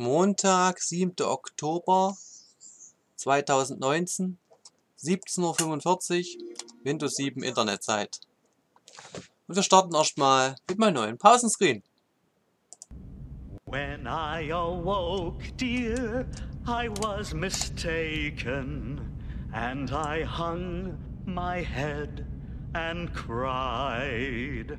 Montag, 7. Oktober 2019, 17.45 Uhr, Windows 7 Internetzeit. Und wir starten erstmal mit meinem neuen Pausenscreen. When I awoke, dear, I was mistaken, and I hung my head and cried.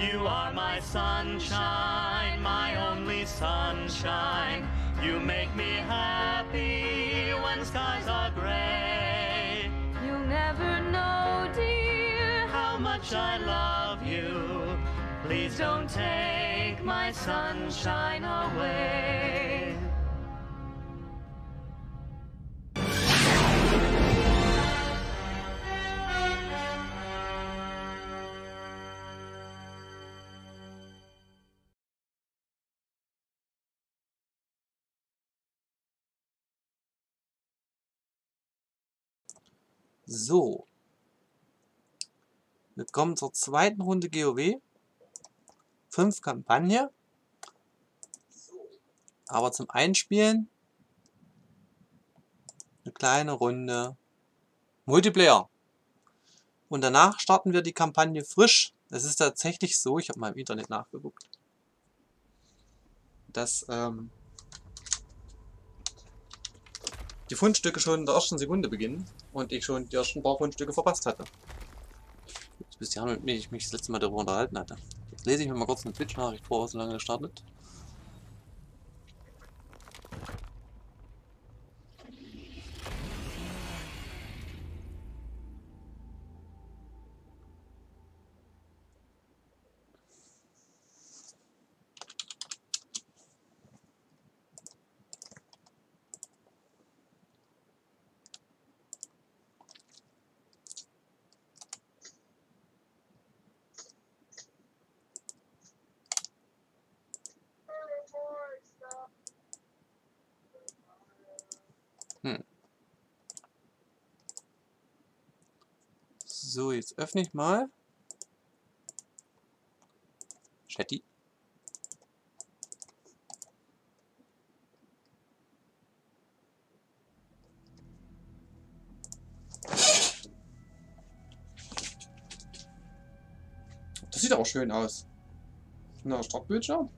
You are my sunshine, my only sunshine. You make me happy when skies are gray. you'll never know, dear, How much I love you. Please don't take my sunshine away. So. Willkommen zur zweiten Runde GOW. Fünf Kampagne. Aber zum Einspielen eine kleine Runde Multiplayer. Und danach starten wir die Kampagne frisch. Es ist tatsächlich so, ich habe mal im Internet nachgeguckt, dass ähm, die Fundstücke schon in der ersten Sekunde beginnen und ich schon die ersten paar Fundstücke verpasst hatte. Bis die mit ich mich das letzte Mal darüber unterhalten hatte. Jetzt lese ich mir mal kurz eine Twitch-Nachricht vor, solange das startet. So, jetzt öffne ich mal. Chatty. Das sieht auch schön aus. Na, Startbildschirm.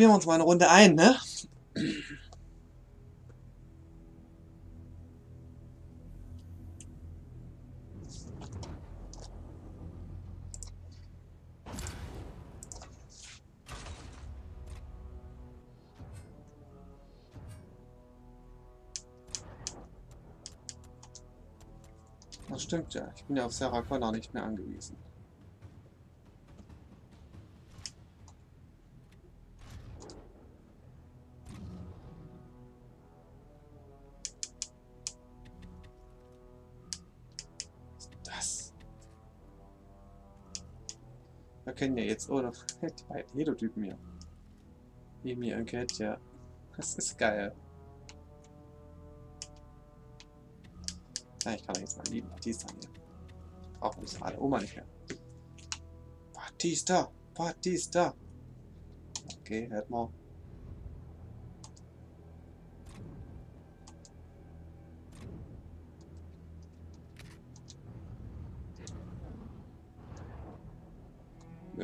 Spielen wir uns mal eine Runde ein, ne? Das stimmt ja. Ich bin ja auf Sarah Connor nicht mehr angewiesen. Wir kennen ja jetzt auch noch die beiden Hedotypen hier. Mimi und Cat, ja. Das ist geil. Ja, ich kann jetzt mal lieben. Batista hier. Brauchen wir alle Oma nicht mehr. Batista! Batista! Okay, hätten wir.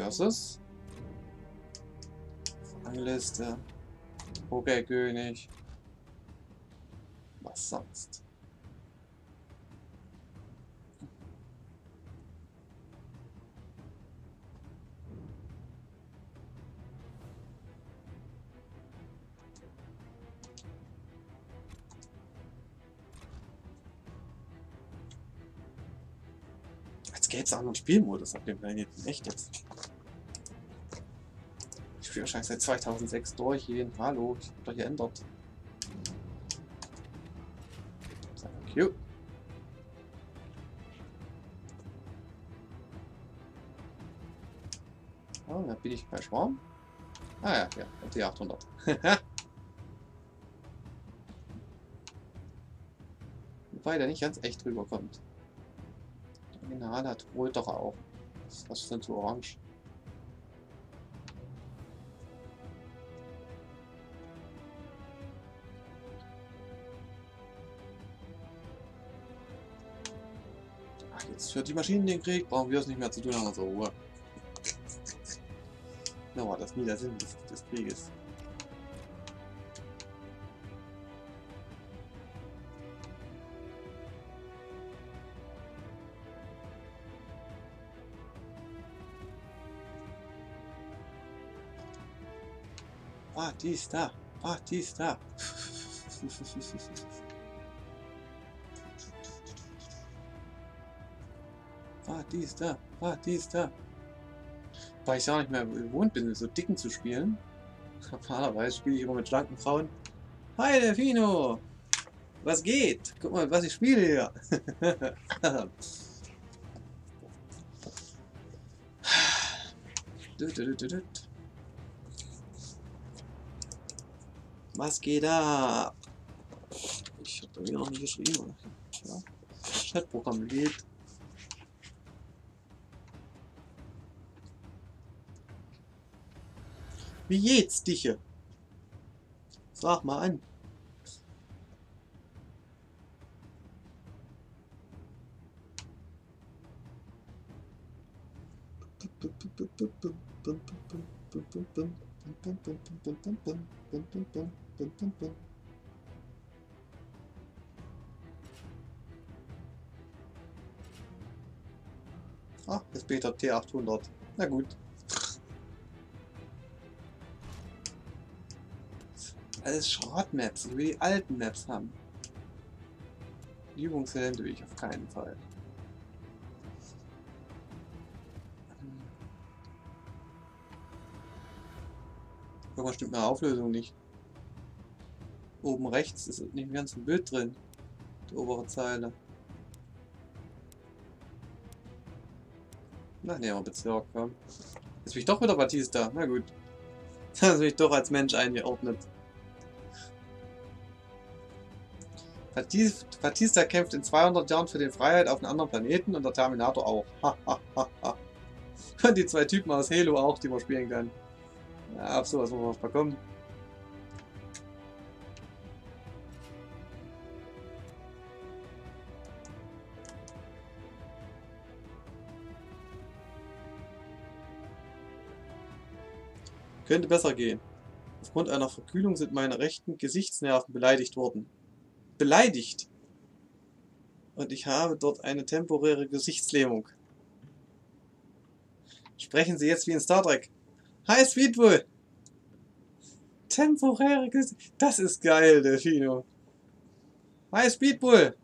Versus. Rangliste. Pokerkönig. Was sonst? Als gäbe es auch noch Spielmodus auf dem Planeten. Echt jetzt? Wahrscheinlich seit 2006 durch. Jeden. Hallo, ich hab doch geändert. Thank you. Oh, da bin ich bei Schwarm. Ah ja, ja, die 800. Wobei der nicht ganz echt rüberkommt. Der Original hat wohl doch auch. Was ist denn so orange? Führt die Maschinen den Krieg, brauchen wir es nicht mehr zu tun, haben also Ruhe. Na, war das nie der Sinn des, des Krieges. Batista, Batista. Batista, Batista. Weil ich ja nicht mehr gewohnt bin, so dicken zu spielen. Normalerweise spiele ich immer mit schlanken Frauen. Hi Delfino! Was geht? Guck mal, was ich spiele hier. Was geht ab? Ich hab da wieder noch nicht geschrieben. Ja. Chatprogramm lädt. Wie geht's, Diche? Sag mal an. Ah, ist Beta T800. Na gut. Alles Schrottmaps. Ich will die alten Maps haben. Übungsgelände will ich auf keinen Fall. Irgendwas stimmt der Auflösung nicht. Oben rechts ist nicht im ganzen Bild drin. Die obere Zeile. Na, nee, aber Bezirk, komm. Jetzt bin ich doch wieder Batista. Na gut. Das bin ich doch als Mensch eingeordnet. Batista kämpft in 200 Jahren für die Freiheit auf einem anderen Planeten und der Terminator auch. Und die zwei Typen aus Halo auch, die man spielen kann. Ja, auf sowas muss man mal kommen. Könnte besser gehen. Aufgrund einer Verkühlung sind meine rechten Gesichtsnerven beleidigt worden. Beleidigt! Und ich habe dort eine temporäre Gesichtslähmung. Sprechen Sie jetzt wie in Star Trek. Hi Speedbull! Temporäre Gesicht. Das ist geil, Delfino. Hi Speedbull!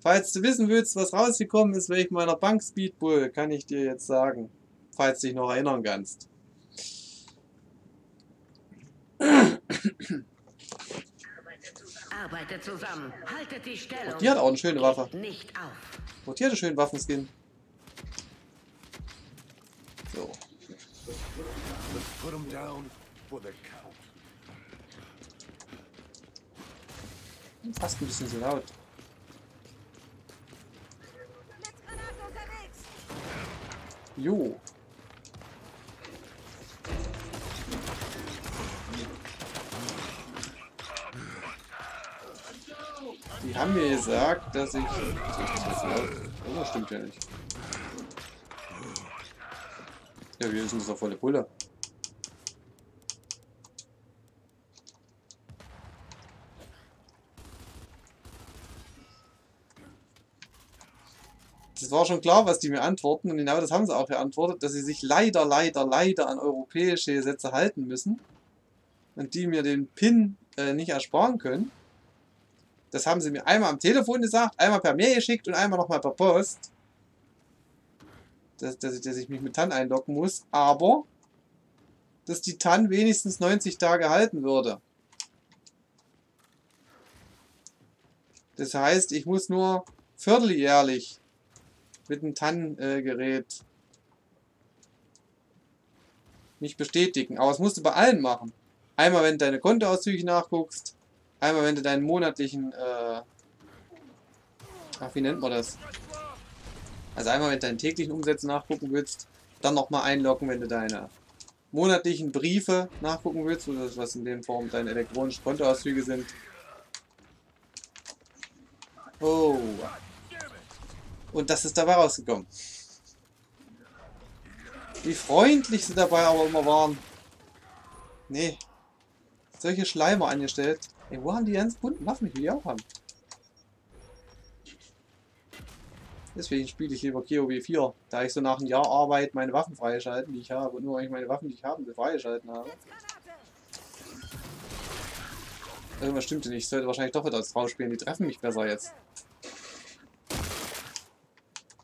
Falls du wissen willst, was rausgekommen ist wegen meiner Bank Speedbull, kann ich dir jetzt sagen. Falls dich noch erinnern kannst. Arbeitet zusammen. Haltet die Stellung. Die hat auch eine schöne Waffe. Nicht auf. Und die hat einen schönen Waffenskin. So. Put him down. for the count. Fast ein bisschen so laut. Jo. Die haben mir gesagt, dass ich... Oh, das stimmt ja nicht. Ja, wir sind doch volle Pulle. Das war schon klar, was die mir antworten und genau das haben sie auch beantwortet, dass sie sich leider, leider, leider an europäische Gesetze halten müssen und die mir den PIN äh, nicht ersparen können. Das haben sie mir einmal am Telefon gesagt, einmal per Mail geschickt und einmal nochmal per Post. Dass, dass, ich, dass ich mich mit TAN einloggen muss, aber dass die TAN wenigstens 90 Tage halten würde. Das heißt, ich muss nur vierteljährlich mit einem TAN-Gerät mich bestätigen. Aber es musst du bei allen machen. Einmal, wenn du deine Kontoauszüge nachguckst, einmal, wenn du deinen monatlichen, äh, ach, wie nennt man das? Also einmal, wenn du deinen täglichen Umsätze nachgucken willst, dann nochmal einloggen, wenn du deine monatlichen Briefe nachgucken willst, oder was in dem Form deine elektronischen Kontoauszüge sind. Oh. Und das ist dabei rausgekommen. Wie freundlich sie dabei aber immer waren. Nee. Solche Schleimer angestellt. Ey, wo haben die ganz bunten Waffen? Ich will die auch haben. Deswegen spiele ich lieber GOW 4, da ich so nach einem Jahr Arbeit meine Waffen freischalten, die ich habe. Und nur weil ich meine Waffen, die ich habe, freigeschalten habe. Irgendwas stimmte nicht. Ich sollte wahrscheinlich doch wieder als Frau spielen. Die treffen mich besser jetzt.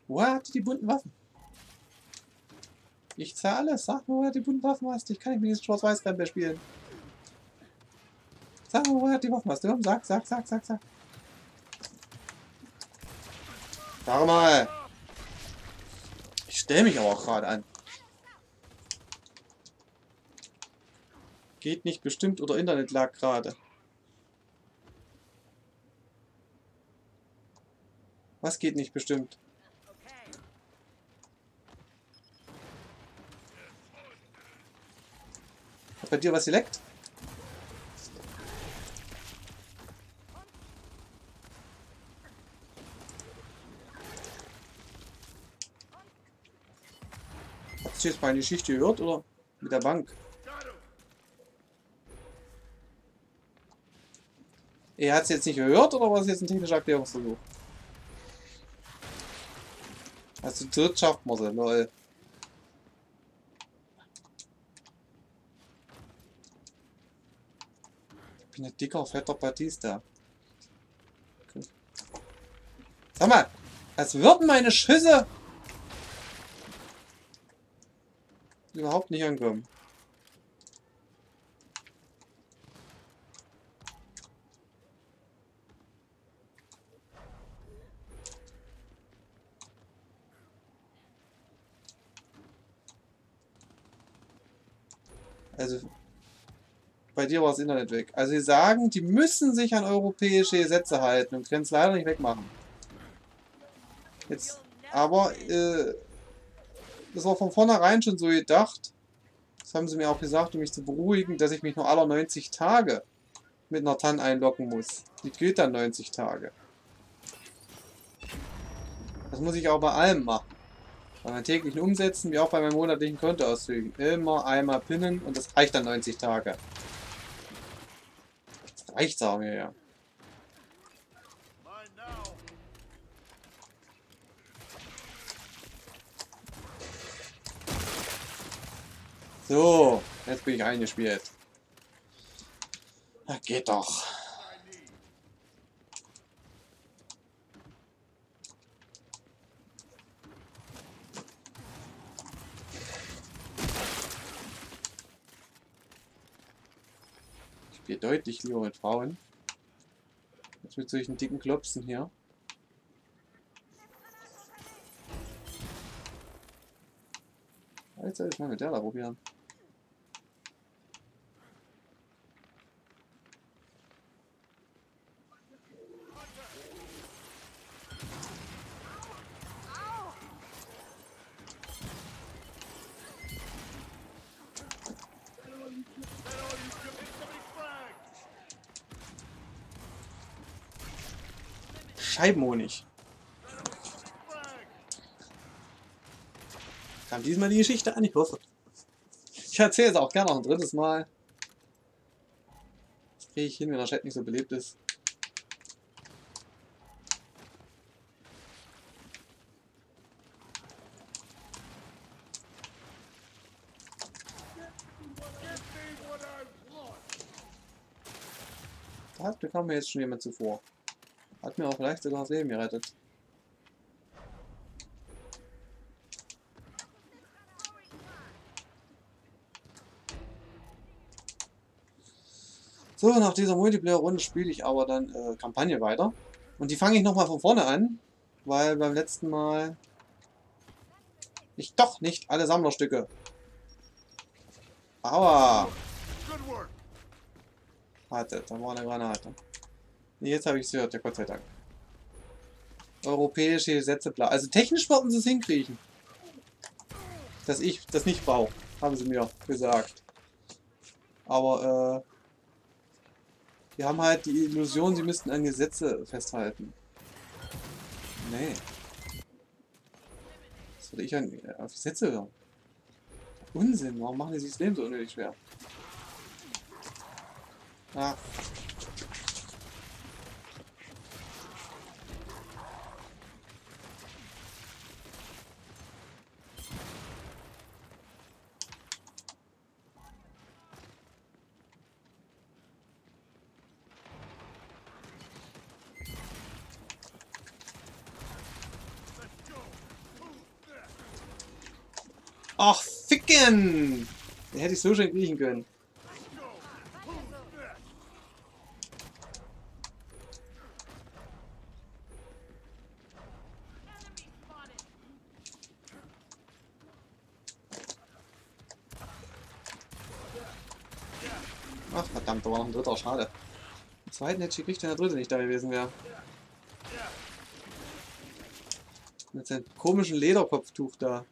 Woher hat die bunten Waffen? Ich zahle. Sag mir, woher die bunten Waffen hast. Ich kann nicht mit diesem Schwarz-Weiß-Rennen mehr spielen. Sag mir, woher die Waffen hast. Du? Sag, sag, sag, sag, sag. Sag mal. Ich stelle mich aber auch gerade an. Geht nicht bestimmt oder Internet lag gerade. Was geht nicht bestimmt? Hat bei dir was geleckt? Hast du jetzt meine Geschichte gehört oder mit der Bank? Er hat es jetzt nicht gehört oder war es jetzt ein technischer Erklärungsversuch? Also dritt schafft man sie, lol. Ich bin ein dicker, fetter Batista. Okay. Sag mal, als würden meine Schüsse überhaupt nicht ankommen. Also, bei dir war das Internet weg. Also, sie sagen, die müssen sich an europäische Gesetze halten und können es leider nicht wegmachen. Jetzt, aber, äh, das war von vornherein schon so gedacht. Das haben sie mir auch gesagt, um mich zu beruhigen, dass ich mich nur aller 90 Tage mit einer TAN einloggen muss. Die gilt dann 90 Tage. Das muss ich auch bei allem machen. Bei meinen täglichen Umsätzen, wie auch bei meinen monatlichen Kontoauszügen. Immer einmal pinnen und das reicht dann 90 Tage. Das reicht, sagen wir ja. So, jetzt bin ich eingespielt. Na, geht doch. Ich spiele deutlich lieber mit Frauen. Als mit solchen dicken Klopsen hier. Jetzt soll ich mal mit der da probieren. Scheibenhonig. Kam diesmal die Geschichte an, ich hoffe. Ich erzähle es auch gerne noch ein drittes Mal. Das kriege ich hin, wenn der Chat nicht so belebt ist. Da bekam mir jetzt schon jemand zuvor. Hat mir auch vielleicht sogar das Leben gerettet. So, nach dieser Multiplayer-Runde spiele ich aber dann äh, Kampagne weiter. Und die fange ich nochmal von vorne an, weil beim letzten Mal ich doch nicht alle Sammlerstücke. Aua! Hatte, da war eine Granate. Jetzt habe ich es gehört, ja Gott sei Dank. Europäische Gesetze, bla. Also technisch wollten sie es hinkriegen. Dass ich das nicht brauche, haben sie mir gesagt. Aber, äh, die haben halt die Illusion, sie müssten an Gesetze festhalten. Nee. Was würde ich an, auf Gesetze hören? Unsinn, warum machen die sich das Leben so unnötig schwer? Ah. Ach, ficken! Den hätte ich so schön kriechen können. Ach, verdammt, da war noch ein dritter, schade. Den zweiten hätte ich gekriegt, wenn der dritte nicht da gewesen wäre. Mit seinem komischen Lederkopftuch da.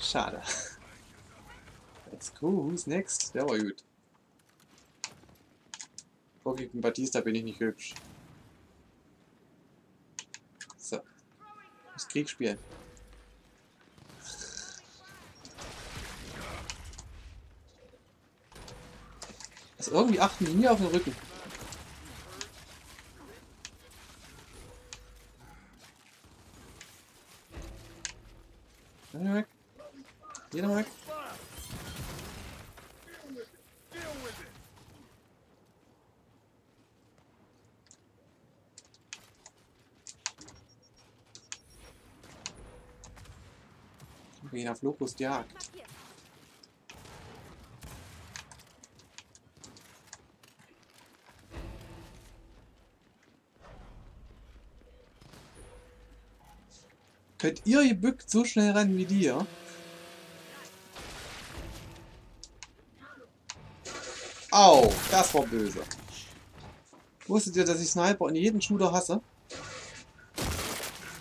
Schade. Let's go, who's next? Der war gut. Vor gegen Batista bin ich nicht hübsch. So. Das Krieg spielen. Also irgendwie achten die nie auf den Rücken. Jeder weg. Jeder weg. Gehen auf Locust-Jagd. Könnt ihr gebückt so schnell rennen wie ja? Au, das war böse. Wusstet ihr, dass ich Sniper in jedem Shooter hasse?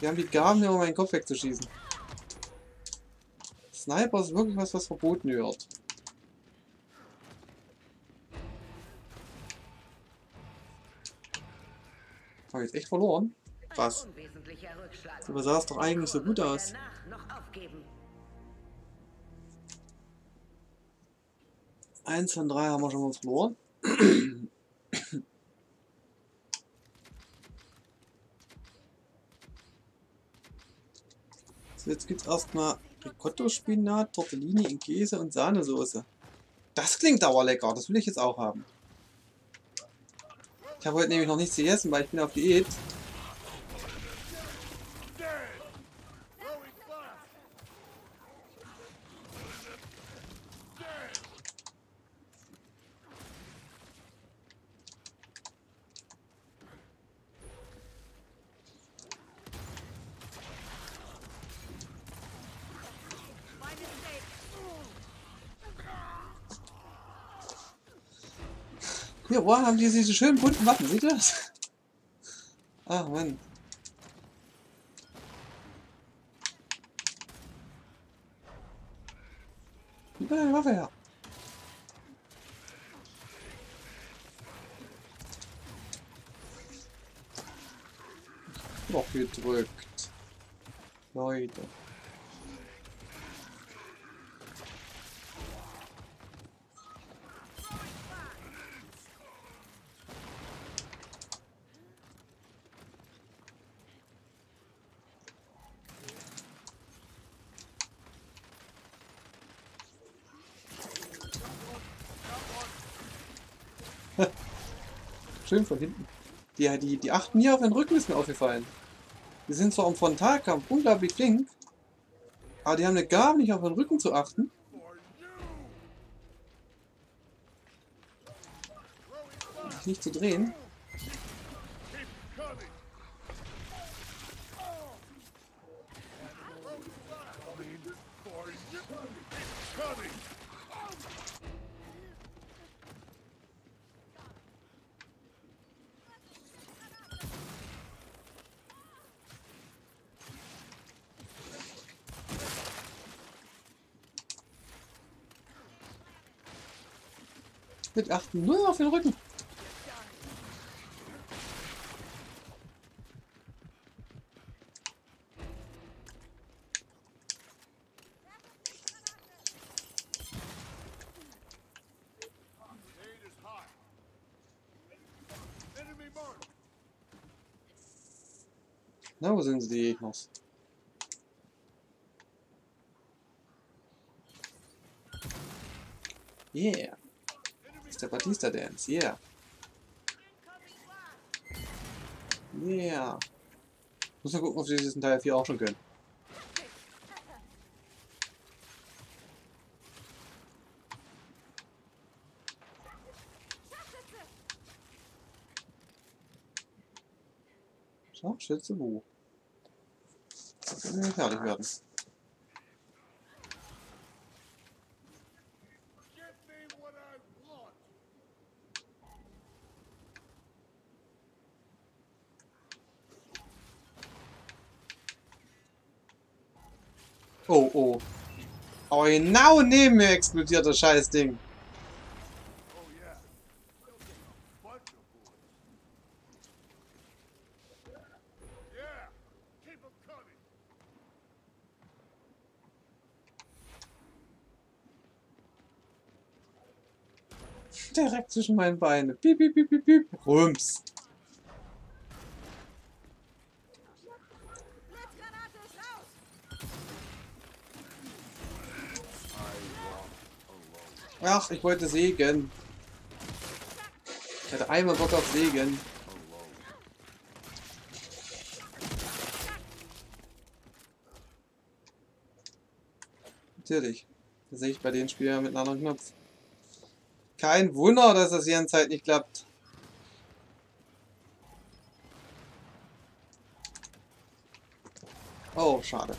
Die haben die Gaben, mir um meinen Kopf wegzuschießen. Sniper ist wirklich was, was verboten wird. Hab ich jetzt echt verloren? Was? Aber sah es doch eigentlich so gut aus. Eins von drei haben wir schon mal verloren. So, jetzt gibt's erstmal Ricotto-Spinat, Tortellini in Käse und Sahnesoße. Das klingt aber lecker, das will ich jetzt auch haben. Ich habe heute nämlich noch nichts gegessen, weil ich bin auf Diät. Boah, haben die diese schönen bunten Waffen, seht ihr das? Ach, Mann. Gib mir deine Waffe her. Noch gedrückt. Leute. Schön von hinten. Die, die, die achten nie auf den Rücken, ist mir aufgefallen. Die sind zwar im Frontalkampf unglaublich flink, aber die haben eine gar nicht auf den Rücken zu achten. Nicht zu drehen. Mit achten nur auf den Rücken. Na, wo sind sie, die Gegners? Yeah. Der Batista Dance, yeah. Yeah. Muss mal gucken, ob sie das in Teil 4 auch schon können. Scharfschütze wo? Das kann nicht fertig werden. Oh, oh. Aber genau neben mir explodiert das Scheißding. Direkt zwischen meinen Beinen. Piep, piep, piep, piep, piep. Rums. Ach, ich wollte Segen. Ich hatte einmal Bock auf Segen. Natürlich. Das sehe ich bei den Spielern mit einem anderen Knopf. Kein Wunder, dass das hier in Zeit nicht klappt. Oh, schade.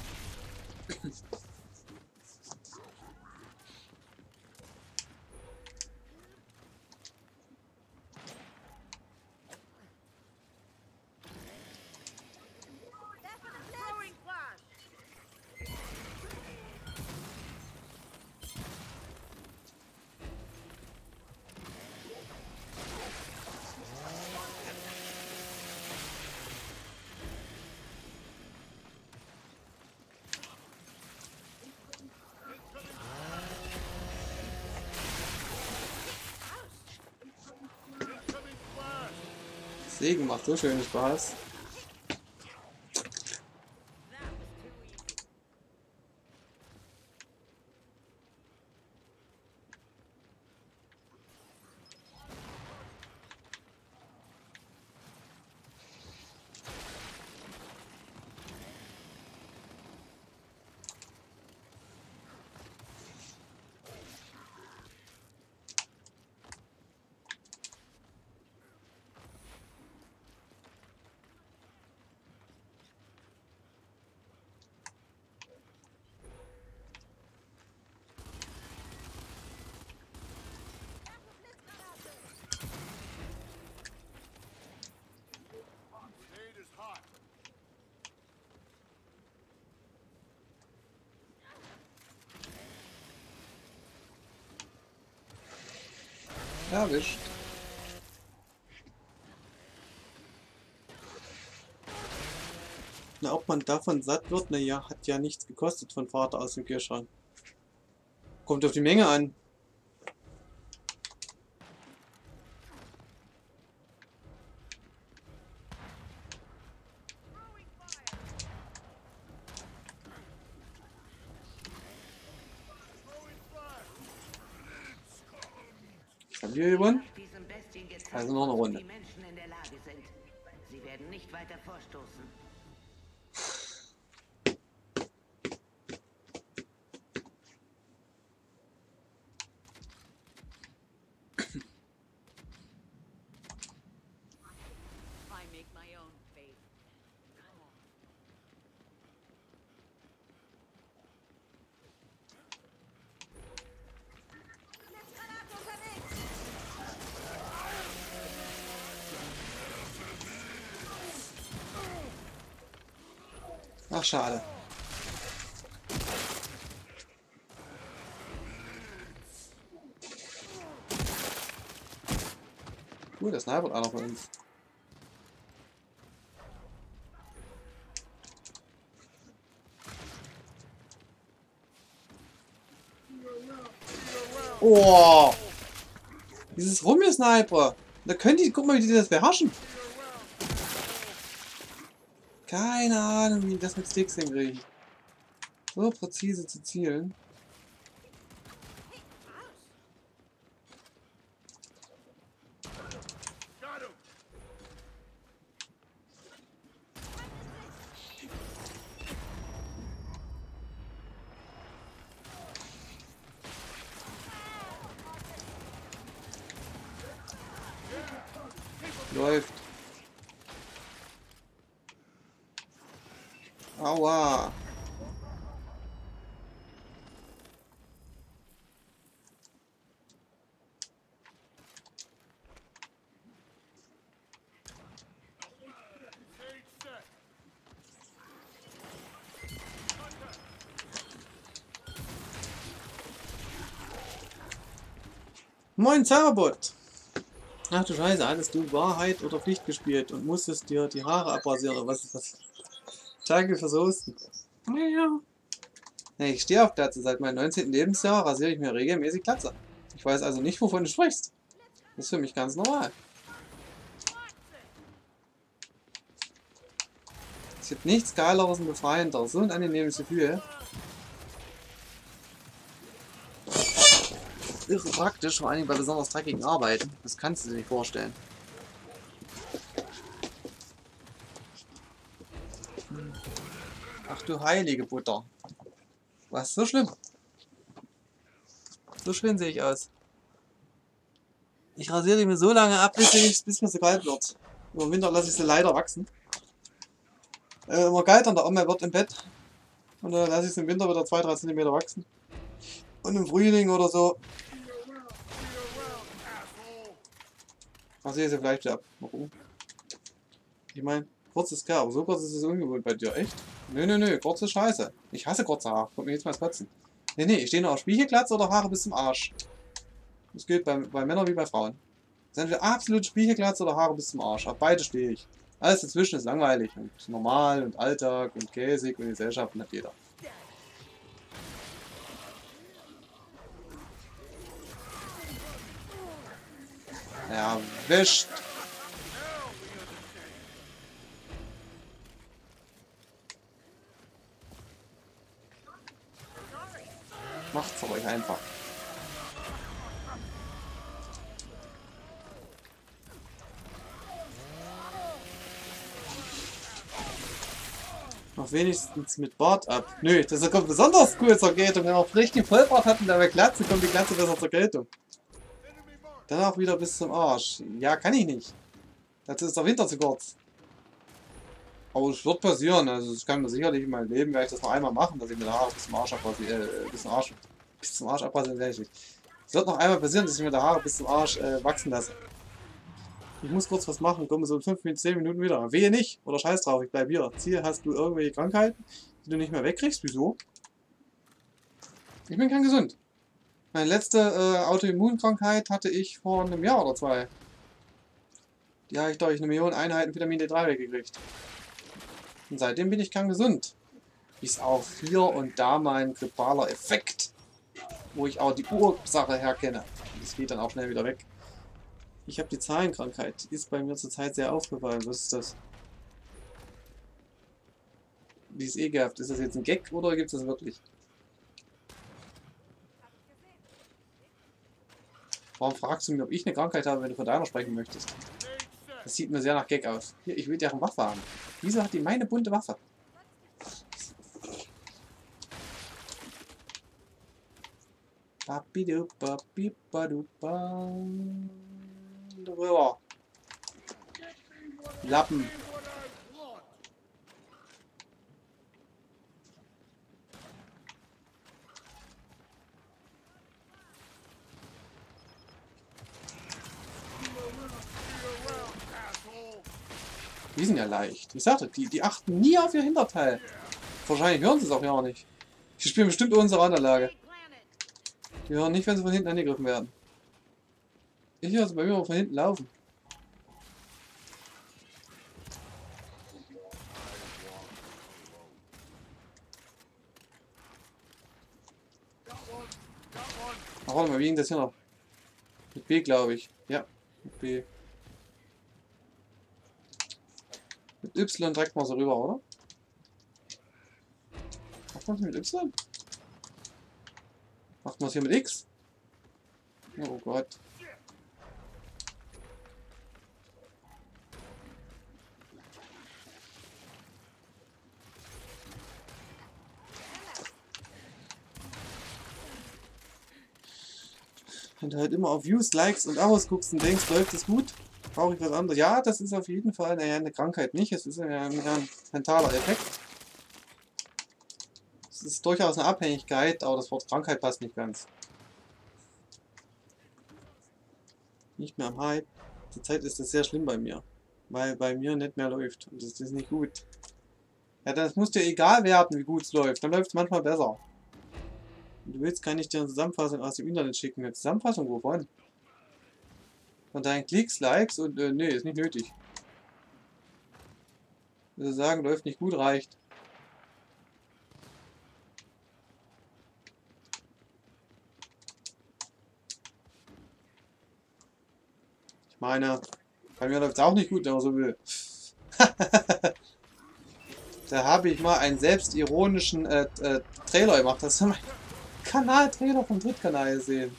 Segen macht so schön Spaß. Erwischt. Na, ob man davon satt wird, na ja, hat ja nichts gekostet von Vater aus dem Kühlschrank. Kommt auf die Menge an. Haben wir gewonnen? Diesen Bestien gezeigt, Also noch eine wozu Runde. die Menschen in der Lage sind. Sie werden nicht weiter vorstoßen. I make my own fate. Ach, schade. Cool, der Sniper einer von uns. Oh! Dieses Rumgesniper! Da können die, guck mal, wie die das beherrschen. Keine Ahnung, wie die das mit Sticks hinkriegen. So präzise zu zielen. Läuft. Aua. Moin Zauberbot! Ach du Scheiße, hattest du Wahrheit oder Pflicht gespielt und musstest dir die Haare abrasieren? Was ist das? Danke fürs Hosten. Naja. Ich stehe auf Glatze. Seit meinem 19. Lebensjahr rasiere ich mir regelmäßig Glatze. Ich weiß also nicht, wovon du sprichst. Das ist für mich ganz normal. Es gibt nichts Geileres und Befreienderes. So ein angenehmes Gefühl. Irre praktisch, vor allem bei besonders dreckigen Arbeiten. Das kannst du dir nicht vorstellen. Ach du heilige Butter. Was? So schlimm? So schön sehe ich aus. Ich rasiere die mir so lange ab, bis, ich, bis mir so kalt wird. Im Winter lasse ich sie leider wachsen. Äh, immer kalt an der Oma wird im Bett. Und dann lasse ich sie im Winter wieder 2-3 cm wachsen. Und im Frühling oder so rasiere ich sie vielleicht ab. Gucken. Ich meine, kurz ist klar, aber so kurz ist es ungewohnt bei dir, echt? Nö, nö, nö, kurz ist scheiße. Ich hasse kurze Haare. Kommt mir jetzt mal ins Kotzen. Nee, nee, ich stehe nur auf Spiegelglatze oder Haare bis zum Arsch. Das gilt bei, bei Männern wie bei Frauen. Das sind wir absolut Spiegelglatze oder Haare bis zum Arsch. Auf beide stehe ich. Alles dazwischen ist langweilig und normal und Alltag und käsig und Gesellschaft und hat jeder. Ja, wischt. Macht's euch einfach. Noch wenigstens mit Bart ab. Nö, das kommt besonders cool zur Geltung. Wenn wir auf richtig Vollbart hatten, da wäre Glatze, kommt die Glatze besser zur Geltung. Dann auch wieder bis zum Arsch. Ja, kann ich nicht. Dazu ist der Winter zu kurz. Aber es wird passieren. Also es kann mir sicherlich in meinem Leben, werde ich das noch einmal machen, dass ich mir die Haare bis zum Arsch abrasiere. Äh, bis zum Arsch. Bis zum Arsch abrasieren werde ich nicht. Es wird noch einmal passieren, dass ich mir die Haare bis zum Arsch äh, wachsen lasse. Ich muss kurz was machen, komme so in 5 Minuten, 10 Minuten wieder. Wehe nicht. Oder scheiß drauf, ich bleib hier. Ziel, hast du irgendwelche Krankheiten, die du nicht mehr wegkriegst? Wieso? Ich bin kerngesund. Meine letzte äh, Autoimmunkrankheit hatte ich vor einem Jahr oder zwei. Die habe ich durch eine Million Einheiten Vitamin D3 weggekriegt. Und seitdem bin ich kerngesund. Bis auf hier und da mal ein Effekt, wo ich auch die Ursache herkenne. Das geht dann auch schnell wieder weg. Ich habe die Zahlenkrankheit. Die ist bei mir zurzeit sehr aufgefallen. Was ist das? Die ist eh gehabt. Ist das jetzt ein Gag oder gibt es das wirklich? Warum fragst du mich, ob ich eine Krankheit habe, wenn du von deiner sprechen möchtest? Das sieht mir sehr nach Gag aus. Hier, ich will deren Waffe haben. Wieso hat die meine bunte Waffe? Drüber. Lappen. Die sind ja leicht. Ich sagte, die, die achten nie auf ihr Hinterteil. Wahrscheinlich hören sie es auch ja auch nicht. Die spielen bestimmt unsere Anlage. Die hören nicht, wenn sie von hinten angegriffen werden. Ich höre sie bei mir auch von hinten laufen. Ach, warte mal, wie ging das hier noch? Mit B, glaube ich. Ja, mit B. Mit Y direkt mal so rüber, oder? Macht man es mit Y? Macht man es hier mit X? Oh Gott. Wenn du halt immer auf Views, Likes und Abos guckst und denkst, läuft es gut, brauche ich was anderes. Ja, das ist auf jeden Fall naja, eine Krankheit nicht. Es ist ein, ein mentaler Effekt. Es ist durchaus eine Abhängigkeit, aber das Wort Krankheit passt nicht ganz. Nicht mehr am Hype. Zurzeit ist das sehr schlimm bei mir. Weil bei mir nicht mehr läuft. Und das ist nicht gut. Ja, das muss dir egal werden, wie gut es läuft. Dann läuft es manchmal besser. Wenn du willst, kann ich dir eine Zusammenfassung aus dem Internet schicken. Eine Zusammenfassung wovon? Von deinen Klicks, Likes und äh, nee, ist nicht nötig. Also sagen, läuft nicht gut, reicht. Ich meine, bei mir läuft es auch nicht gut, wenn man so will. da habe ich mal einen selbstironischen äh, äh, Trailer gemacht. Das ist mein Kanal-Trailer vom Drittkanal gesehen.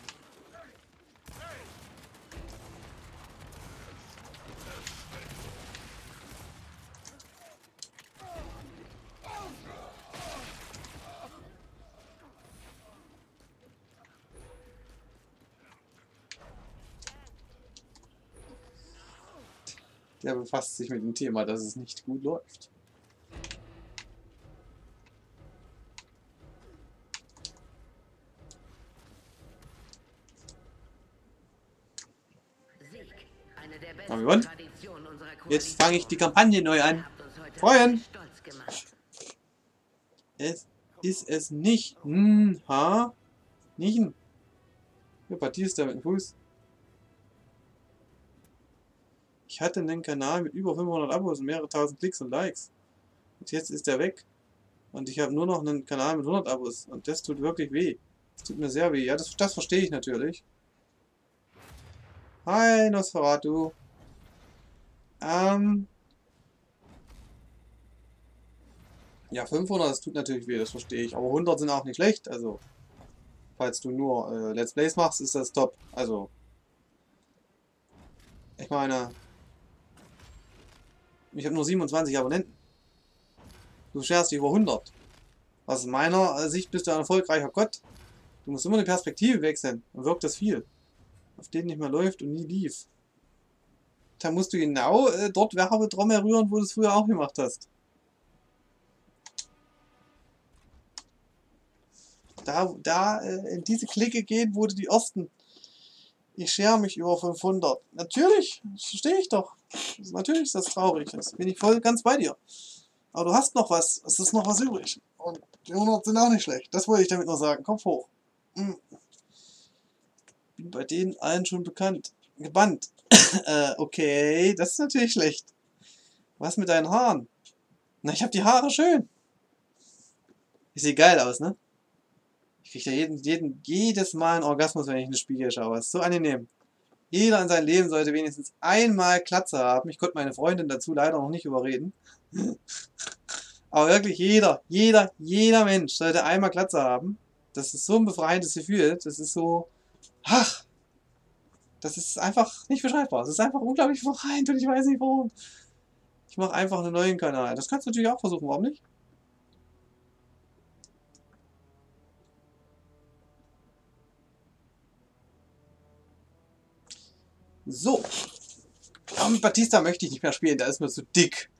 Der befasst sich mit dem Thema, dass es nicht gut läuft. Eine Traditionen unserer Jetzt fange ich die Kampagne neu an. Freuen. Es ist es nicht. Hm, ha? Nicht ein. Ja, Partie ist da mit dem Fuß. Ich hatte einen Kanal mit über 500 Abos und mehrere tausend Klicks und Likes. Und jetzt ist der weg. Und ich habe nur noch einen Kanal mit 100 Abos. Und das tut wirklich weh. Das tut mir sehr weh. Ja, das, das verstehe ich natürlich. Hi, Nosferatu. Ähm. Ja, 500, das tut natürlich weh, das verstehe ich. Aber 100 sind auch nicht schlecht. Also, falls du nur äh, Let's Plays machst, ist das top. Also, ich meine, ich habe nur 27 Abonnenten. Du scherst über 100. Aus meiner Sicht bist du ein erfolgreicher Gott. Du musst immer die Perspektive wechseln. Dann wirkt das viel. Auf denen nicht mehr läuft und nie lief. Da musst du genau äh, dort Werbetrommel rühren, wo du es früher auch gemacht hast. Da, da äh, in diese Clique gehen, wo du die ersten. Ich schere mich über 500. Natürlich, verstehe ich doch. Natürlich ist das traurig. Das bin ich voll ganz bei dir. Aber du hast noch was. Es ist noch was übrig. Und die 100 sind auch nicht schlecht. Das wollte ich damit nur sagen. Kopf hoch. Mm. bin bei denen allen schon bekannt. Gebannt. äh, okay, das ist natürlich schlecht. Was mit deinen Haaren? Na, ich hab die Haare schön. Ich sehe geil aus, ne? Ich krieg ja jeden, jeden, jedes Mal einen Orgasmus, wenn ich in den Spiegel schaue. ist so angenehm. Jeder in seinem Leben sollte wenigstens einmal Klatze haben. Ich konnte meine Freundin dazu leider noch nicht überreden. Aber wirklich jeder, jeder, jeder Mensch sollte einmal Klatze haben. Das ist so ein befreiendes Gefühl. Das ist so, ach, das ist einfach nicht beschreibbar. Es ist einfach unglaublich befreiend und ich weiß nicht warum. Ich mache einfach einen neuen Kanal. Das kannst du natürlich auch versuchen, warum nicht? So. Ja, mit Batista möchte ich nicht mehr spielen, der ist mir zu dick.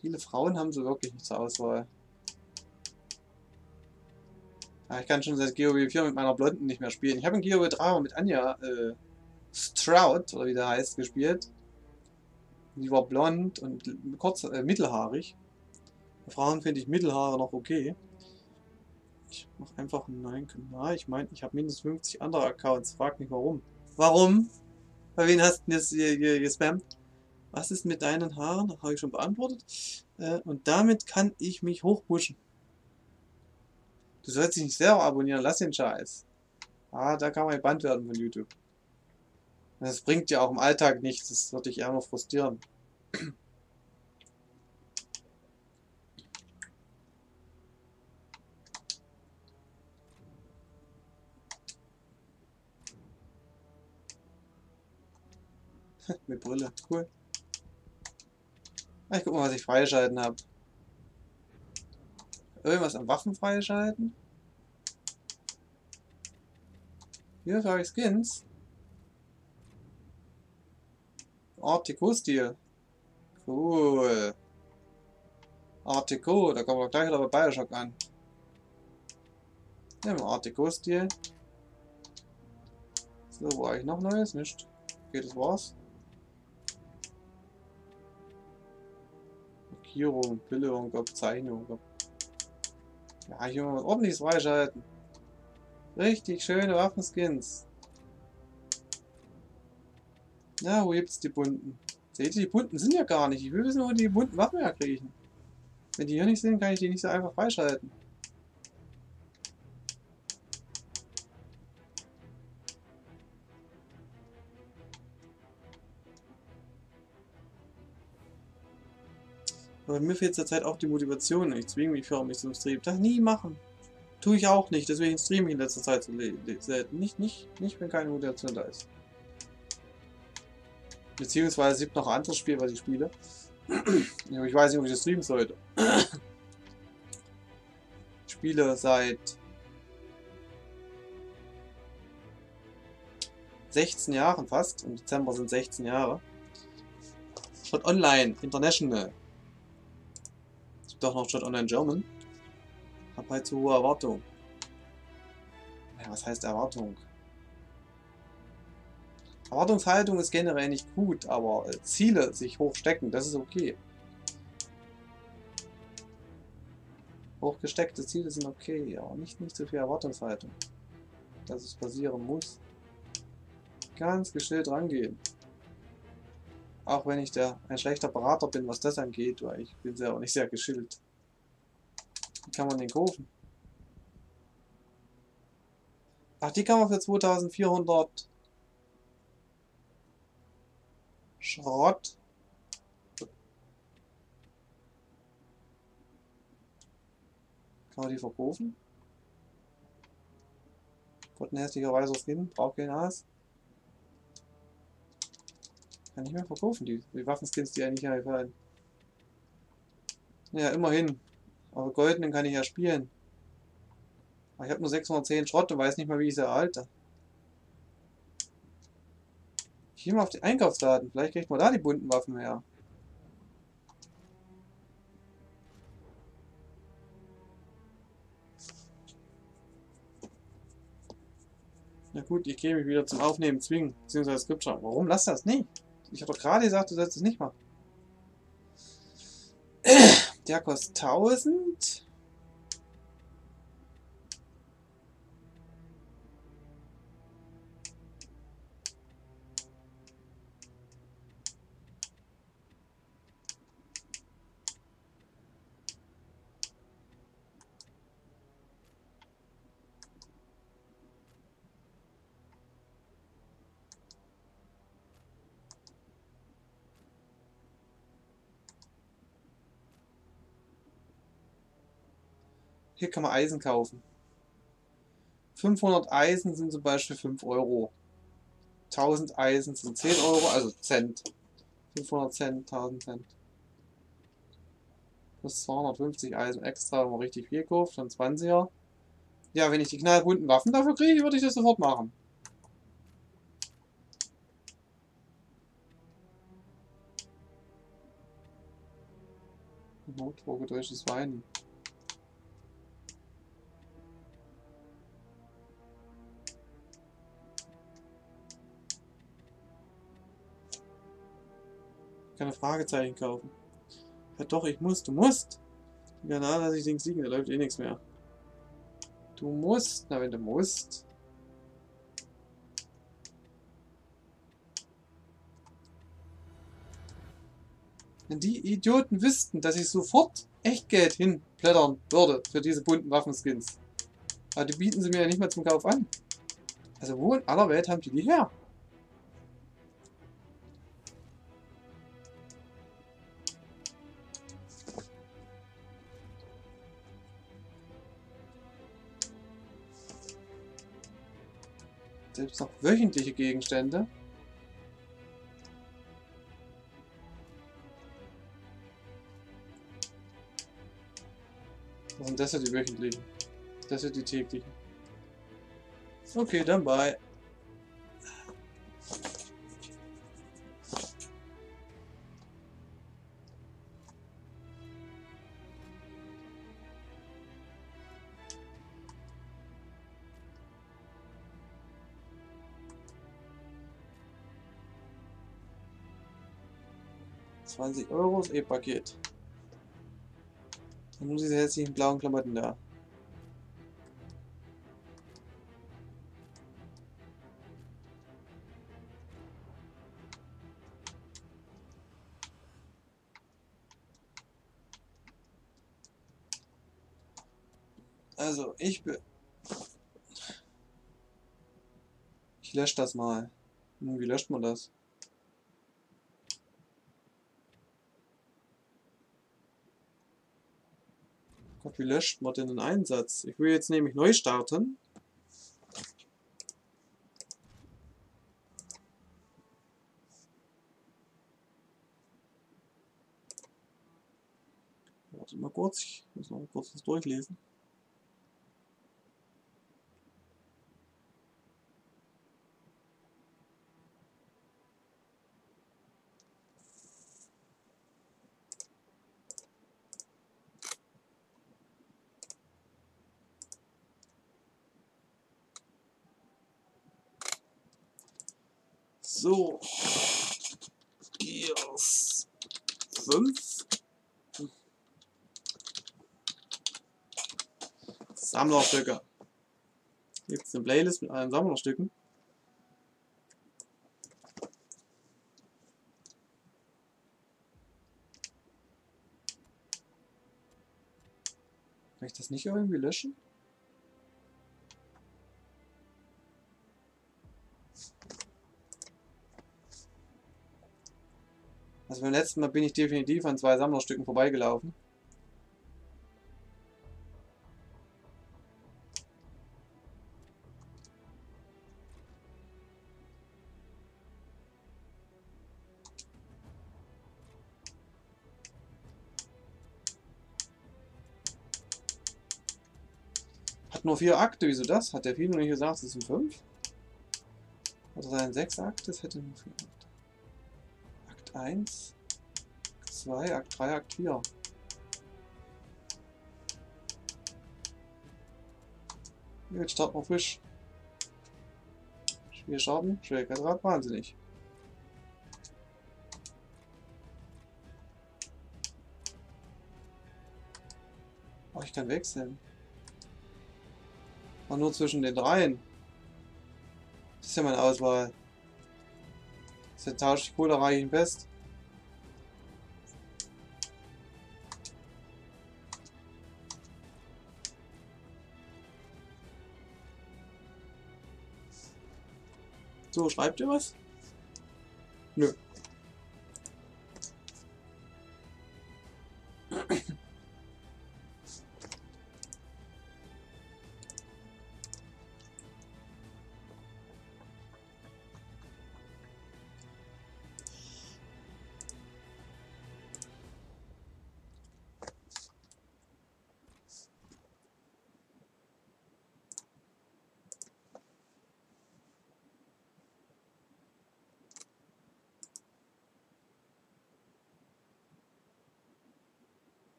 Viele Frauen haben sie wirklich nicht zur Auswahl. Ja, ich kann schon seit GOW 4 mit meiner Blonden nicht mehr spielen. Ich habe in GOW 3 mit Anja äh, Stroud, oder wie der heißt, gespielt. Die war blond und kurz, äh, mittelhaarig. Bei Frauen finde ich Mittelhaare noch okay. Ich mache einfach einen neuen Kanal. Ich meine, ich habe mindestens 50 andere Accounts. Frag mich warum. Warum? Bei wen hast du jetzt gespammt? Was ist mit deinen Haaren? Das habe ich schon beantwortet. Äh, und damit kann ich mich hochpushen. Du sollst dich nicht selber abonnieren, lass den Scheiß. Ah, da kann man gebannt werden von YouTube. Das bringt ja auch im Alltag nichts, das wird dich eher nur frustrieren. Mit Brille, cool. Ich guck mal, was ich freigeschalten habe. Irgendwas an Waffen freigeschalten? Hier habe ich Skins. Artico-Stil. Cool. Artico, da kommen wir gleich wieder bei Bioshock an. Nehmen wir Artico-Stil. So, wo eigentlich noch Neues? Nicht. Okay, das war's. Markierung, Bildung, Bezeichnung. Ja, hier mal was ordentliches freischalten. Richtig schöne Waffenskins. Na, wo gibt's die bunten? Seht ihr, die bunten sind ja gar nicht. Ich will wissen, wo die bunten Waffen herkriegen. Wenn die hier nicht sind, kann ich die nicht so einfach freischalten. Aber mir fehlt zurzeit auch die Motivation. Ich zwinge mich vor, mich zum Stream. Das nie machen. Tue ich auch nicht, deswegen streame ich in letzter Zeit so selten. Nicht, nicht, nicht, wenn keine Motivation da ist. Beziehungsweise es gibt noch ein anderes Spiel, was ich spiele. ich weiß nicht, ob ich das streamen sollte. Ich spiele seit 16 Jahren fast. Im Dezember sind 16 Jahre. Shot Online International. Es gibt auch noch Shot Online German. Hab halt zu hohe Erwartungen. Ja, was heißt Erwartung? Erwartungshaltung ist generell nicht gut, aber äh, Ziele sich hochstecken, das ist okay. Hochgesteckte Ziele sind okay, aber nicht, nicht so viel Erwartungshaltung. Dass es passieren muss. Ganz geschillt rangehen. Auch wenn ich der, ein schlechter Berater bin, was das angeht, weil ich bin selber nicht sehr geschillt. Wie kann man den kaufen? Ach, die kann man für 2400 Schrott. Kann man die verkaufen? Wird ein hässlicher weißer Skin, braucht kein Aas. Kann ich mehr verkaufen, die, die Waffenskins, die eigentlich gefallen. Ja, immerhin. Aber goldenen kann ich ja spielen. Aber ich habe nur 610 Schrott und weiß nicht mal, wie ich sie erhalte. Gehe mal auf die Einkaufsdaten. Vielleicht kriegt man da die bunten Waffen her. Na gut, ich gehe mich wieder zum Aufnehmen zwingen. Beziehungsweise schreiben. Warum? Lass das nicht. Ich habe doch gerade gesagt, du sollst es nicht machen. Der kostet 1000. Hier kann man Eisen kaufen. 500 Eisen sind zum Beispiel 5 Euro. 1000 Eisen sind 10 Euro, also Cent. 500 Cent, 1000 Cent. Plus 250 Eisen extra, wenn man richtig viel kauft, dann 20er. Ja, wenn ich die knallbunten Waffen dafür kriege, würde ich das sofort machen. Notdruckgedrehtes Wein. Keine Fragezeichen kaufen. Ja doch, ich muss, du musst. Ja, na, lass ich links liegen, da läuft eh nichts mehr. Du musst, na wenn du musst. Wenn die Idioten wüssten, dass ich sofort Echtgeld hinblättern würde für diese bunten Waffenskins. Aber die bieten sie mir ja nicht mal zum Kauf an. Also wo in aller Welt haben die die her? Selbst noch wöchentliche Gegenstände. Sind das hier die wöchentlichen? Das sind die täglichen. Okay, dann bye. Zwanzig Euro ist E-Paket. Dann nur diese hässlichen blauen Klamotten da. Also, ich bin... Ich lösche das mal. Wie löscht man das? Wie löscht man denn den Einsatz? Ich will jetzt nämlich neu starten. Warte mal kurz, ich muss noch kurz das durchlesen. So. Gears 5. Sammlerstücke. Gibt es eine Playlist mit allen Sammlerstücken. Kann ich das nicht irgendwie löschen? Beim letzten Mal bin ich definitiv an zwei Sammlerstücken vorbeigelaufen. Hat nur vier Akte, wieso das? Hat der Film nicht gesagt, es sind fünf? Hat er seinen sechs Akte? Das hätte nur vier Akte. 1, 2, Akt 3, Akt 4. Jetzt starten wir frisch. Spielschaden, Schwierigkeitsgrad wahnsinnig. Oh, ich kann wechseln. Aber nur zwischen den dreien. Das ist ja meine Auswahl. Jetzt tausche ich Cola reichen best. So, schreibt ihr was? Nö.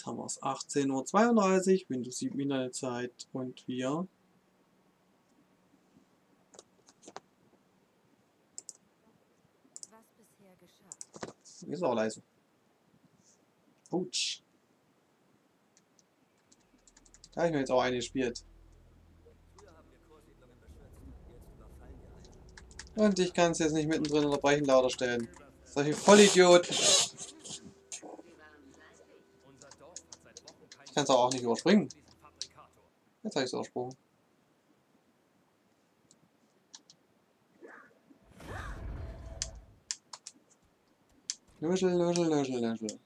Jetzt haben wir es 18.32 Uhr, Windows 7 Internetzeit und wir. Ist auch leise. Putsch. Da habe ich mir jetzt auch eine gespielt. Und ich kann es jetzt nicht mittendrin unterbrechen lauter stellen. Solche Vollidioten. Ich kann es auch nicht überspringen. Jetzt habe ich es übersprungen. Löschel, löschel, löschel, löschel.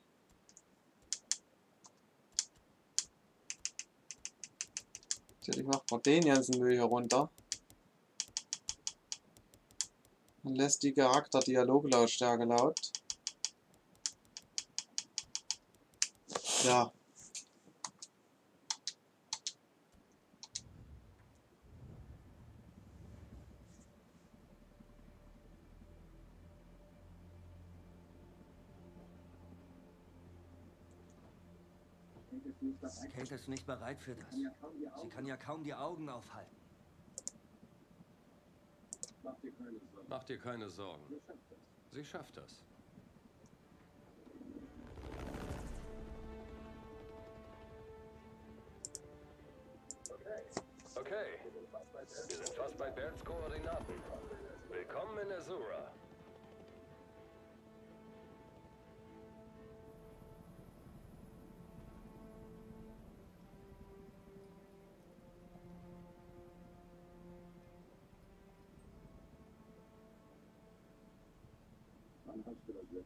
Natürlich macht man den ganzen Müll hier runter. Und lässt die Charakter-Dialoglautstärke laut. Ja. Ist nicht bereit für das. Sie kann ja kaum die Augen aufhalten. Mach dir keine Sorgen. Sie schafft das. Okay. Wir sind fast bei Berns Koordinaten. Willkommen in Azura.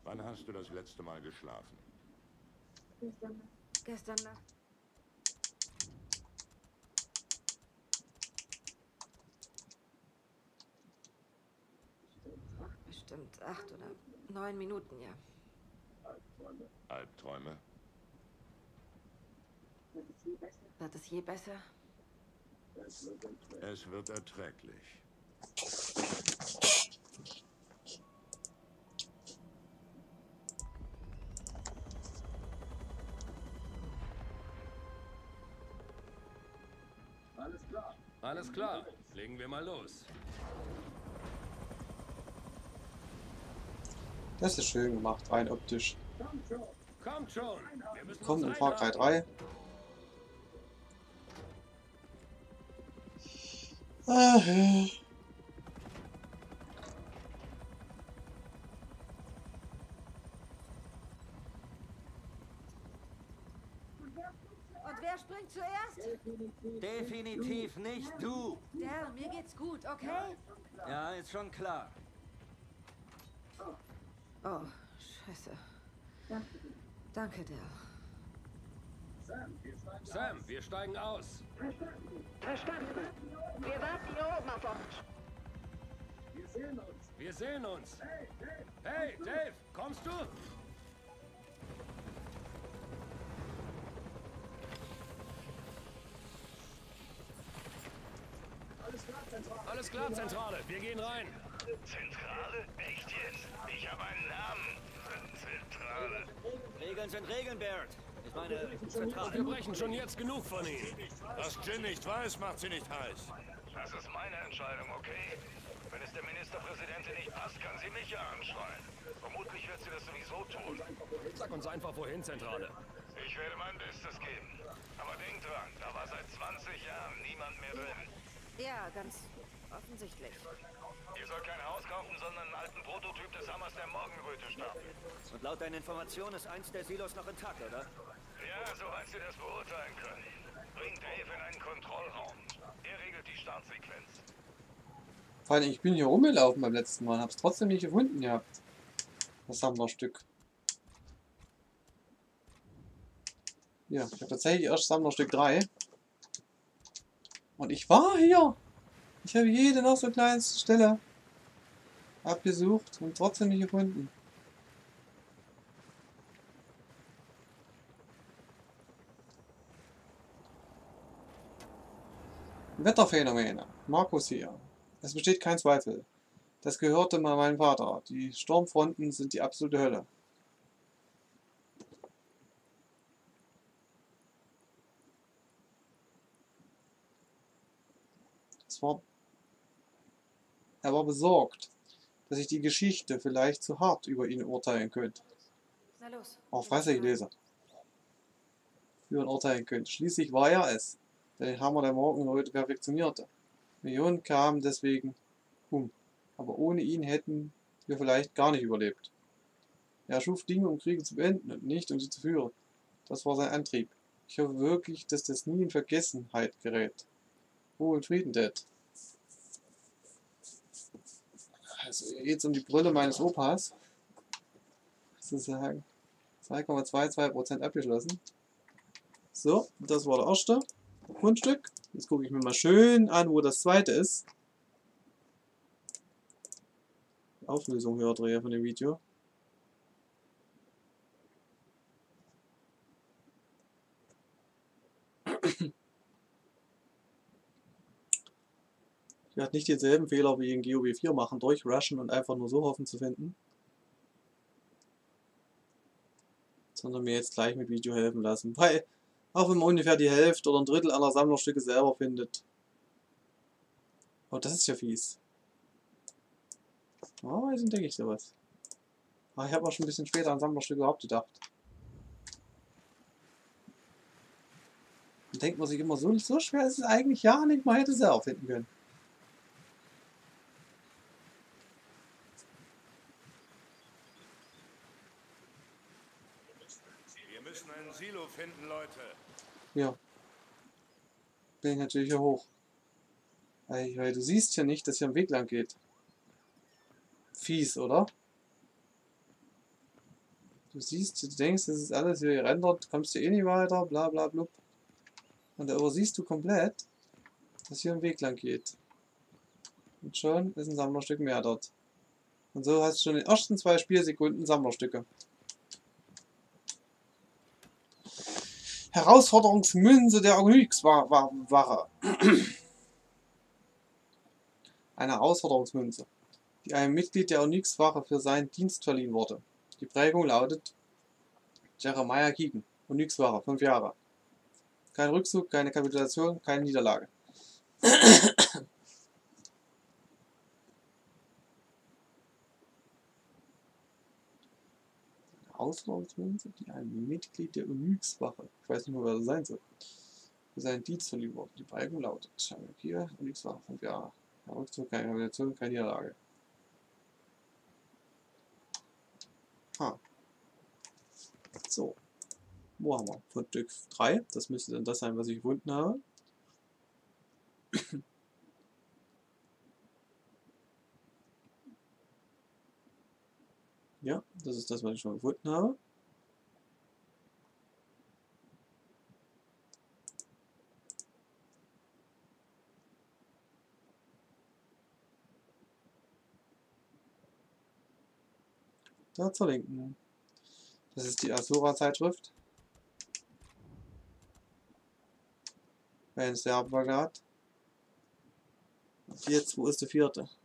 Wann hast du das letzte Mal geschlafen? Gestern Nacht. Bestimmt acht oder neun Minuten, ja. Albträume? Wird es je besser? Es wird erträglich. Alles klar. Legen wir mal los. Das ist schön gemacht, rein optisch. Kommt schon. Wir müssen Kommt in Far Cry einarbeiten. 3. Ah, ja. Und wer springt zuerst? Definitiv nicht du. Der, mir geht's gut, okay? Ja, ist schon klar. Oh, scheiße. Danke, Dell. Sam, wir steigen aus. Verstanden. Wir warten hier oben auf uns. Wir sehen uns. Hey, Dave, kommst du? Alles klar, Zentrale. Wir gehen rein. Zentrale? Echt jetzt? Ich habe einen Namen. Zentrale. Regeln sind Regeln, Barrett. Ich meine, zentral. Wir brechen schon jetzt genug von ihnen. Was Jin nicht weiß, macht sie nicht heiß. Das ist meine Entscheidung, okay? Wenn es der Ministerpräsidentin nicht passt, kann sie mich ja anschreien. Vermutlich wird sie das sowieso tun. Sag uns einfach wohin, Zentrale. Ich werde mein Bestes geben. Aber denk dran, da war seit 20 Jahren niemand mehr drin. Ja, ganz offensichtlich. Ihr sollt kein Haus kaufen, sondern einen alten Prototyp des Hammers der Morgenröte starten. Und laut deinen Informationen ist eins der Silos noch intakt, oder? Ja, soweit Sie das beurteilen können. Bringt Dave in einen Kontrollraum. Er regelt die Startsequenz. Vor allem, ich bin hier rumgelaufen beim letzten Mal, hab's trotzdem nicht gefunden gehabt. Das Sammlerstück. Ja, ich habe tatsächlich erst Sammlerstück 3. Und ich war hier. Ich habe jede noch so kleinste Stelle abgesucht und trotzdem nicht gefunden. Wetterphänomene. Markus hier. Es besteht kein Zweifel. Das gehörte mal meinem Vater. Die Sturmfronten sind die absolute Hölle. War, er war besorgt, dass ich die Geschichte vielleicht zu hart über ihn urteilen könnte. Na los. Ich lese. Für ihn urteilen könnte. Schließlich war er es, der den Hammer der Morgenröte perfektionierte. Millionen kamen deswegen um. Aber ohne ihn hätten wir vielleicht gar nicht überlebt. Er schuf Dinge, um Kriege zu beenden und nicht, um sie zu führen. Das war sein Antrieb. Ich hoffe wirklich, dass das nie in Vergessenheit gerät. Und Frieden, Dad. Also jetzt um die Brille meines Opas. Sozusagen 2,22% abgeschlossen. So, das war der erste Grundstück. Jetzt gucke ich mir mal schön an, wo das zweite ist. Auflösung höher drehe von dem Video. Ich werde nicht denselben Fehler wie in GOB 4 machen, durchrushen und einfach nur so hoffen zu finden. Sondern mir jetzt gleich mit Video helfen lassen. Weil, auch wenn man ungefähr die Hälfte oder ein Drittel aller Sammlerstücke selber findet. Oh, das ist ja fies. Normalerweise denke ich sowas. Aber ich habe auch schon ein bisschen später an Sammlerstücke überhaupt gedacht. Und denkt man sich immer, so, so schwer ist es eigentlich ja nicht, man hätte es selber finden können. Wir müssen ein Silo finden, Leute. Ja. Bin ich natürlich hier hoch. Weil, du siehst ja nicht, dass hier ein Weg lang geht. Fies, oder? Du siehst, du denkst, das ist alles hier gerendert, kommst du eh nicht weiter, bla bla blub. Und da übersiehst du komplett, dass hier ein Weg lang geht. Und schon ist ein Sammlerstück mehr dort. Und so hast du schon in den ersten zwei Spielsekunden Sammlerstücke. Herausforderungsmünze der Onyx-Wache. Eine Herausforderungsmünze, die einem Mitglied der Onyx-Wache für seinen Dienst verliehen wurde. Die Prägung lautet Jeremiah Keegan, Onyx-Wache, 5 Jahre. Kein Rückzug, keine Kapitulation, keine Niederlage. Herausforderungsmünze, die einem Mitglied der Onyx-Wache, ich weiß nicht mehr, wer das sein soll, für seinen Dienst verliehen wurde. Die Prägung lautet Jeremiah Onyx-Wache, 5 Jahre. Rückzug, keine Kapitulation, keine Niederlage. Ha. So. Wo haben wir? Fundstück 3. Das müsste dann das sein, was ich gefunden habe. Ja, das ist das, was ich schon gefunden habe. Da zur Linken. Das ist die Asura-Zeitschrift. Wenn es der Abwagat. Jetzt, wo ist der vierte?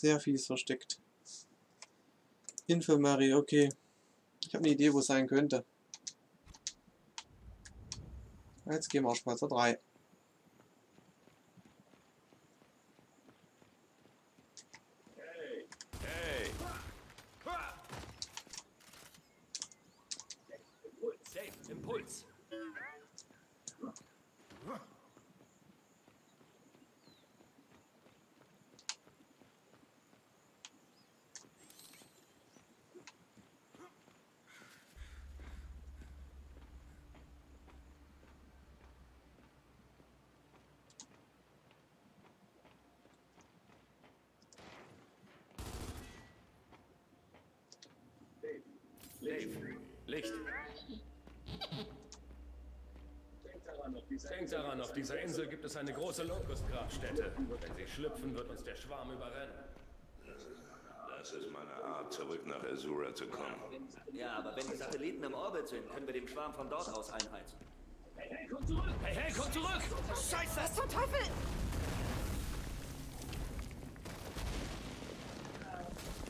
Sehr fies versteckt. Infirmary, okay. Ich habe eine Idee, wo es sein könnte. Jetzt gehen wir auf Spalzer 3. Hey, Safe, Impuls. Dave, Licht. Daran, auf dieser Insel gibt es eine große Locust-Grabstätte. Wenn sie schlüpfen, wird uns der Schwarm überrennen. das ist meine Art, zurück nach Azura zu kommen. Ja, aber wenn die Satelliten im Orbit sind, können wir den Schwarm von dort aus einheizen. Hey, hey, komm zurück! Scheiße, was zum Teufel?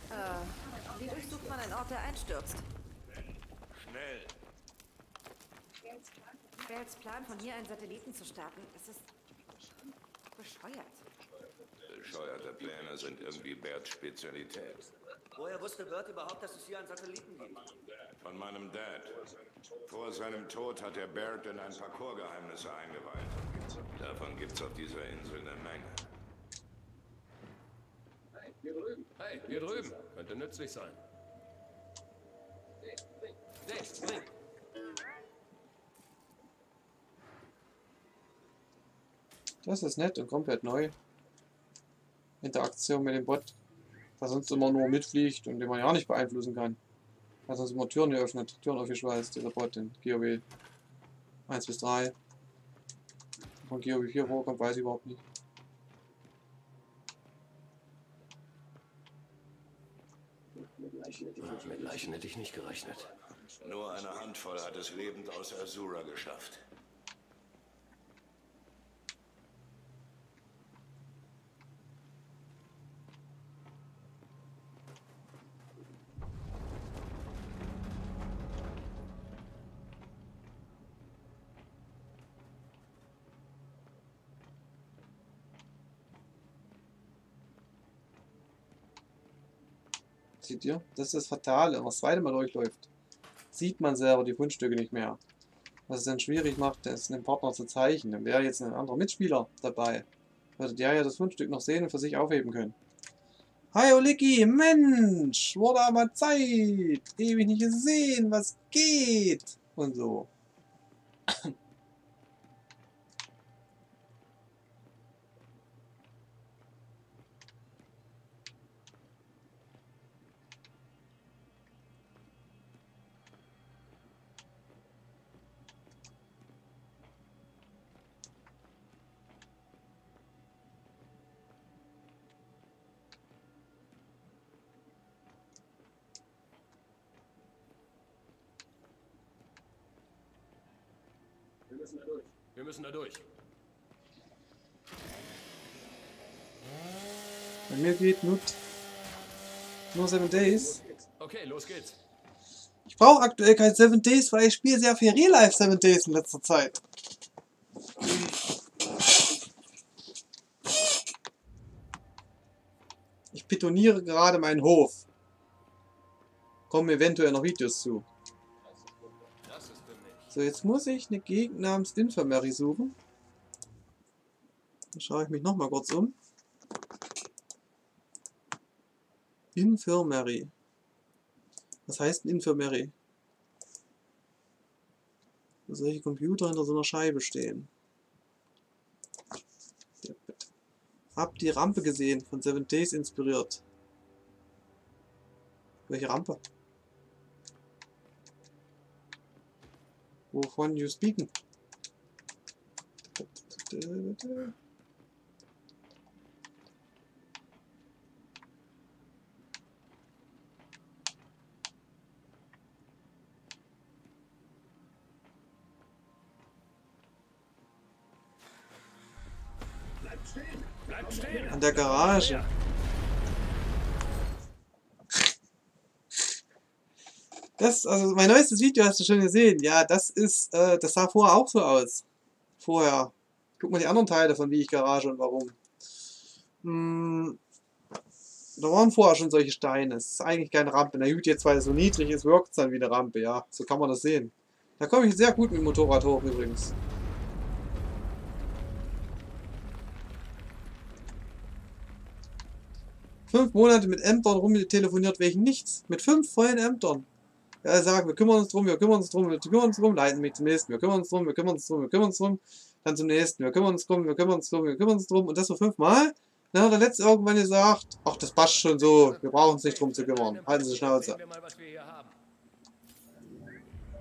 Äh, wie durchsucht man einen Ort, der einstürzt? Schnell! Bells Plan, von hier einen Satelliten zu starten, das ist bescheuert. Bescheuerte Pläne sind irgendwie Berts Spezialität. Woher wusste Bert überhaupt, dass es hier einen Satelliten gibt? Von meinem Dad. Vor seinem Tod hat er Baird in ein paar Chorgeheimnisse eingeweiht. Davon gibt's auf dieser Insel eine Menge. Hey, hier drüben. Könnte nützlich sein. Dave, bring. Das ist nett und komplett neu. Interaktion mit dem Bot. Der sonst immer nur mitfliegt und den man ja nicht beeinflussen kann. Der sonst immer Türen geöffnet, Türen aufgeschweißt, dieser Bot in GOW 1 bis 3. Von GOW 4 vorkommt, weiß ich überhaupt nicht. Mit Leichen hätte ich nicht gerechnet. Nur eine Handvoll hat es lebend aus Azura geschafft. Seht ihr? Das ist das Fatale. Wenn man das zweite Mal durchläuft, sieht man selber die Fundstücke nicht mehr. Was es dann schwierig macht, das dem Partner zu zeichnen. Dann wäre jetzt ein anderer Mitspieler dabei. Würde der ja das Fundstück noch sehen und für sich aufheben können. Hi Oliki, Mensch, wurde aber Zeit. Ewig nicht gesehen, was geht? Und so. Müssen da durch. Bei mir geht nur, nur 7 Days. Okay, los geht's. Ich brauche aktuell kein 7 Days, weil ich spiele sehr viel Real Life 7 Days in letzter Zeit. Ich betoniere gerade meinen Hof. Kommen eventuell noch Videos zu. So, jetzt muss ich eine Gegend namens Infirmary suchen. Dann schaue ich mich nochmal kurz um. Infirmary. Was heißt Infirmary? Solche Computer hinter so einer Scheibe stehen. Hab die Rampe gesehen, von Seven Days inspiriert. Welche Rampe? Wovon you speaking? An der Garage. Das, also mein neuestes Video hast du schon gesehen. Ja, das ist, äh, das sah vorher auch so aus. Vorher. Guck mal die anderen Teile von wie ich Garage und warum. Hm, da waren vorher schon solche Steine. Es ist eigentlich keine Rampe. Na gut, jetzt weil es so niedrig ist, wirkt es dann wie eine Rampe. Ja, so kann man das sehen. Da komme ich sehr gut mit dem Motorrad hoch übrigens. Fünf Monate mit Ämtern rumtelefoniert wegen nichts. Mit fünf vollen Ämtern. Ja, sagen, wir kümmern uns drum, wir kümmern uns drum, wir kümmern uns drum, leiten mich zum nächsten, wir kümmern uns drum, wir kümmern uns drum, wir kümmern uns drum, dann zum nächsten, wir kümmern uns drum, wir kümmern uns drum, wir kümmern uns drum und das so fünfmal. Dann hat der letzte irgendwann gesagt, ach, das passt schon so, wir brauchen uns nicht drum zu kümmern. Halten Sie die Schnauze.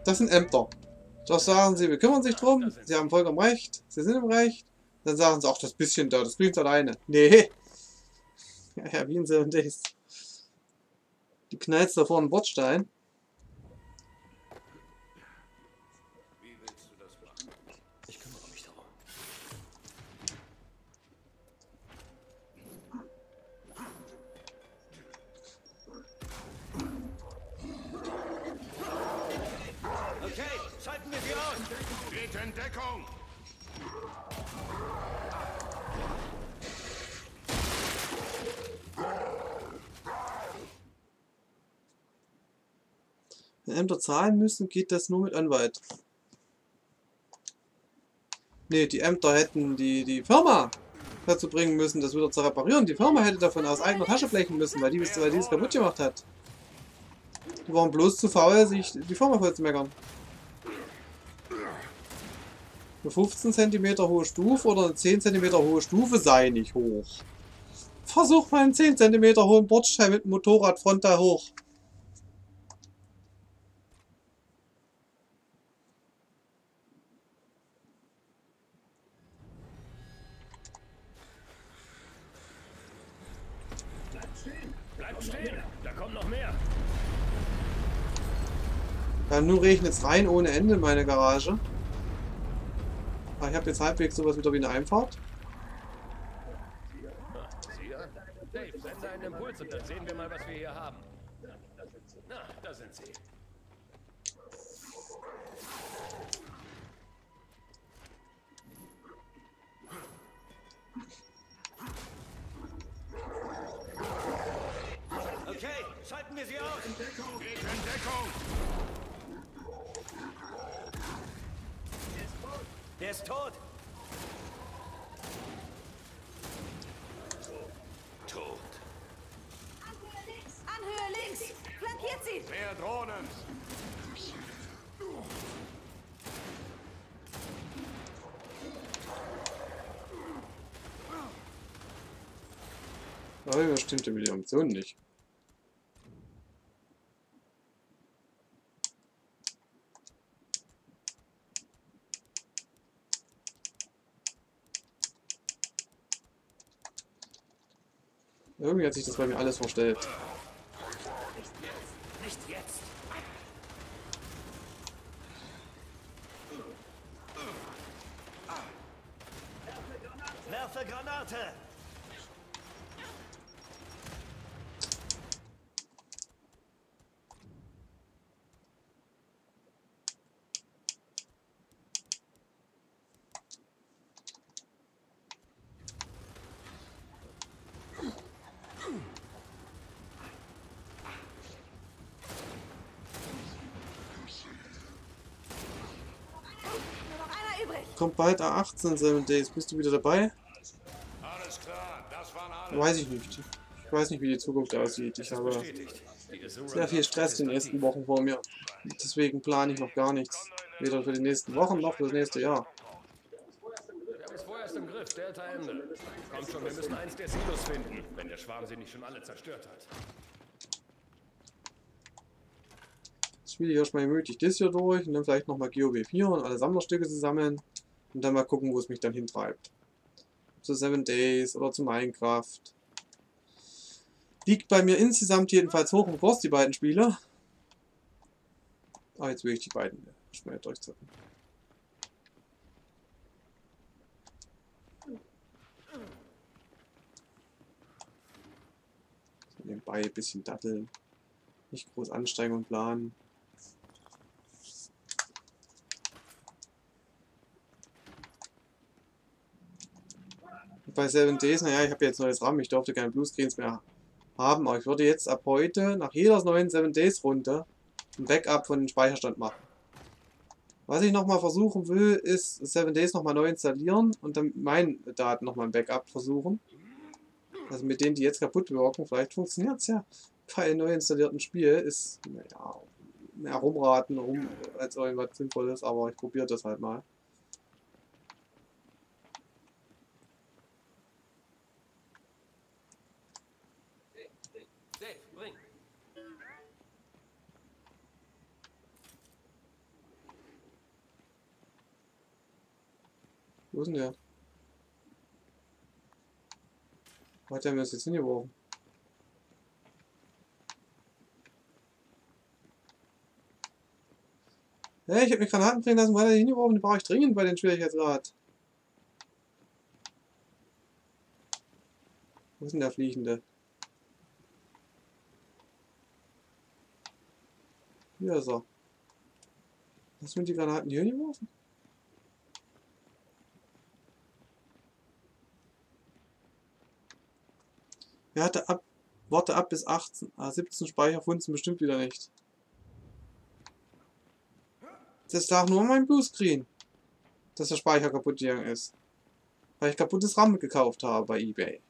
Das sind Ämter. Doch sagen sie, wir kümmern sich drum, sie haben vollkommen recht, sie sind im Recht. Dann sagen sie, ach, das bisschen da, das bringt alleine. Nee. Ja, wie in Seven Days. Du knallst da vor einen Bordstein. Zahlen müssen, geht das nur mit Anwalt. Nee, die Ämter hätten die, die Firma dazu bringen müssen, das wieder zu reparieren. Die Firma hätte davon aus eigener Tasche blechen müssen, weil die, weil die es kaputt gemacht hat. Die waren bloß zu faul, sich die Firma voll zu meckern. Eine 15 cm hohe Stufe oder eine 10 cm hohe Stufe sei nicht hoch. Versuch mal einen 10 cm hohen Bordstein mit dem Motorrad frontal hoch. Bleibt stehen! Da kommt noch mehr! Ja, nun regnet es rein ohne Ende in meine Garage. Aber ich habe jetzt halbwegs sowas wieder wie eine Einfahrt. Ah, sieh an. Dave, sende einen Impuls und dann sehen wir mal, was wir hier haben. Na, da sind sie. Okay, schalten wir sie aus. Geht in Deckung! Der ist tot. Tot. Anhöhe links! Flankiert sie! Mehr Drohnen! Aber irgendwas stimmte mit der Option nicht. Irgendwie hat sich das bei mir alles jetzt. Werfe Granate. Nur noch einer übrig! Kommt bald A18 Seven Days. Bist du wieder dabei? Alles klar, das waren alle. Weiß ich nicht. Ich weiß nicht, wie die Zukunft aussieht. Ich habe sehr viel Stress die nächsten Wochen vor mir. Deswegen plane ich noch gar nichts. Weder für die nächsten Wochen noch für das nächste Jahr. Vorerst im Griff, Delta Ende. Kommt schon, wir müssen eins der Silos finden, wenn der Schwarm sie nicht schon alle zerstört hat. Jetzt spiele ich erstmal gemütlich das hier durch und dann vielleicht nochmal GOW 4 und alle Sammlerstücke zusammen und dann mal gucken, wo es mich dann hintreibt. Zu Seven Days oder zu Minecraft. Liegt bei mir insgesamt jedenfalls hoch im Kurs, die beiden Spiele. Ah, jetzt will ich die beiden hier durchzocken. Nebenbei ein bisschen datteln. Nicht groß anstrengen und planen. Bei 7 Days, naja, ich habe jetzt neues RAM, ich durfte keine Bluescreens mehr haben, aber ich würde jetzt ab heute nach jeder neuen 7 Days Runde ein Backup von dem Speicherstand machen. Was ich nochmal versuchen will, ist 7 Days nochmal neu installieren und dann meine Daten nochmal ein Backup versuchen. Also mit denen, die jetzt kaputt wirken, vielleicht funktioniert es ja bei einem neu installierten Spiel. Ist, naja, mehr rumraten, rum, als irgendwas Sinnvolles, aber ich probiere das halt mal. Dave, bring. Wo ist denn der? Wo hat der mir das jetzt hingeworfen? Hey, ich hab mir Granaten bringen lassen, weil er hingeworfen, die brauche ich dringend bei den Schwierigkeitsgrad. Wo ist denn der Fliegende? Hier ist er. Du mir die Granaten hier hingeworfen? Er hatte ab, Worte ab bis 18, ah, 17 Speicherfunzen bestimmt wieder nicht. Das lag nur an meinem Bluescreen, dass der Speicher kaputt gegangen ist. Weil ich kaputtes RAM gekauft habe bei Ebay.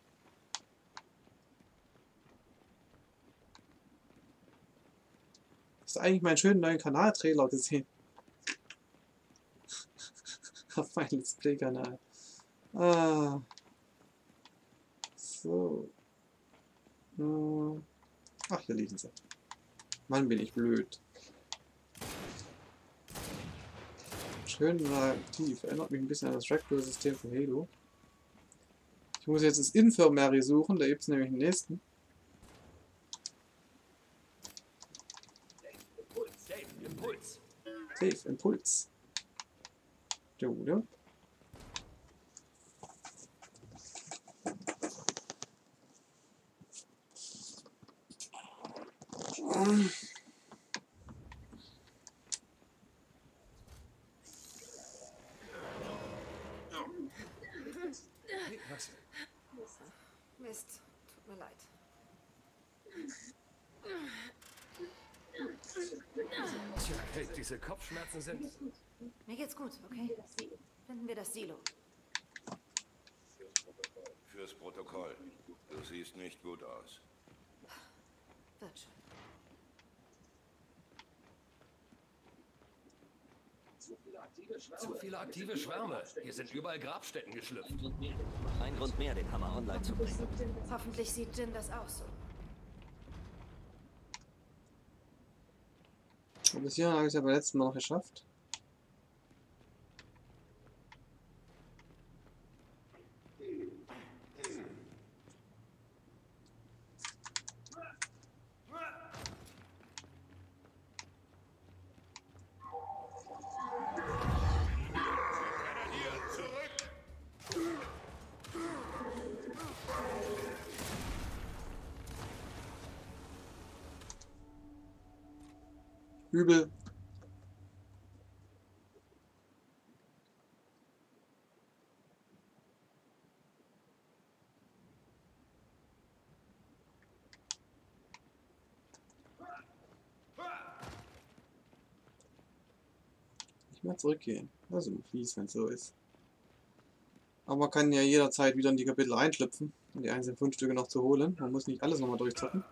Hast du eigentlich meinen schönen neuen Kanal-Trailer gesehen? Auf meinem Let's Play-Kanal. Ah. So. Ach, hier liegen sie. Mann, bin ich blöd. Schön aktiv. Erinnert mich ein bisschen an das Trackball-System von Halo. Ich muss jetzt das Infirmary suchen, da gibt es nämlich den nächsten. Dave, Impuls. Safe, Impuls. Der Gute. Ähm. Hey, was? Mist. Tut mir leid. Tja, hey, diese Kopfschmerzen sind... Mir geht's gut, okay? Finden wir das Silo. Fürs Protokoll. Du siehst nicht gut aus. Wird schon. Zu viele aktive Schwärme. Hier sind überall Grabstätten geschlüpft. Ein Grund mehr, den Hammer online zu bringen. Hoffentlich sieht Jin das auch so. Und bis hierhin habe ich es ja beim letzten Mal noch geschafft. Nicht mehr zurückgehen. Also fies, wenn es so ist. Aber man kann ja jederzeit wieder in die Kapitel einschlüpfen, um die einzelnen Fundstücke noch zu holen. Man muss nicht alles nochmal durchzocken.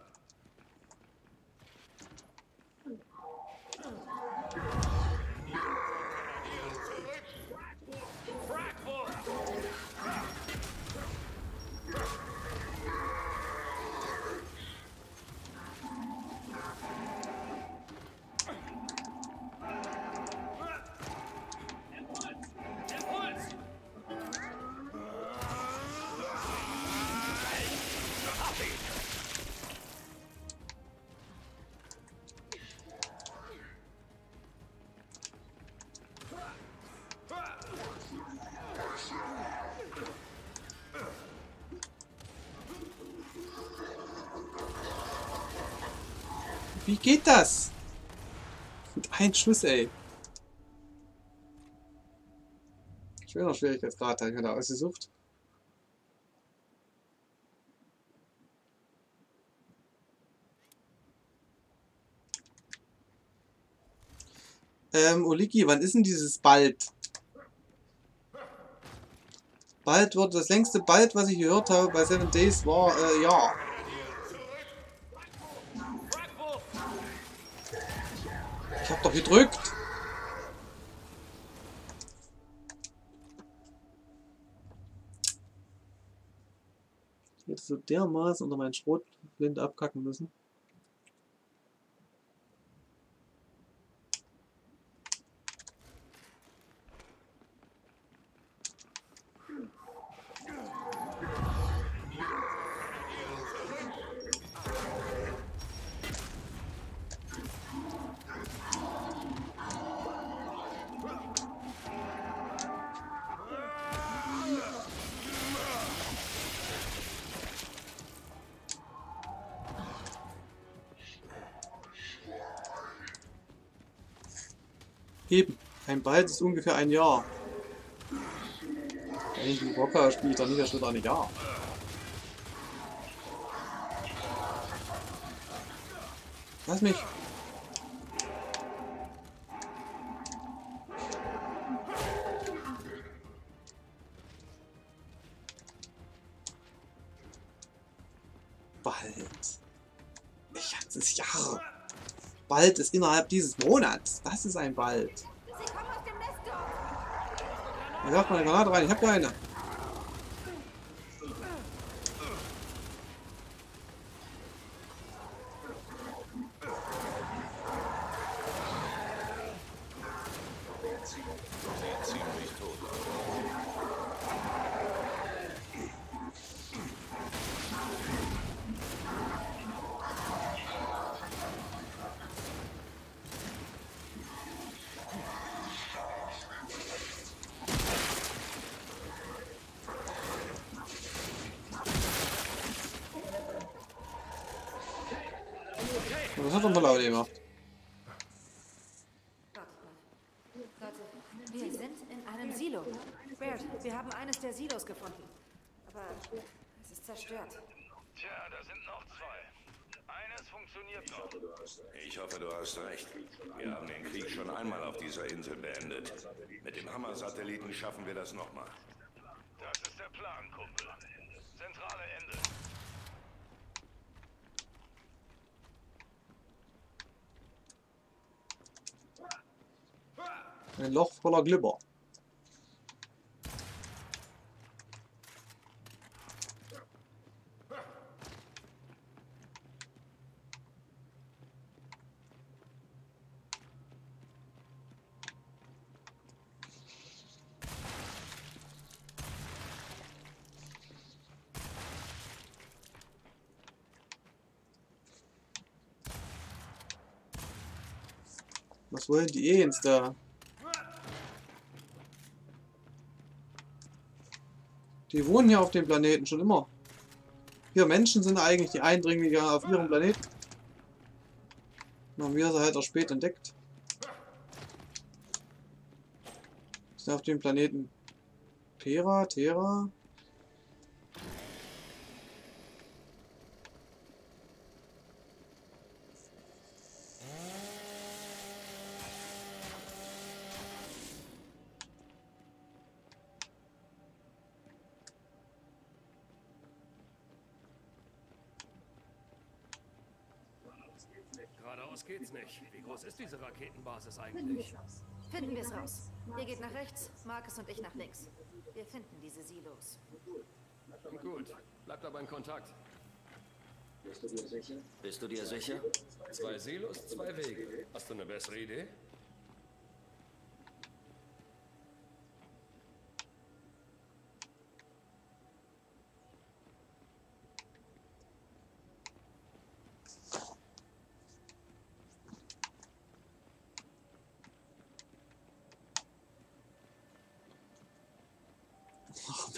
geht das? Mit einem Schuss, ey. Schwerer Schwierigkeitsgrad, ah, da genau, habe ich mir da ausgesucht. Ähm, Oliki, wann ist denn dieses bald? Bald wurde das längste bald, was ich gehört habe bei Seven Days, war, äh, ja. Gedrückt. Ich hätte so dermaßen unter meinen Schrotflinte abkacken müssen. Bald ist ungefähr ein Jahr. Wenn ich einen Bocker spiele, dann nicht erst wieder ein Jahr. Lass mich. Bald. Ich hatte es Jahre. Bald ist innerhalb dieses Monats. Das ist ein Bald. Sie kommen aus dem Nest werft mal eine Granate rein. Ich hab keine. Das hat unser Leute gemacht. Wartet mal. Leute, wir sind in einem Silo. Baird, wir haben eines der Silos gefunden. Aber es ist zerstört. Tja, da sind noch zwei. Eines funktioniert noch. Ich hoffe, du hast recht. Wir haben den Krieg schon einmal auf dieser Insel beendet. Mit dem Hammer-Satelliten schaffen wir das nochmal. Das ist der Plan, Kumpel. Zentrale Ende. Ein Loch voller Glibber. Was wollen die Ehens da? Die wohnen hier auf dem Planeten schon immer. Wir Menschen sind eigentlich die Eindringlinge auf ihrem Planeten. Haben wir sie halt auch spät entdeckt. Sind auf dem Planeten Pera, Terra. Groß ist diese Raketenbasis eigentlich? Finden wir es raus. Ihr geht nach rechts, Marcus und ich nach links. Wir finden diese Silos. Gut, bleibt aber in Kontakt. Bist du dir sicher? Zwei Silos, zwei Wege. Hast du eine bessere Idee?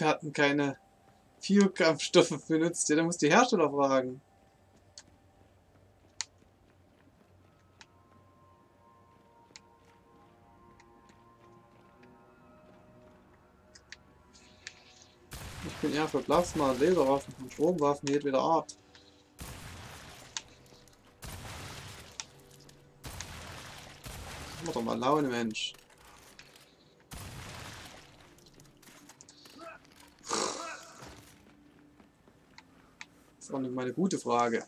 Wir hatten keine Biokampfstoffe benutzt. Ja, da muss die Hersteller fragen. Ich bin eher für Plasma, Laserwaffen und Stromwaffen jedweder Art. Mach doch mal Laune, Mensch. Das war nicht mal eine gute Frage.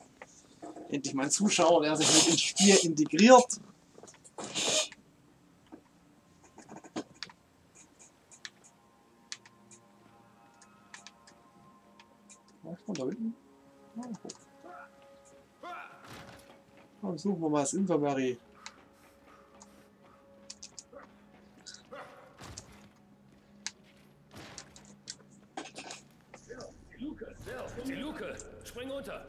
Endlich mal ein Zuschauer, der sich mit ins Spiel integriert. Was von da hinten? Ah. Dann suchen wir mal das Infirmary. Die Luke! Spring runter!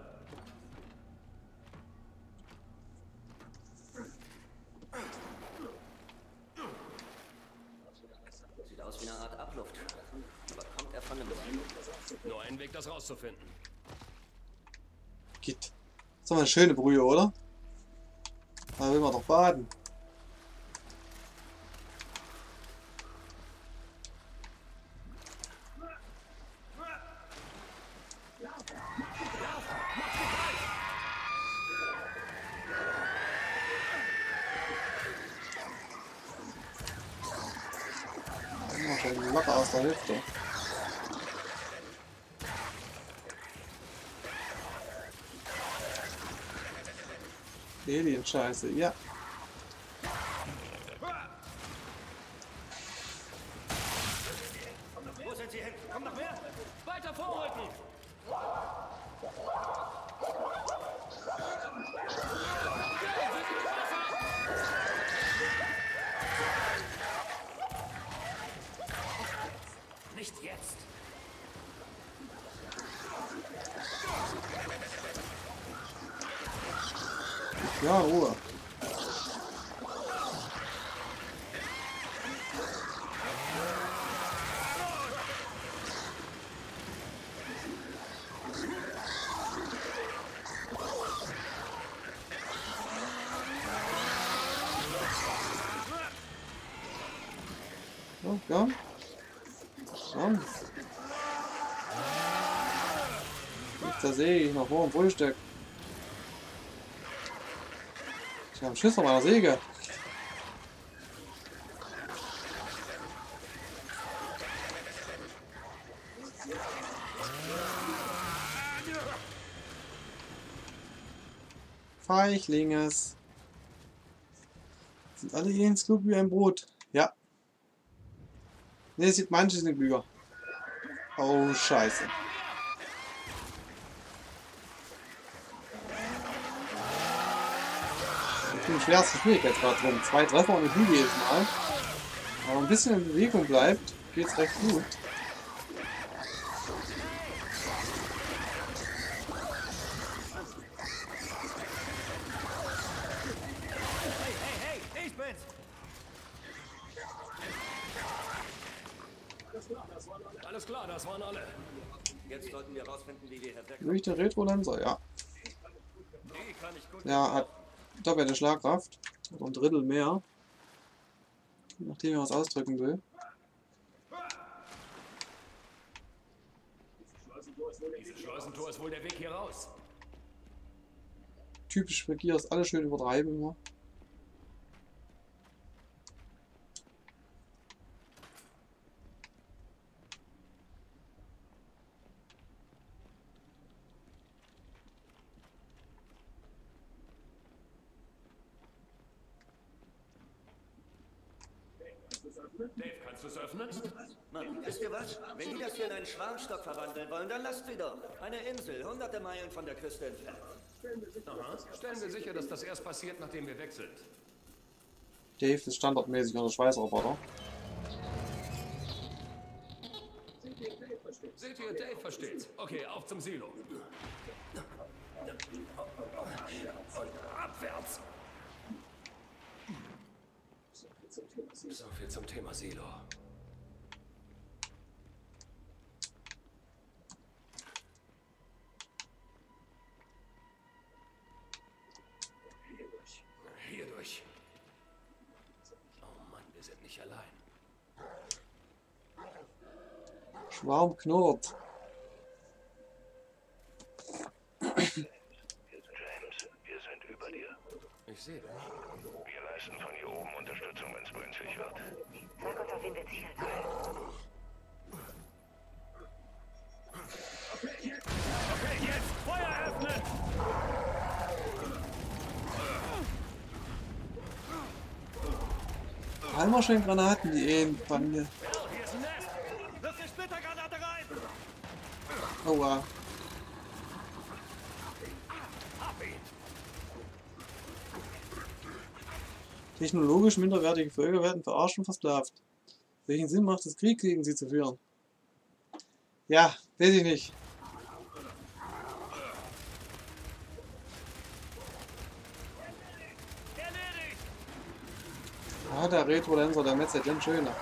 Sieht aus wie eine Art Abluft. Aber kommt er von einem Silo? Nur einen Weg, das rauszufinden. Geht. Das ist doch mal eine schöne Brühe, oder? Da will man doch baden. Locker aus der Hüfte. Alien-Scheiße, ja. Wo sind sie hin? Komm noch mehr! Weiter vorrücken! Nicht jetzt! Ja, Ruhe. So, komm. Komm. Jetzt ich noch vor dem Frühstück. Ich habe einen Schiss auf meiner Säge. Feichlinges. Sind alle eh ins Klug wie ein Brot. Ja. Ne, sieht manches nicht klüger. Oh, scheiße. Ich bin schwerste Schwierigkeitsgrad drin. Zwei Treffer und ich lüge jedes Mal. Aber ein bisschen in Bewegung bleibt, geht's recht gut. Ich bin's! Alles klar, das waren alle. Jetzt sollten wir rausfinden, wie wir wegkommen. Durch der Retro-Lancer, ja. Die kann ich gut. Ja, hat doppelte Schlagkraft. Also ein Drittel mehr. Nachdem er was ausdrücken will. Dieses Schleusentor ist wohl der Weg hier raus. Typisch für Gears, alles schön übertreiben immer. Dave, kannst du es öffnen? Mann, wisst ihr was? Wenn die das hier in Schwarmstock verwandeln wollen, dann lasst sie doch. Eine Insel, hunderte Meilen von der Küste entfernt. Aha. Stellen wir sicher, dass das erst passiert, nachdem wir weg sind. Dave ist standardmäßig unter Schweißroboter. Seht ihr, Dave versteht's. Okay, auf zum Silo. Abwärts. So viel zum Thema Silo. Hier durch. Oh Mann, wir sind nicht allein. Schwarm knurrt. James, wir sind über dir. Ich sehe. Wir leisten von hier oben Unterstützung, wenn es brenzlig wird. Sag uns, auf wen wir zielen sollen. Okay, jetzt! Feuer öffnen! Einmal schön Granaten, die Ehen bei mir. Hier ist ein Nest! Wirf die Splittergranate rein! Aua. Technologisch minderwertige Völker werden verarscht und versklavt. Welchen Sinn macht es, Krieg gegen sie zu führen? Ja, weiß ich nicht. Ah, der Retro-Lenser, der Metz den schöner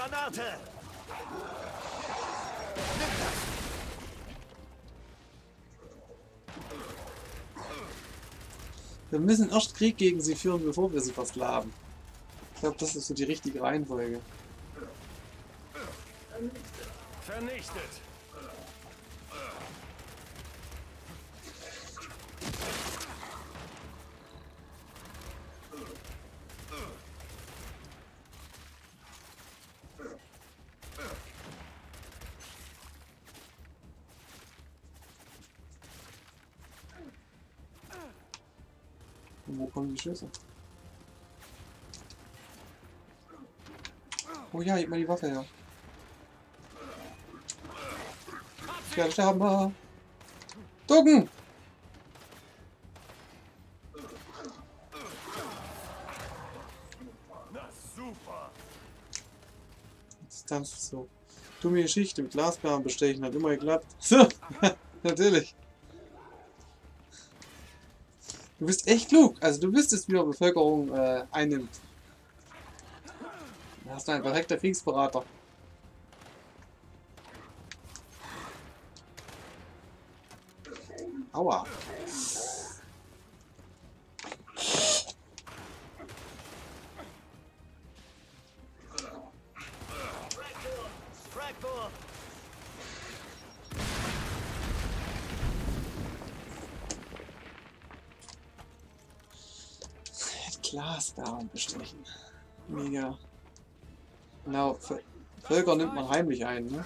Granate! Wir müssen erst Krieg gegen sie führen, bevor wir sie versklaven. Ich glaube, das ist so die richtige Reihenfolge. Vernichtet! Und Schüsse? Oh ja, gib mal die Waffe her. Ich werde sterben. Ducken! Na super! Distanz so. Dumme Geschichte mit Glasperlen bestechen, hat immer geklappt. So, natürlich. Du bist echt klug. Also du wüsstest, wie man Bevölkerung äh, einnimmt. Da hast du ein perfekter Kriegsberater. Glasperlen bestrichen. Mega. Genau, Vö- Völker nimmt man heimlich ein, ne?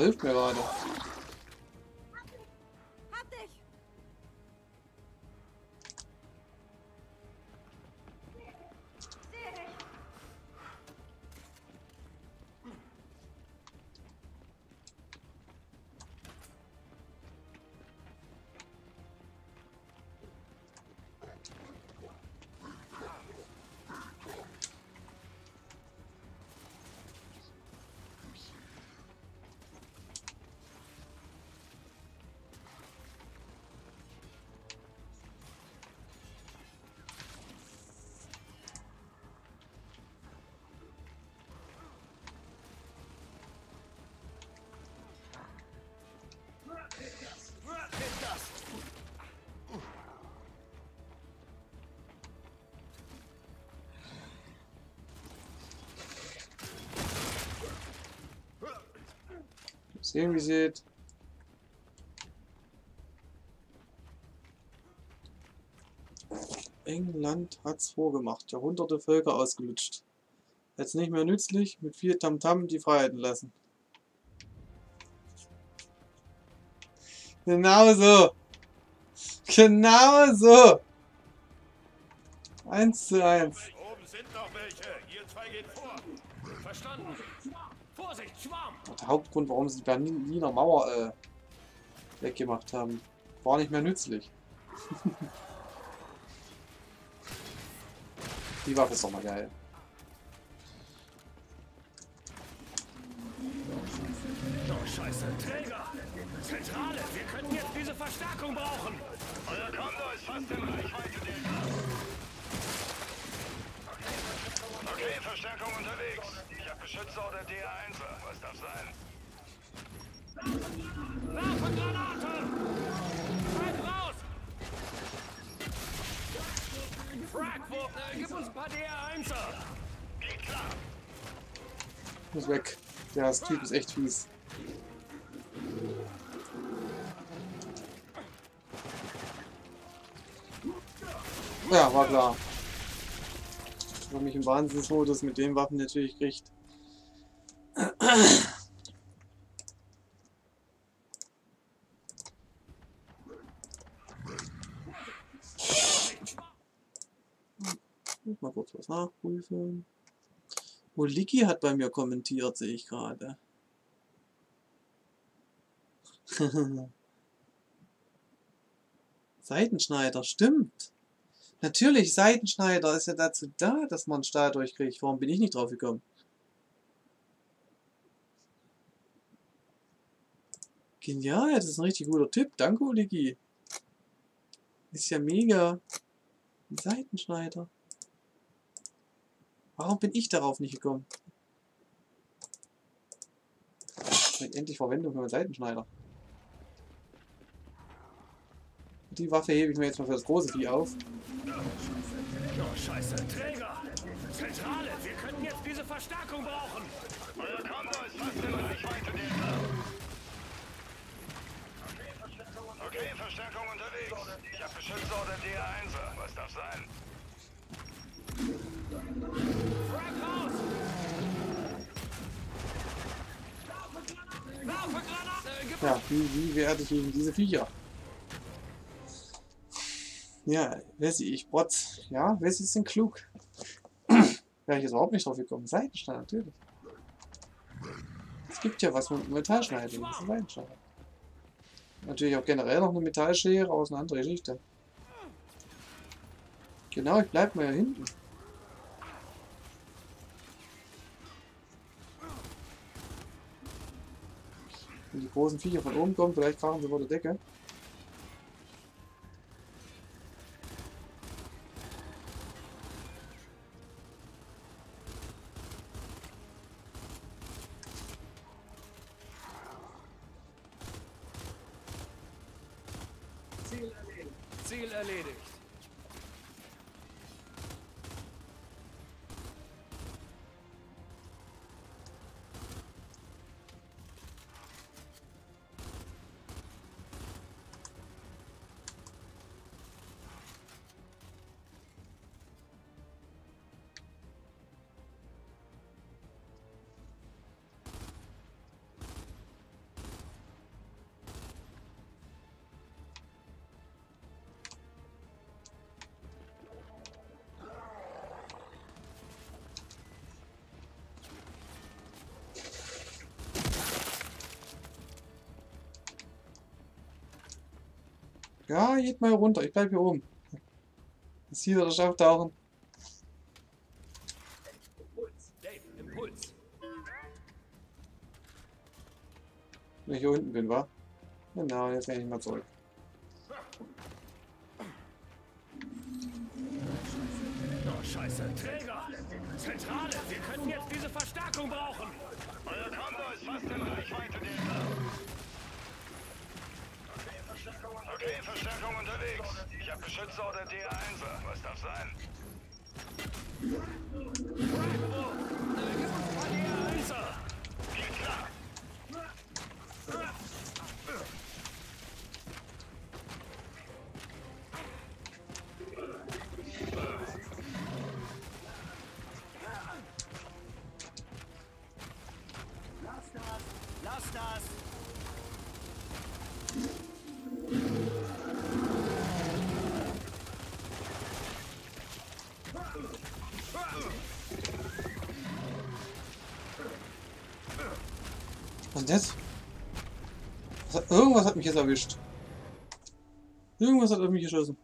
Roboter hilft Sehen, wie seht. England hat's vorgemacht. Jahrhunderte Völker ausgelutscht. Jetzt nicht mehr nützlich, mit viel Tamtam die Freiheiten lassen. Genau so. Genau so. Eins zu eins. Oben sind noch welche. Ihr zwei geht vor. Verstanden. Der Hauptgrund, warum sie die Berliner Mauer äh, weggemacht haben. War nicht mehr nützlich. die Waffe ist doch mal geil. Oh, Scheiße. Träger! Zentrale, wir könnten jetzt diese Verstärkung brauchen. Euer Kommando ist fast in Reichweite der Okay, Verstärkung unterwegs. Beschützer oder DA1er. Was darf sein? Werfe Granate! Halt raus! Fragwurf, äh, gib uns ein paar DR1er! Geht klar. Muss weg. Der Typ ist echt fies. Ja, war klar. Wenn mich im Wahnsinnsmodus mit den Waffen natürlich kriegt. Mal kurz was nachprüfen. Oliki hat bei mir kommentiert, sehe ich gerade. Seitenschneider, stimmt. Natürlich, Seitenschneider ist ja dazu da, dass man Stahl durchkriegt. Warum bin ich nicht drauf gekommen? Genial, das ist ein richtig guter Tipp. Danke, Oligi. Ist ja mega. Ein Seitenschneider. Warum bin ich darauf nicht gekommen? Bringt endlich Verwendung für meinen Seitenschneider. Die Waffe hebe ich mir jetzt mal für das große Vieh auf. Oh, Scheiße. Träger! Zentrale, wir könnten jetzt diese Verstärkung brauchen. Euer Kommando ist fast in Reichweite der Okay, Verstärkung unterwegs. Beschützer oder DA1er. Was darf sein? Frag raus! Werfe Granate! Äh, Ja, wie, wie werde ich gegen diese Viecher? Ja, Wessi, ich Bot. Ja, Wessi sind klug. Wäre ich jetzt überhaupt nicht drauf gekommen. Seitenschneider, natürlich. Es gibt ja was mit Metallschneidung. Das ist ein Seitenschneider. Natürlich auch generell noch eine Metallschere aus einer anderen Geschichte. Genau, ich bleib mal hier hinten. Wenn die großen Viecher von oben kommen, vielleicht krachen sie vor der Decke. Ja, geht mal runter. Ich bleib hier oben. Das hier oder auftauchen. Dave, Impuls. Wenn ich hier unten bin, wa? Genau, jetzt kann ich mal zurück. Oh, Scheiße. Träger! Zentrale, wir könnten jetzt diese Verstärkung brauchen. Verstärkung unterwegs. Ich habe Beschützer oder DA1er. Was darf sein? Was hat, irgendwas hat mich jetzt erwischt. Irgendwas hat auf mich geschossen.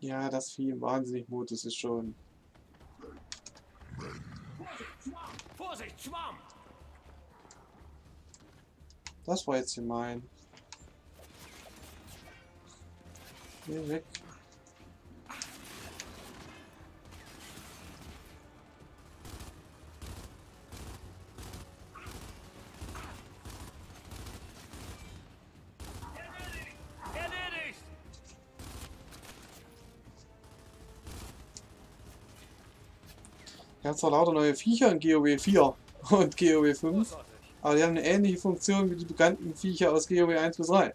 Ja, das Vieh im wahnsinnig Mut, das ist schon. Vorsicht, Schwarm! Das war jetzt gemein. Geh weg. Zwar lauter neue Viecher in GOW 4 und GOW 5, Großartig. aber die haben eine ähnliche Funktion wie die bekannten Viecher aus GOW 1 bis 3.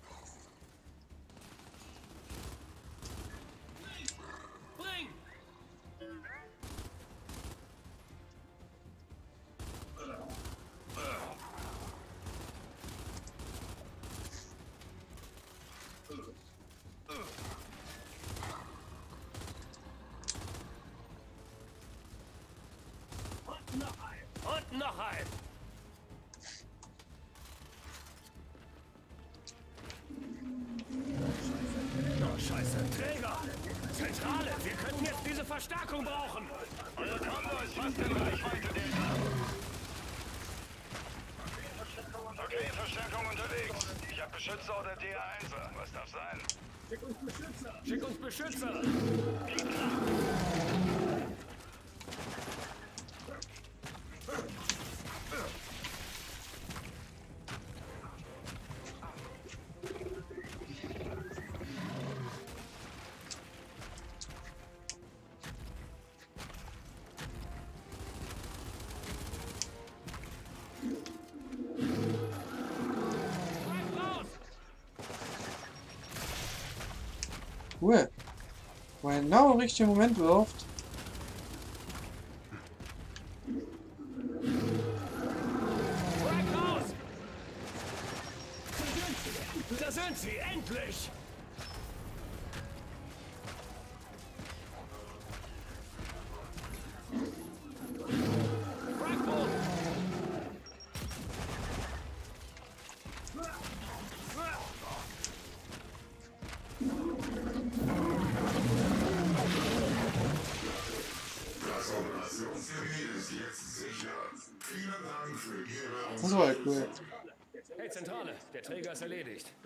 genau richtigen Moment wirft.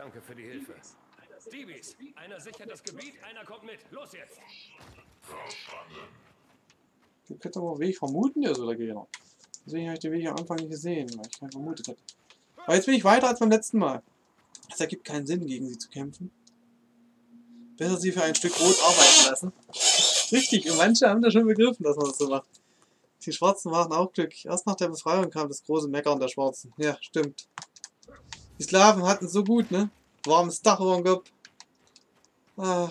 Danke für die Hilfe. Diebis, einer sichert das Gebiet, einer kommt mit. Los jetzt! Ihr könnt aber Weg vermuten, der soll da gehen. Deswegen habe ich den Weg am Anfang nicht gesehen, weil ich keinen vermutet hatte. Aber jetzt bin ich weiter als beim letzten Mal. Es ergibt keinen Sinn, gegen sie zu kämpfen. Besser sie für ein Stück Rot arbeiten lassen. Richtig, und manche haben da schon begriffen, dass man das so macht. Die Schwarzen waren auch Glück. Erst nach der Befreiung kam das große Meckern der Schwarzen. Ja, stimmt. Die Sklaven hatten es so gut, ne? Warmes Dach dem Kopf. Ah.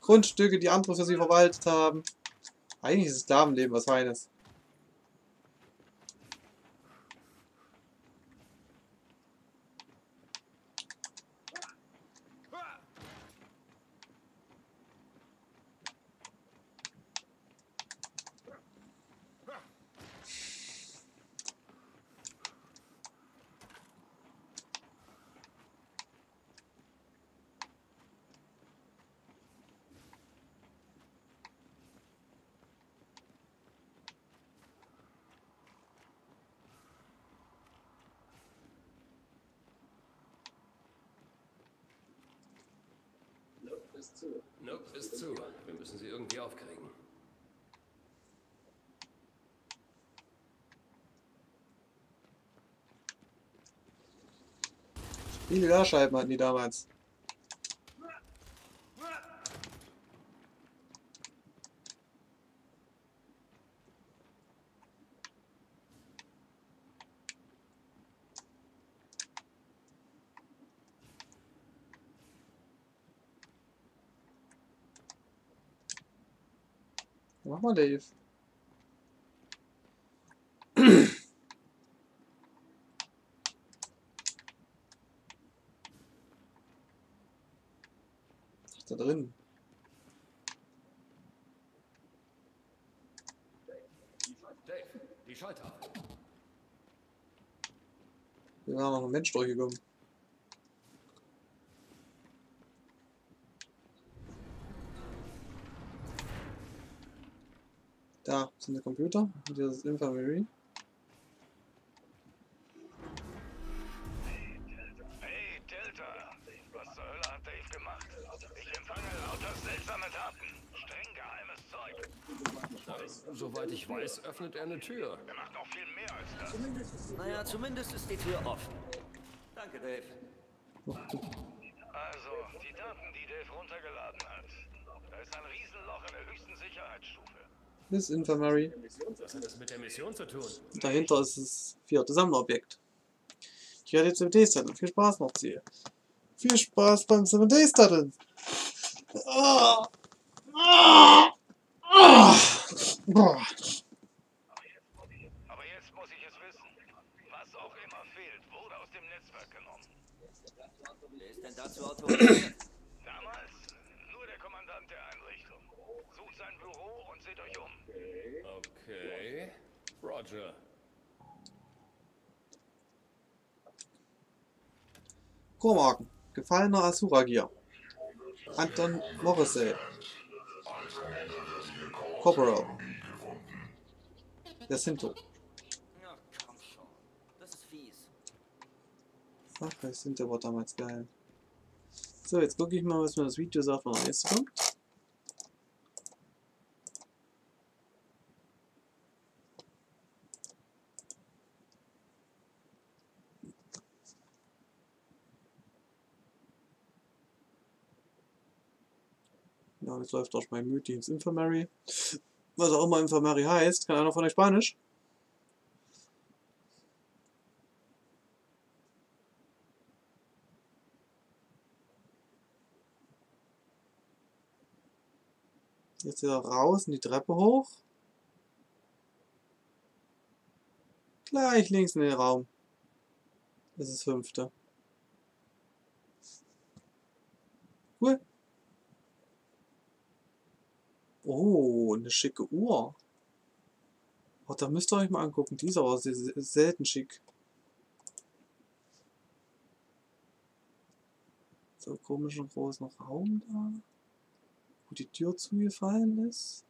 Grundstücke, die andere für sie verwaltet haben. Eigentlich ist das Sklavenleben was Feines. Nope, ist zu. Wir müssen sie irgendwie aufkriegen. Viele Glasscheiben hatten die damals. Was ist da drin? Dave, die Schalter. Wir waren noch ein Mensch durchgekommen. Da sind die Computer. Und hier ist Infirmary. Hey, Delta. Was zur Hölle hat Dave gemacht? Ich empfange lauter seltsame Daten. Streng geheimes Zeug. Soweit ich weiß, öffnet er eine Tür. Er macht noch viel mehr als das. Naja, zumindest ist die Tür offen. Danke, Dave. Also, die Daten, die Dave runtergeladen hat. Da ist ein Riesenloch in der höchsten Sicherheitsstufe. Ist Infirmary. Was hat das mit der Mission zu tun? Dahinter ist das vierte Sammlerobjekt. Ich werde jetzt 7 Days Datteln. Viel Spaß noch, Ziel. Viel Spaß beim 7 Days. Ah. Ah. Ah. Boah. Aber jetzt muss ich es wissen. Was auch immer fehlt, wurde aus dem Netzwerk genommen. Wer ist denn dazu autorisiert? Damals nur der Kommandant der Einrichtung. Sucht sein Büro und seht euch um. Okay. Roger. Chromarken. Gefallener Asura-Gier. Anton Morrissey. Corporal. Der Sinto. Ja, komm schon. Das ist fies. Ach, der Sinto war damals geil. So, jetzt gucke ich mal, was mir das Video sagt, wann der nächste kommt. Ja, jetzt läuft auch mein Mütdienst Infirmary. Was auch immer Infirmary heißt. Kann einer von euch Spanisch? Jetzt wieder raus in die Treppe hoch. Gleich links in den Raum. Das ist das fünfte. Cool. Oh, eine schicke Uhr. Oh, da müsst ihr euch mal angucken. Die ist aber selten schick. So komischen großen Raum da. Wo die Tür zugefallen ist.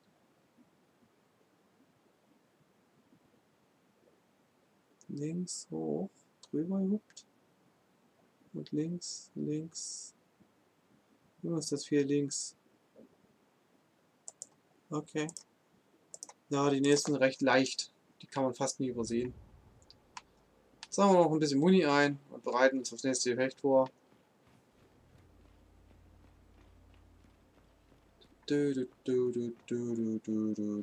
Links hoch, drüber gehuppt. Und links, links. Wo ist das hier links? Okay. Ja, die nächsten recht leicht. Die kann man fast nie übersehen. Sagen wir noch ein bisschen Muni ein und bereiten uns aufs nächste Effekt vor. Du, du, du, du, du, du,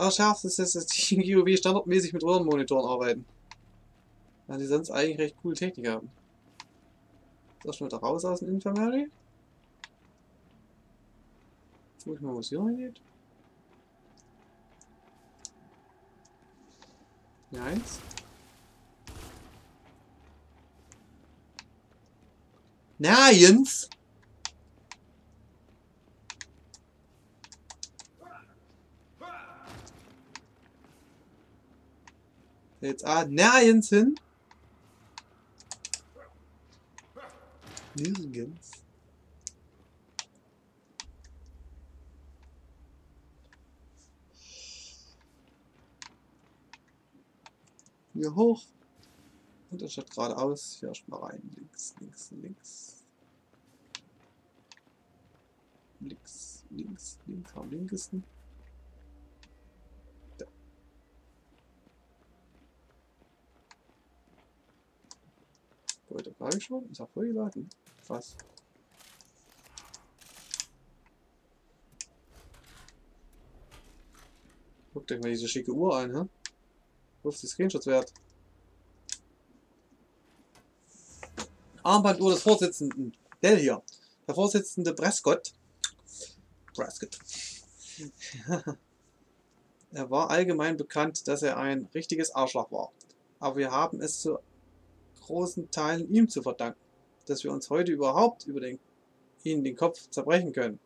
Aber schärft ist jetzt, dass die GOW standardmäßig mit Röhrenmonitoren arbeiten. Weil die sonst eigentlich recht coole Technik haben. So, schon wieder raus aus dem Infirmary. Jetzt guck ich mal, wo es hier hingeht. Hier eins. Nirgends! Jetzt ah, nirgends hin. Nirgends. Hier hoch. Und anstatt geradeaus, hier erstmal rein. Links, links, links. Links, links, links, am linkesten. War ich schon? Ist er vollgeladen? Was? Guckt euch mal diese schicke Uhr an, hä? 50 Screenshots wert. Armbanduhr des Vorsitzenden. Der hier. Der Vorsitzende Prescott. Prescott. er war allgemein bekannt, dass er ein richtiges Arschloch war. Aber wir haben es zu großen Teilen ihm zu verdanken, dass wir uns heute überhaupt über den, ihn den Kopf zerbrechen können.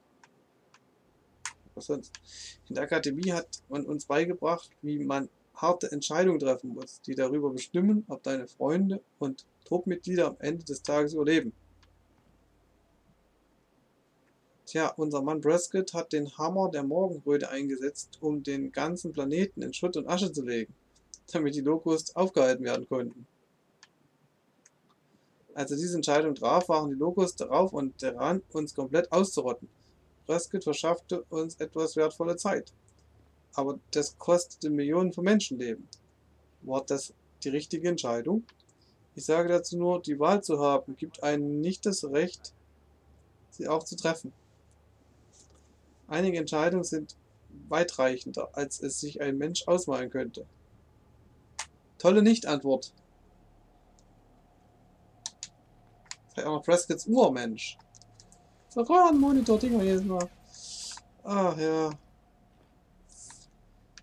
Was sonst? In der Akademie hat man uns beigebracht, wie man harte Entscheidungen treffen muss, die darüber bestimmen, ob deine Freunde und Truppmitglieder am Ende des Tages überleben. Tja, unser Mann Prescott hat den Hammer der Morgenröte eingesetzt, um den ganzen Planeten in Schutt und Asche zu legen, damit die Locusts aufgehalten werden konnten. Als er diese Entscheidung traf, waren die Locusts darauf und daran, uns komplett auszurotten. Prescott verschaffte uns etwas wertvolle Zeit. Aber das kostete Millionen von Menschenleben. War das die richtige Entscheidung? Ich sage dazu nur, die Wahl zu haben, gibt einem nicht das Recht, sie auch zu treffen. Einige Entscheidungen sind weitreichender, als es sich ein Mensch ausmalen könnte. Tolle Nicht-Antwort. Vielleicht auch noch Prescotts Urmensch. So Röhrenmonitor-Dinger jedes Mal. Ach ja.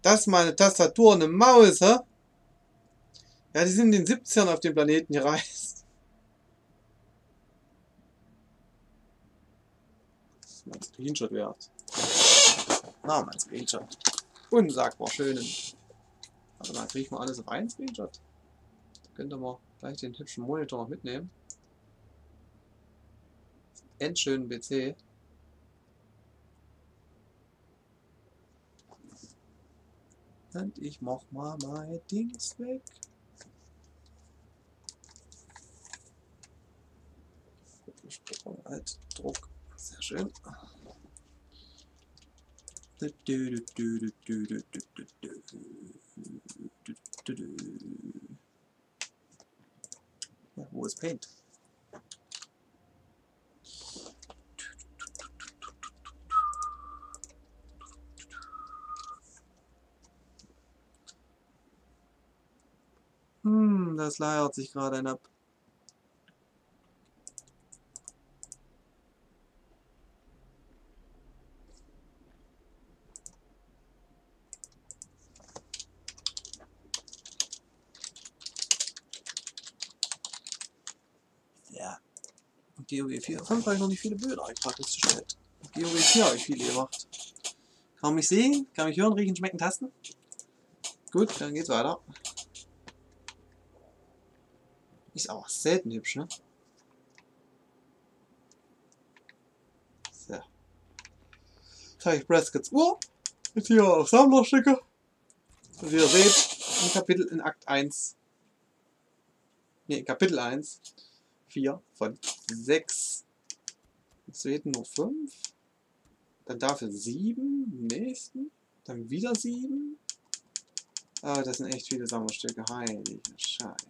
Das ist meine Tastatur und eine Maus, hä? Ja, die sind in den 70ern auf dem Planeten gereist. Das ist mein Screenshot wert. Na, mein Screenshot. Unsagbar schönen. Also dann kriege ich mal alles auf einen Screenshot. Da könnt ihr mal gleich den hübschen Monitor noch mitnehmen. Endschönen PC. Und ich mach mal mein Dings weg. Als Druck. Sehr schön. Ja, wo ist Paint? Hm, das leiert sich gerade ein ab. Ja. Und GOG 4. 5 habe ich noch nicht viele Bilder gerade festgestellt. GOG 4 habe ich viele gemacht. Kann mich sehen, kann mich hören, riechen, schmecken, tasten. Gut, dann geht's weiter. Ist auch selten hübsch, ne? So. Jetzt habe ich Prescotts Uhr. Jetzt hier auf Sammlerstücke. Und wie ihr seht, ein Kapitel in Akt 1. Ne, Kapitel 1. 4 von 6. Jetzt fehlen nur 5. Dann dafür 7 im nächsten. Dann wieder 7. Ah, das sind echt viele Sammlerstücke. Heilige Scheiße.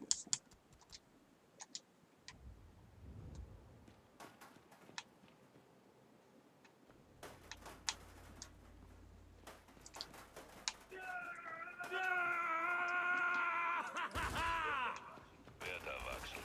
Wird erwachsen.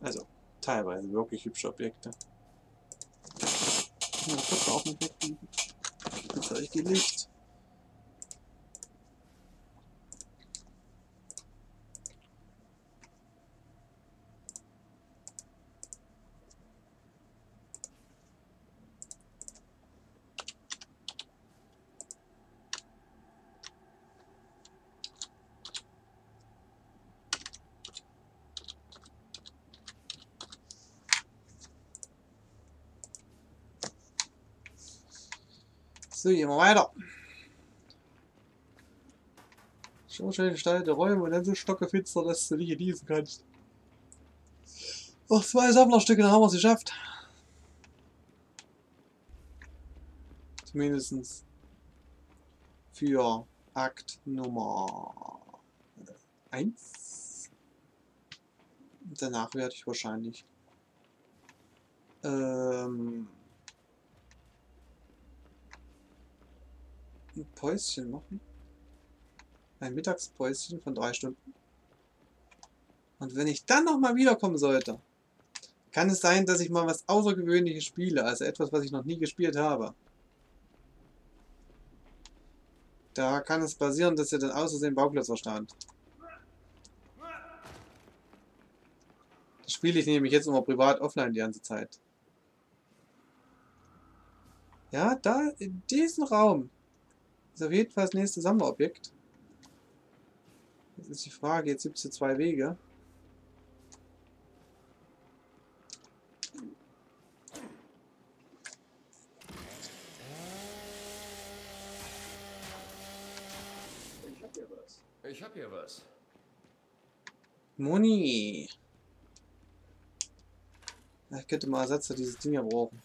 Also, teilweise wirklich hübsche Objekte. Ja, das auch mit wegbiegen. Jetzt habe ich gelegt. So, gehen wir weiter. So schön gestaltete Räume und dann so stockefinster, dass du nicht genießen kannst. Noch zwei Sammlerstücke, dann haben wir es geschafft. Zumindest für Akt Nummer 1. Danach werde ich wahrscheinlich ähm, ein Päuschen machen. Ein Mittagspäuschen von drei Stunden. Und wenn ich dann nochmal wiederkommen sollte, kann es sein, dass ich mal was Außergewöhnliches spiele, also etwas, was ich noch nie gespielt habe. Da kann es passieren, dass ihr dann außersehen Bauplatz verstand. Das spiele ich nämlich jetzt immer privat offline die ganze Zeit. Ja, da, in diesem Raum ist auf jeden Fall das nächste Sammlerobjekt. Jetzt ist die Frage, jetzt gibt es hier zwei Wege. Ich hab hier was. Moni. Ja, Ich könnte mal Ersatz für dieses Ding hier brauchen.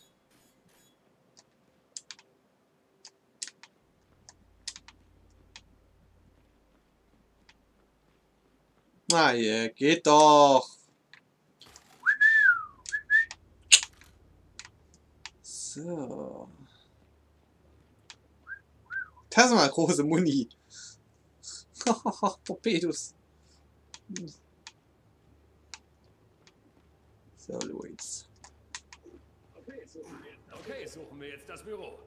Na, je, geht doch. So. Das ist mal große Muni. Torpedos. So, Luis. Okay, suchen wir jetzt das Büro.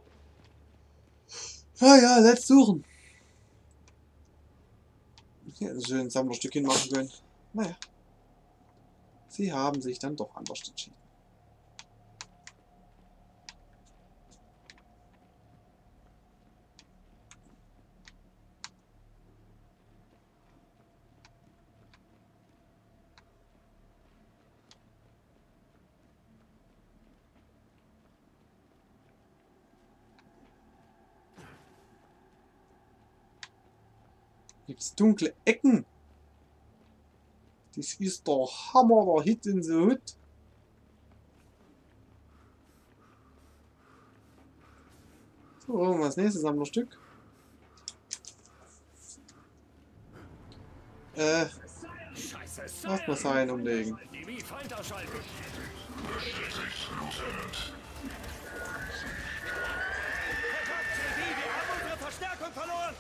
Ah ja, let's suchen. Hier hätten sie schön ein können. Naja. Sie haben sich dann doch anders entschieden. Gibt's dunkle Ecken? Das ist der Hammer, der Hit in the Hood. So, wollen wir mal das nächste Sammlerstück. Äh, lass mal sein umlegen Feind ausschalten. Wir haben unsere Verstärkung verloren!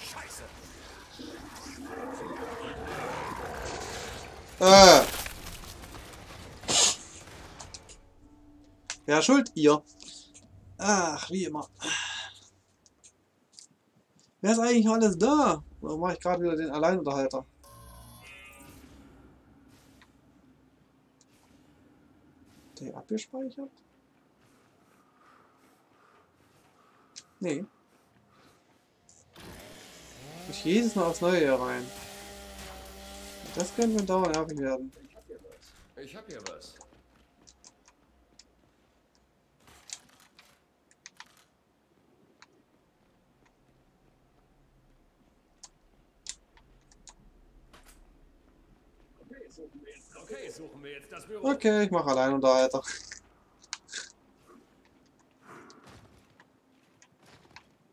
Scheiße. Äh. Wer schuld? Ihr. Ach, wie immer. Wer ist eigentlich alles da? Warum mache ich gerade wieder den Alleinunterhalter? Der abgespeichert? Nee. Ich jedes Mal aufs Neue hier rein. Das könnte mir dauernd nervig werden. Ich hab hier was. Okay, suchen wir jetzt das Büro. Okay, ich mache Alleinunterhalter.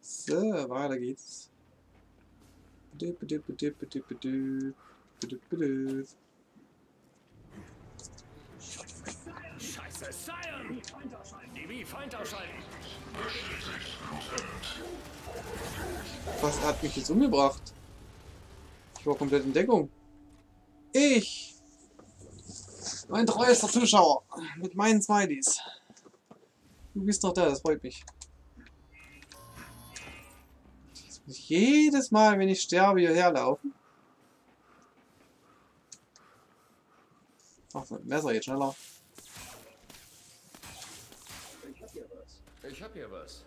So, weiter geht's. Bidu, bidu, bidu, bidu, bidu. Scheiße, Sion! Wie Feind ausschalten. Was hat mich jetzt umgebracht? Ich war komplett in Deckung. Ich! Mein treuester Zuschauer mit meinen Smileys. Du bist noch da, das freut mich. Jetzt muss ich jedes Mal, wenn ich sterbe, hierher laufen. Mach Messer jetzt schneller. Ich hab hier was. Ich hab hier was.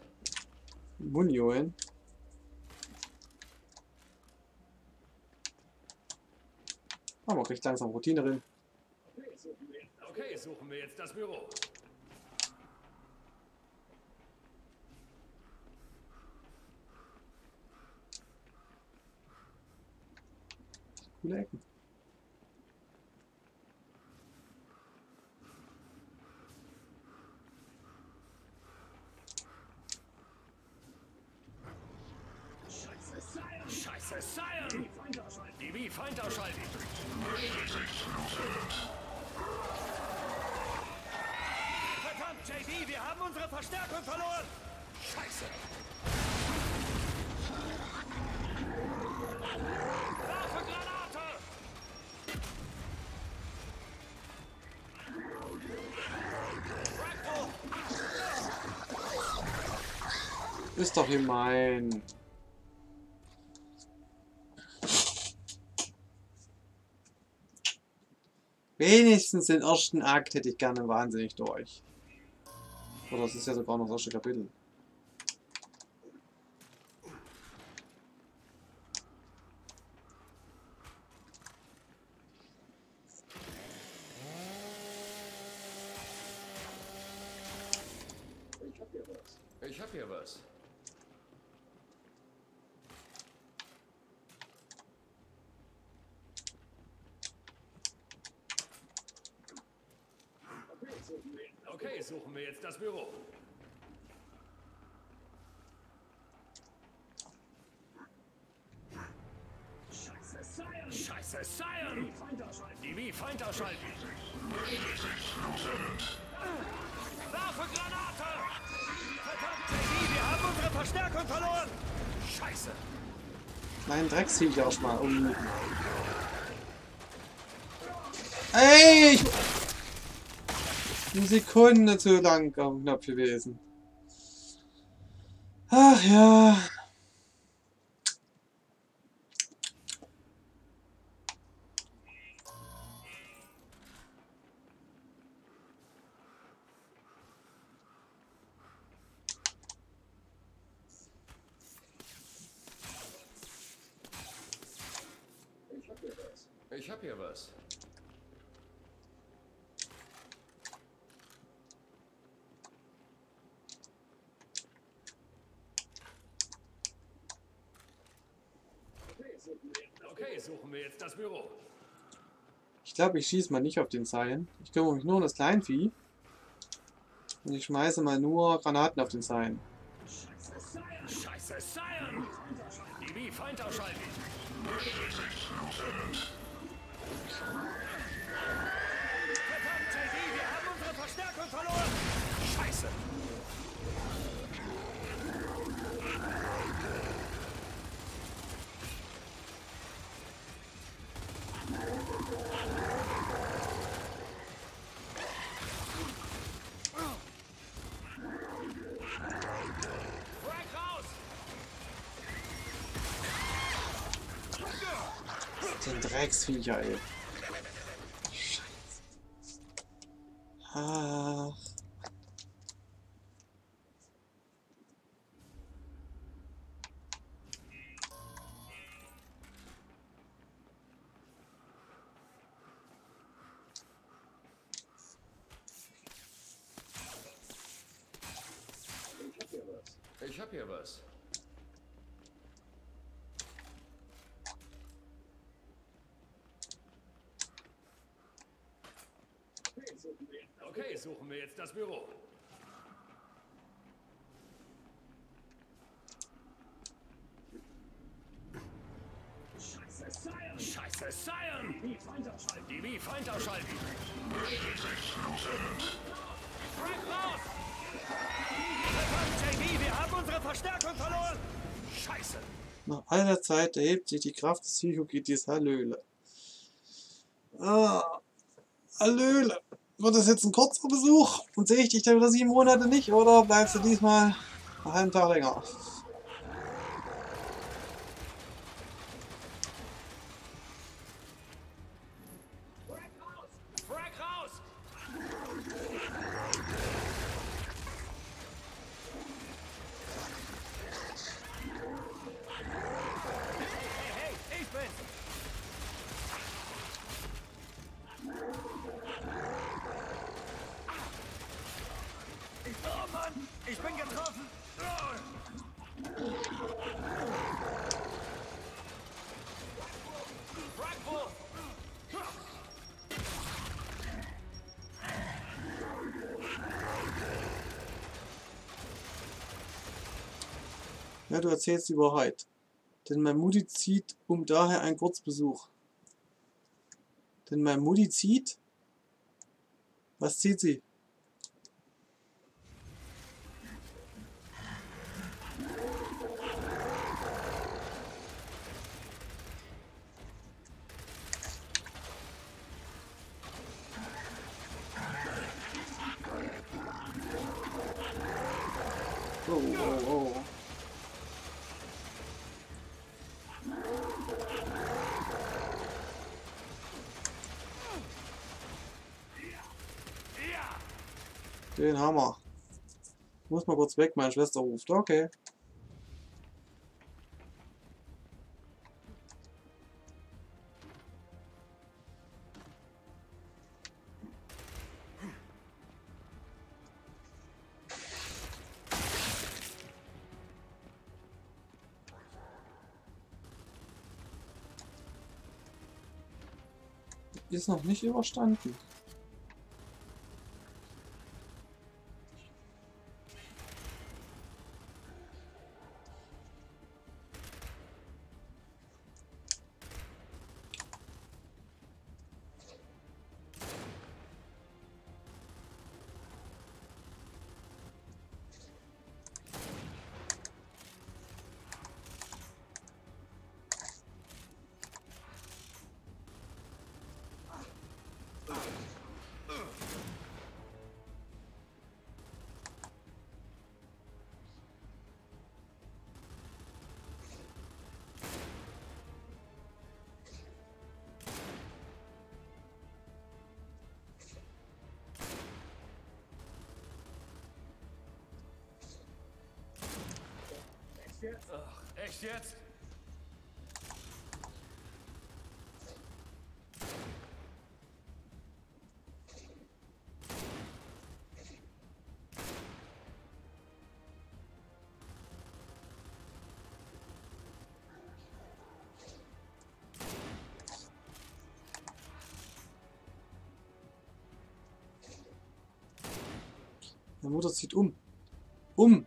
Munio. Aber ah, man kriegt langsam Routine drin. Okay, suchen wir jetzt das Büro. Coole Ecken. DB, Feind ausschalten! Verdammt, JD, wir haben unsere Verstärkung verloren! Scheiße! Werfe Granate! Ist doch gemein. Wenigstens den ersten Akt hätte ich gerne wahnsinnig durch. Oder das ist ja sogar noch das erste Kapitel. Nein, Drecksviech erstmal umnieten. Ey! Ich... Eine Sekunde zu lang am Knopf gewesen. Ach ja. Ich hab hier was. Okay, suchen wir jetzt das Büro. Ich glaube, ich schieße mal nicht auf den Seil. Ich kümmere mich nur um das Kleinvieh. Und ich schmeiße mal nur Granaten auf den Seil. Scheiße, Sion! DB, Feind ausschalten! Den Drecksviecher, ey. Scheiße. Ach. Ich hab hier was. Okay, suchen wir jetzt das Büro. Scheiße, Sion! DB, Feind ausschalten! Frag raus! Verdammt, JD, wir haben unsere Verstärkung verloren! Scheiße! Nach all der Zeit erhebt sich die Kraft des Psychogitis Hallöle. Ah, Hallöle. Wird das jetzt ein kurzer Besuch? Und sehe ich dich dann wieder sieben Monate nicht? Oder bleibst du diesmal einen halben Tag länger? Erzählst die Wahrheit. Denn mein Mutti zieht um daher einen Kurzbesuch. Denn mein Mutti zieht? Was zieht sie? Oh, oh, oh. Den Hammer. Ich muss mal kurz weg, meine Schwester ruft. Okay. Ist noch nicht überstanden. Echt jetzt? Meine Mutter zieht um. Um!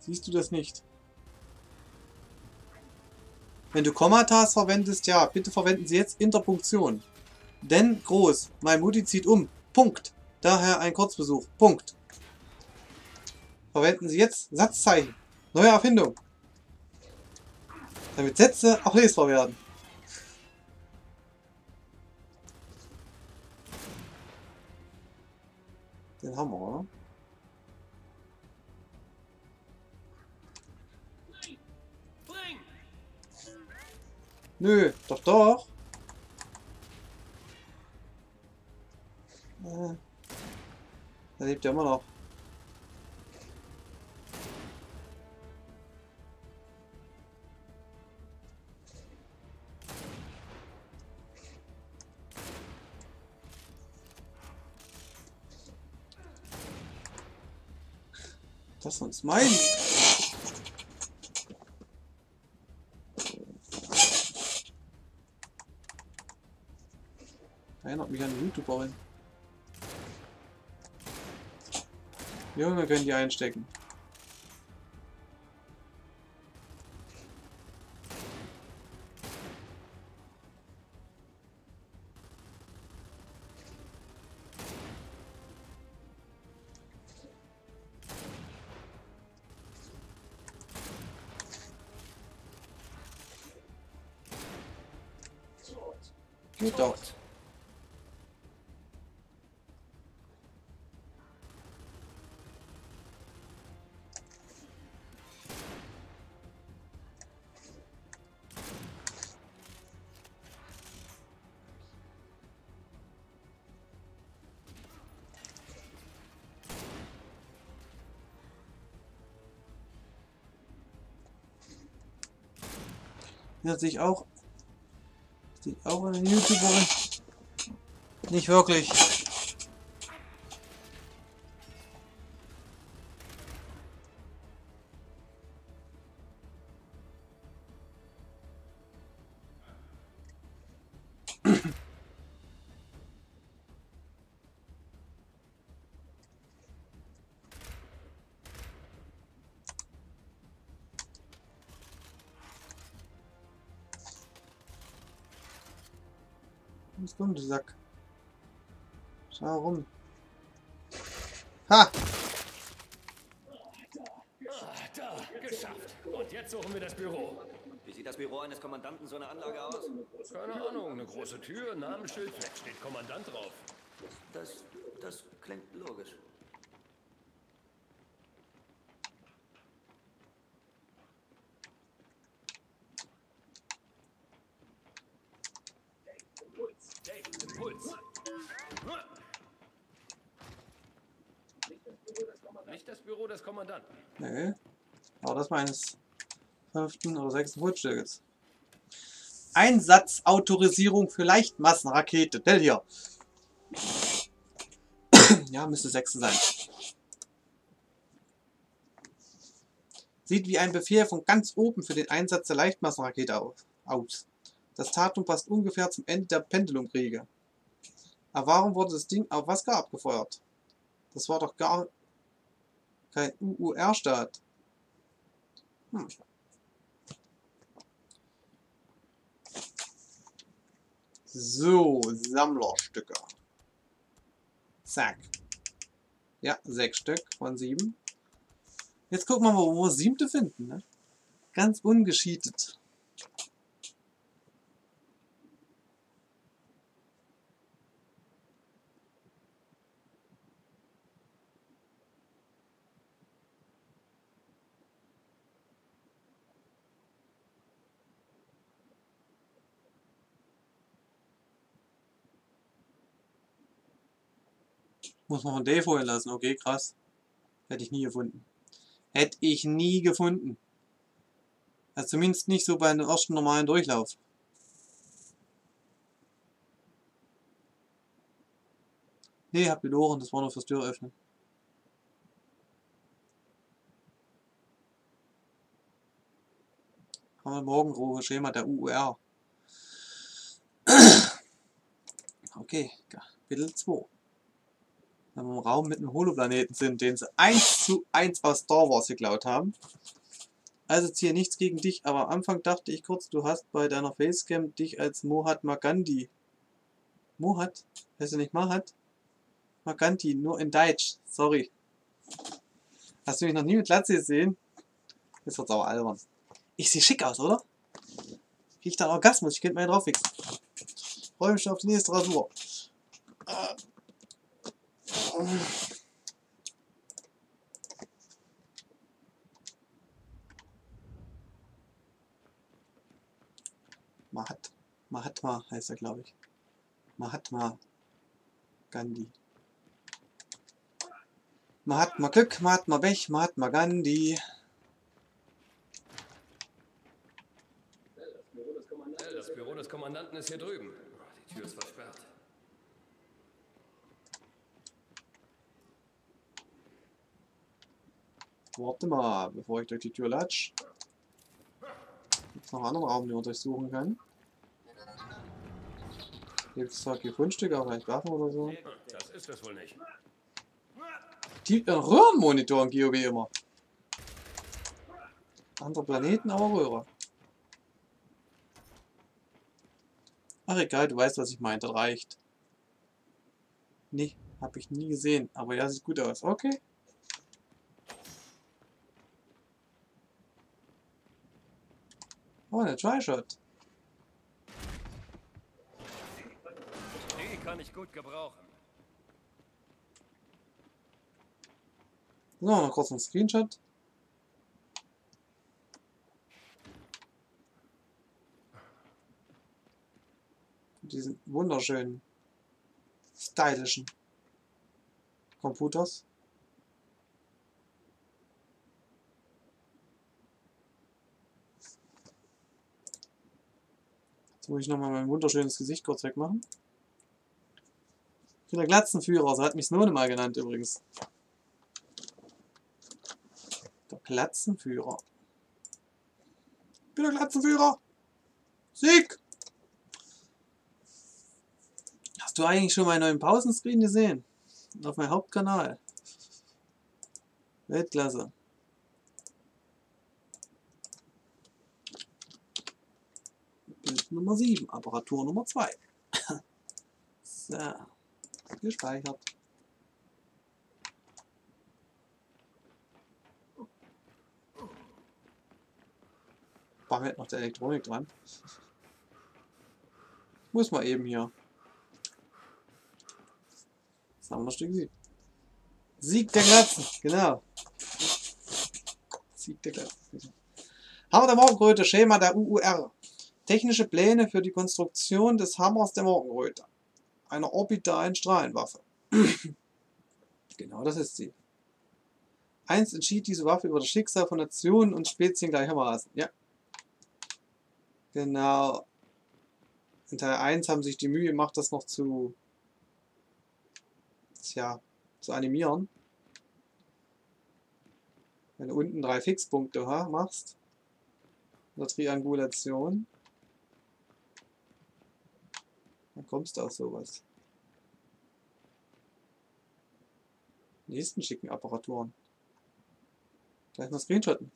Siehst du das nicht? Wenn du Kommatas verwendest, ja, bitte verwenden Sie jetzt Interpunktion. Denn groß, mein Mutti zieht um. Punkt. Daher ein Kurzbesuch. Punkt. Verwenden Sie jetzt Satzzeichen. Neue Erfindung. Damit Sätze auch lesbar werden. Den haben wir, oder? Nö, doch doch. Äh, er lebt ja immer noch. Das sonst meinen. Erinnert YouTuberin. Junge, können die einstecken. Geht doch. Ja, sich auch. Sieht auch eine YouTuberin. Nicht wirklich. Was kommt, du Sack? Schau rum. Ha! Da, geschafft. Und jetzt suchen wir das Büro. Wie sieht das Büro eines Kommandanten so einer Anlage aus? Keine Ahnung, eine große Tür, Namensschild, vielleicht steht Kommandant drauf. Das, das klingt logisch. Dave, Impuls. Nicht das Büro des Kommandanten. Nee. Das meines fünften oder sechsten Fundstückes. Einsatzautorisierung für Leichtmassenrakete. Del hier. ja, müsste sechste sein. Sieht wie ein Befehl von ganz oben für den Einsatz der Leichtmassenrakete au- aus. Das Datum passt ungefähr zum Ende der Pendulumkriege. Aber warum wurde das Ding auf was gar abgefeuert? Das war doch gar kein UUR-Staat. So, Sammlerstücke. Zack. Ja, sechs Stück von sieben. Jetzt gucken wir mal, wo wir siebte finden. Ne? Ganz ungeschietet. Muss man von Dave holen lassen. Okay, krass. Hätte ich nie gefunden. Hätte ich nie gefunden. Also zumindest nicht so bei einem ersten normalen Durchlauf. Nee, hab verloren. Das war nur fürs Tür öffnen. Haben wir Morgenruhe Schema der UUR. Okay, Kapitel 2 wir im Raum mit einem Holoplaneten sind, den sie 1 zu 1 aus Star Wars geklaut haben. Also hier nichts gegen dich, aber am Anfang dachte ich kurz, du hast bei deiner Facecam dich als Mohat Magandi. Mohat? Heißt du nicht Mahat? Magandi, nur in Deutsch. Sorry. Hast du mich noch nie mit Glatze gesehen? Jetzt wird's aber albern. Ich sehe schick aus, oder? Krieg ich da Orgasmus? Ich könnte mal einen draufwichsen. Freue mich schon auf die nächste Rasur. Äh. Mahat, Mahatma heißt er, glaube ich. Mahatma Gandhi. Mahatma Glück, Mahatma Pech, Mahatma Gandhi. Äh, Das Büro des Kommandanten ist hier drüben. Die Tür ist versperrt. Warte mal, bevor ich durch die Tür latsch. Gibt es noch einen anderen Raum, den man durchsuchen kann? Gibt es zwar hier Fundstücke, aber vielleicht Waffen oder so. Das ist es wohl nicht. Die Röhrenmonitor im GOB immer. Andere Planeten, aber Röhre. Ach egal, du weißt, was ich meinte, das reicht. Nee, hab ich nie gesehen, aber ja, sieht gut aus. Okay. Oh, eine Try-Shot. Die kann ich gut gebrauchen. So, noch kurz einen Screenshot. Diesen wunderschönen, stylischen Computers. Muss ich nochmal mein wunderschönes Gesicht kurz wegmachen. Ich bin der Glatzenführer, so hat mich Snowden mal genannt übrigens. Der Glatzenführer. Ich bin der Glatzenführer! Sieg! Hast du eigentlich schon meinen neuen Pausenscreen gesehen? Auf meinem Hauptkanal. Weltklasse. Bild Nummer 7, Apparatur Nummer 2. So. Gespeichert. Halt noch der Elektronik dran. Muss mal eben hier. Das haben wir Stück Sieg. Sieg der Glatzen, genau. Sieg der Glatzen. Hammer der Morgenröte, Schema der UUR. Technische Pläne für die Konstruktion des Hammers der Morgenröte. Einer orbitalen Strahlenwaffe. genau, das ist sie. Einst entschied diese Waffe über das Schicksal von Nationen und Spezien gleichermaßen. Ja. Genau. In Teil 1 haben sich die Mühe gemacht, das noch zu, tja, zu animieren. Wenn du unten drei Fixpunkte ha, machst, oder Triangulation, dann kommst du auf sowas. Nächsten schicken Apparaturen. Gleich mal screenshotten.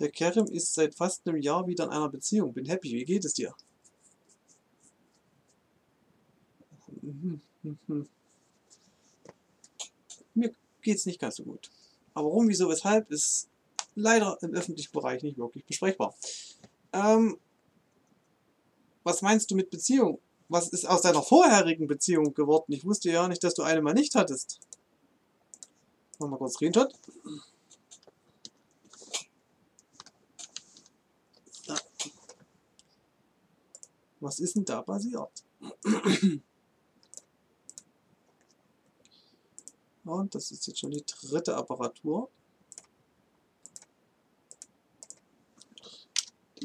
Der Kerem ist seit fast einem Jahr wieder in einer Beziehung. Bin happy. Wie geht es dir? Mir geht's nicht ganz so gut. Aber warum, wieso, weshalb ist leider im öffentlichen Bereich nicht wirklich besprechbar. Ähm, was meinst du mit Beziehung? Was ist aus deiner vorherigen Beziehung geworden? Ich wusste ja nicht, dass du eine mal nicht hattest. Machen wir mal kurz Screenshot. Was ist denn da passiert? Und das ist jetzt schon die dritte Apparatur.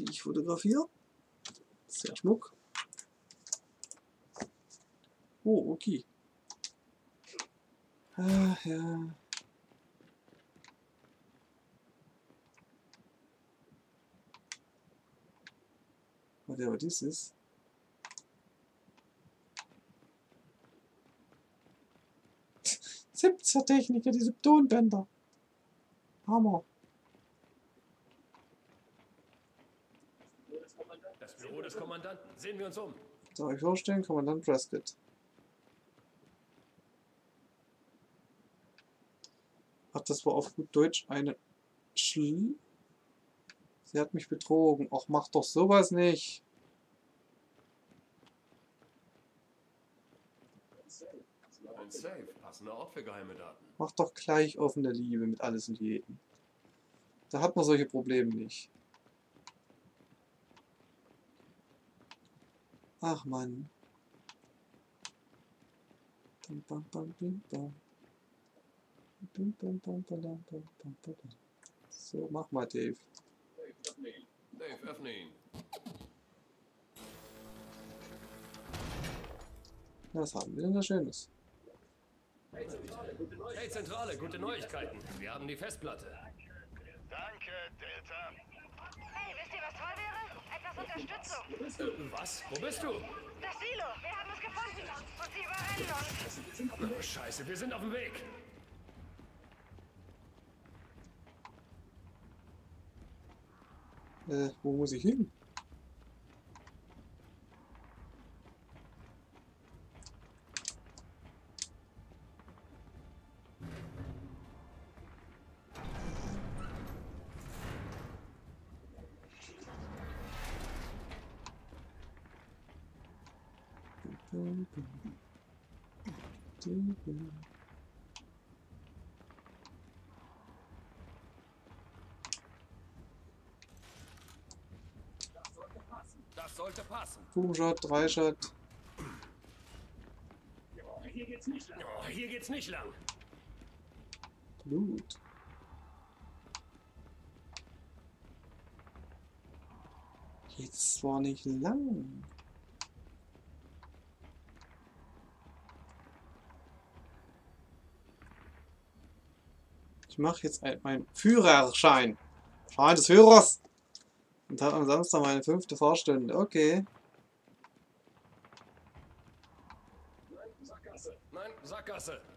die ich fotografiere. Sehr schmuck. Oh, okay. Ah, ja. Whatever this is. Siebzer Techniker, diese Tonbänder. Hammer. Das Büro des Kommandanten. Sehen wir uns um. Soll ich vorstellen, Kommandant Prescott. Ach, das war auf gut Deutsch eine Schl... Sie hat mich betrogen. Ach, mach doch sowas nicht. Ein Safe. Passender Ort für geheime Daten. Mach doch gleich offene Liebe mit alles und jedem. Da hat man solche Probleme nicht. Bam, bam. So, mach mal, Dave. Dave, öffne ihn. Was haben wir denn da Schönes? Hey Zentrale, gute Neuigkeiten. Wir haben die Festplatte. Danke, Delta. Hey, wisst ihr, was toll Etwas Unterstützung. Äh, was? Wo bist du? Das Silo, wir haben es gefunden. Und sie überrennen uns. Oh, scheiße, wir sind auf dem Weg. Äh, wo muss ich hin? Das sollte passen. Boomshot, Dreischot. Oh, hier geht's nicht lang. Blut. Jetzt zwar nicht lang. Mache jetzt ein, meinen Führerschein. Schein des Führers. Und habe am Samstag meine fünfte Fahrstunde. Okay. Nein, Sackgasse. Bring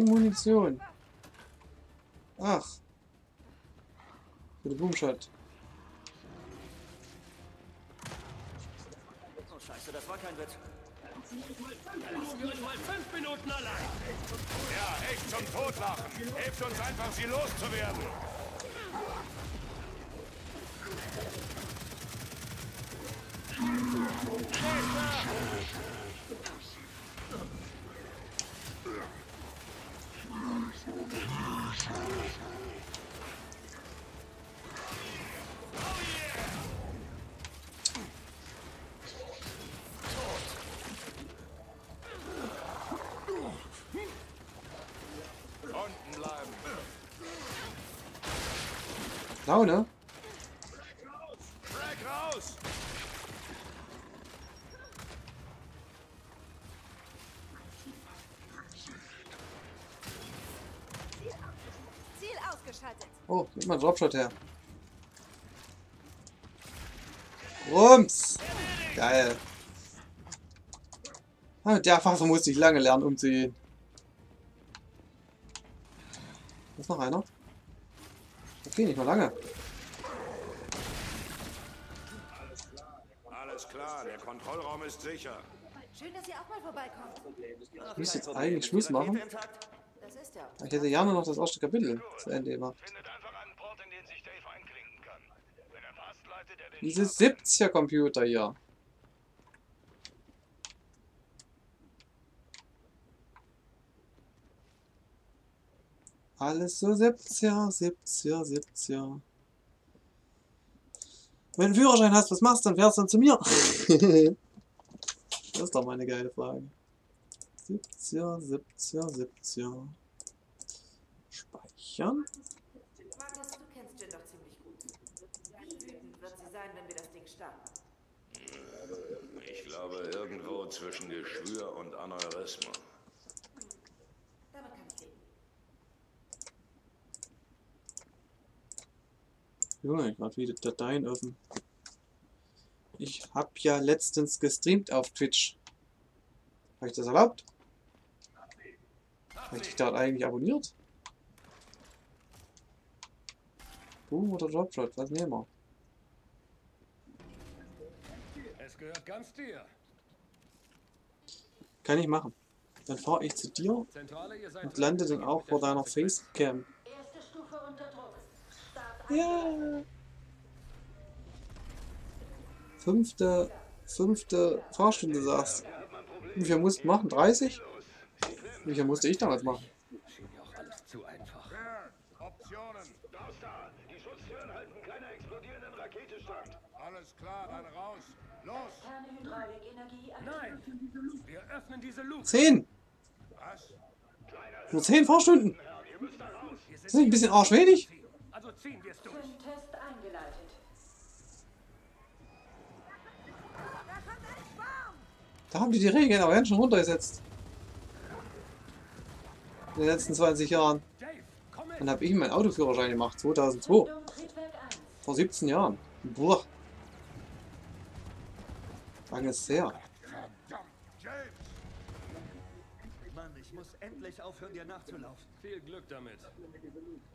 Munition. Ach. Für den Boomshot. Oh, scheiße, das war kein Witz. Mal fünf Minuten allein. Ja, echt zum Totlachen. Hilft uns einfach, sie loszuwerden. Ziel ausgeschaltet. Oh, gib mal Dropshot her. Rums! Geil. Ah, Mit der Waffe musste ich lange lernen, umzugehen. Ist noch einer? Okay, nicht noch lange. Alles klar, der Kontrollraum ist sicher. Schön, dass ihr auch mal vorbeikommt. Ich müsste jetzt eigentlich Schluss machen. Das ist ja. Ich hätte gerne noch das erste Kapitel zu Ende gemacht. Findet einfach einen Port, in den sich Dave einklinken kann. Wenn er passt, leitet er den Dieses 70er Computer hier. Alles so 70er, 70er, 70er. Wenn du einen Führerschein hast, was machst du? Dann fährst du dann zu mir. das ist doch mal eine geile Frage. 70er, 70er, 70er. Speichern. Markus, du kennst Jin doch ziemlich gut. Wie wütend wird sie sein, wenn wir das Ding starten? Ich glaube, irgendwo zwischen Geschwür und Aneurysma. Damit kann ich leben. Junge, gerade wieder Dateien offen. Ich hab ja letztens gestreamt auf Twitch. Habe ich das erlaubt? Habe ich dich dort eigentlich abonniert? Boom oder Dropshot, was nehmen wir? Es gehört ganz dir. Kann ich machen. Dann fahre ich zu dir und lande dann auch vor deiner Facecam. Erste Stufe unter Druck. Ja. Fünfte, fünfte Fahrstunde sagst. Wie viel musst du machen? 30? Wie viel musste ich damals machen? Alles klar, dann raus. Los! Nein, wir öffnen diese Luke. 10! Was? Nur 10 Fahrstunden! Das ist nicht ein bisschen arschwenig? Also ziehen wir es durch. Test eingeleitet. Da haben die die Regeln aber ganz schön runtergesetzt. In den letzten 20 Jahren. Dann habe ich meinen Autoführerschein gemacht, 2002. Richtung Triebwerk 1. Vor 17 Jahren. Boah. Lange ist James! Mann, ich muss endlich aufhören, dir nachzulaufen. Viel Glück damit.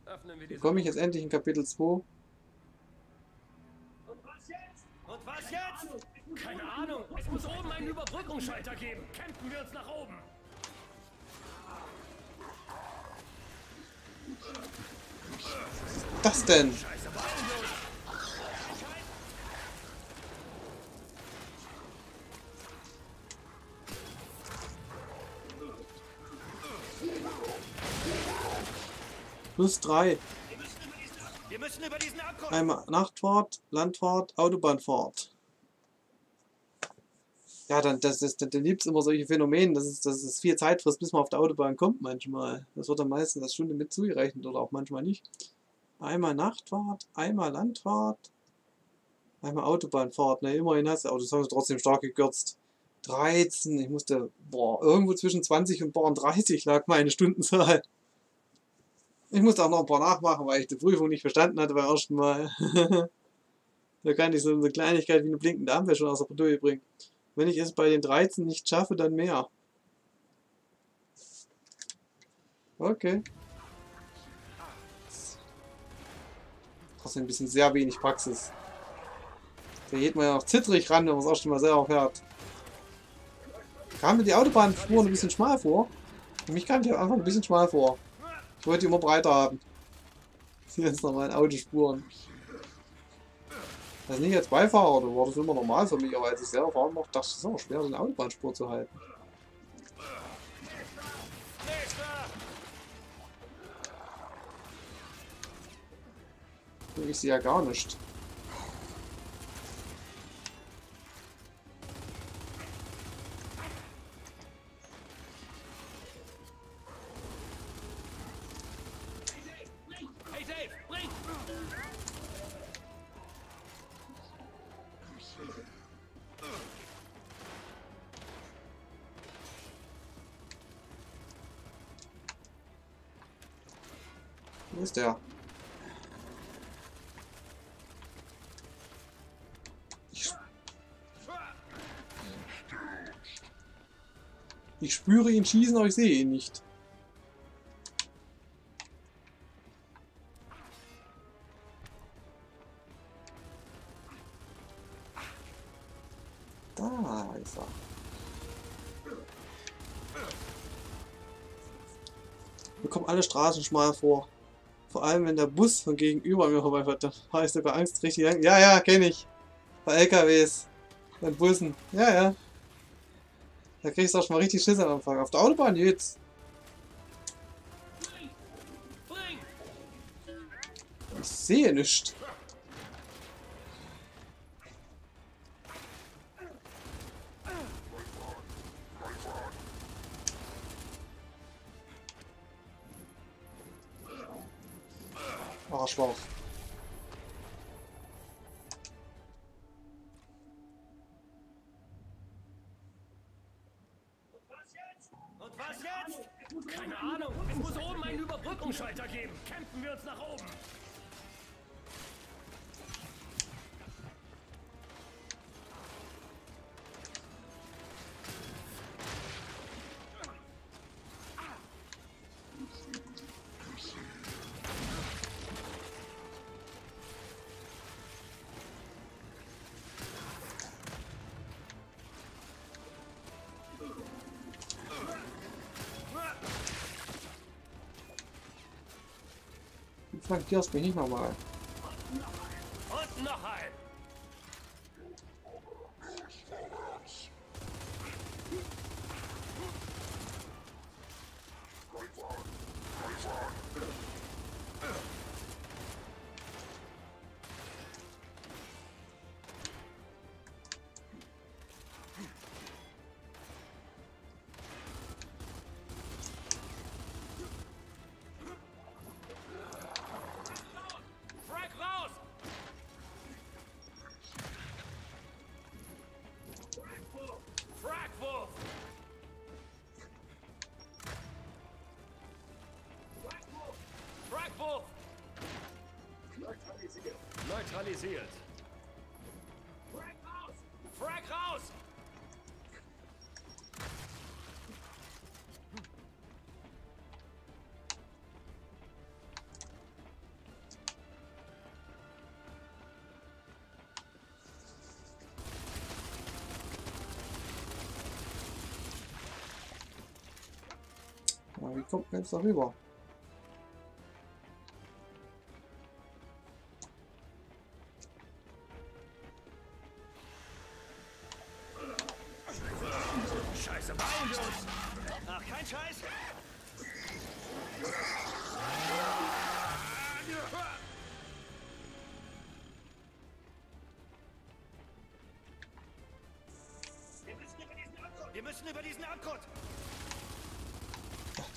Öffnen wir diese Komme ich jetzt endlich in Kapitel 2? Und was jetzt? Keine Ahnung. Es muss oben einen Überbrückungsschalter geben. Kämpfen wir uns nach oben. Das denn? Plus 3. Wir müssen über diesen Abgrund. Einmal Nachtfahrt, Landfahrt, Autobahnfahrt. Ja, dann, das ist, dann gibt es immer solche Phänomene, dass es, dass es viel Zeit frisst, bis man auf der Autobahn kommt manchmal. Das wird dann meistens als Stunde mit zugerechnet oder auch manchmal nicht. Einmal Nachtfahrt, einmal Landfahrt, einmal Autobahnfahrt. Ne, immerhin hast du, aber das haben sie trotzdem stark gekürzt. 13, ich musste, boah, irgendwo zwischen 20 und boah, 30 lag meine Stundenzahl. Ich musste auch noch ein paar nachmachen, weil ich die Prüfung nicht verstanden hatte beim ersten Mal. da kann ich so eine Kleinigkeit wie eine blinkende Ampel schon aus der Bredouille bringen. Wenn ich es bei den 13 nicht schaffe, dann mehr. Okay. Trotzdem ein bisschen sehr wenig Praxis. Da geht man ja noch zittrig ran, wenn man es auch schon mal selber fährt. Kam mir die Autobahnspur ein bisschen schmal vor. Für mich kam die einfach ein bisschen schmal vor. Ich wollte die immer breiter haben. Die ganz normalen Autospuren. Das ist nicht als Beifahrer, oder war das immer normal für mich, aber als ich selber fahren mochte, dachte ich, es ist auch schwer, eine Autobahnspur zu halten. Ich sehe ja gar nicht. Der? Ich, spüre ihn schießen, aber ich sehe ihn nicht. Da ist er. Mir kommen alle Straßen schmal vor. Vor allem, wenn der Bus von gegenüber mir vorbeifährt, dann habe ich sogar Angst, richtig lang. Ja, ja, kenne ich. Bei LKWs. Bei Bussen. Ja, ja. Da kriegst du auch schon mal richtig Schiss am Anfang. Auf der Autobahn jetzt. Ich sehe nichts. Du flankierst mich nicht nochmal. Kommt man jetzt da rüber? Scheiße, bauen wir uns! Ach, kein Scheiß. Wir müssen über diesen Abgrund.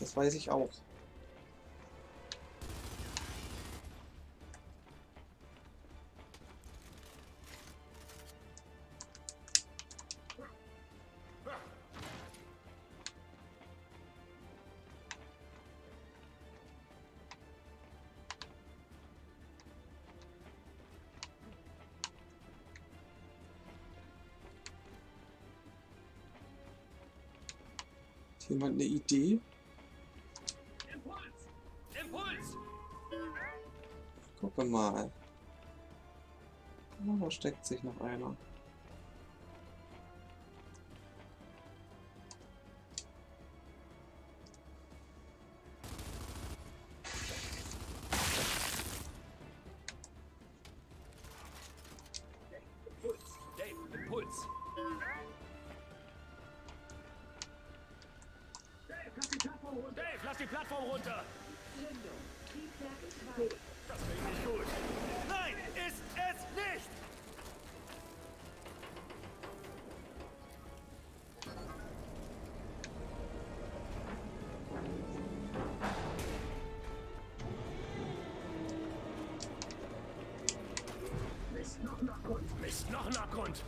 Das weiß ich auch. Jemand eine Idee? Gucke mal. Oh, da steckt sich noch einer. Noch ein Abgrund.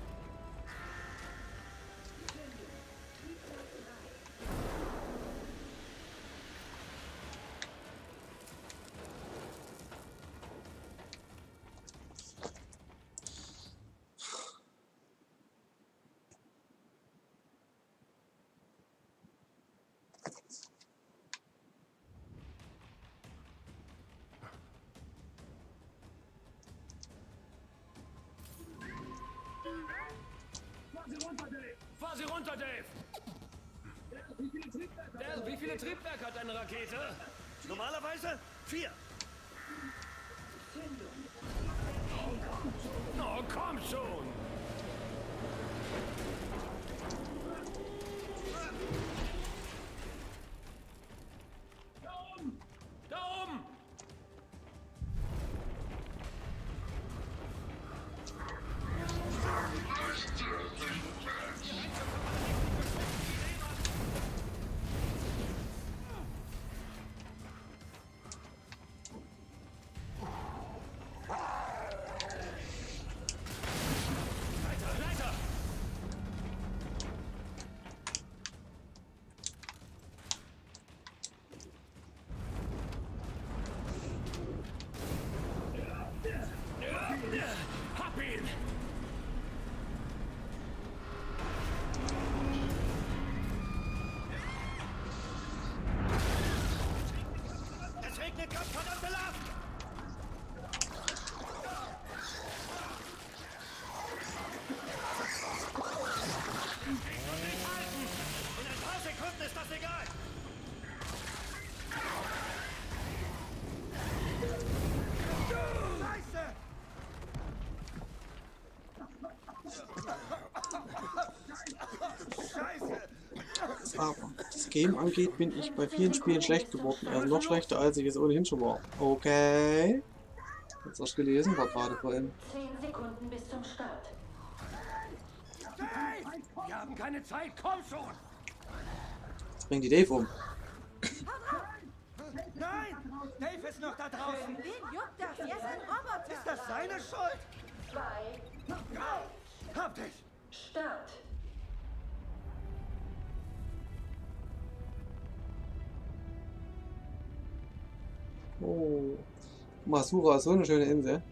Fahr sie runter, Dave! Dell, wie viele Triebwerke hat deine Rakete? Normalerweise vier. Oh, komm schon! Game angeht, bin ich bei vielen Spielen schlecht geworden. Also noch schlechter, als ich es ohnehin schon war. Okay. Jetzt hast du gelesen, war gerade vorhin. 10 Sekunden bis zum Start. Dave! Wir haben keine Zeit, komm schon! Jetzt bring die Dave um. Nein! Dave ist noch da draußen! Wen juckt das? Er ist ein Roboter. Ist das seine Schuld? 2, Hab dich! Start. Oh. Masura ist so eine schöne Insel.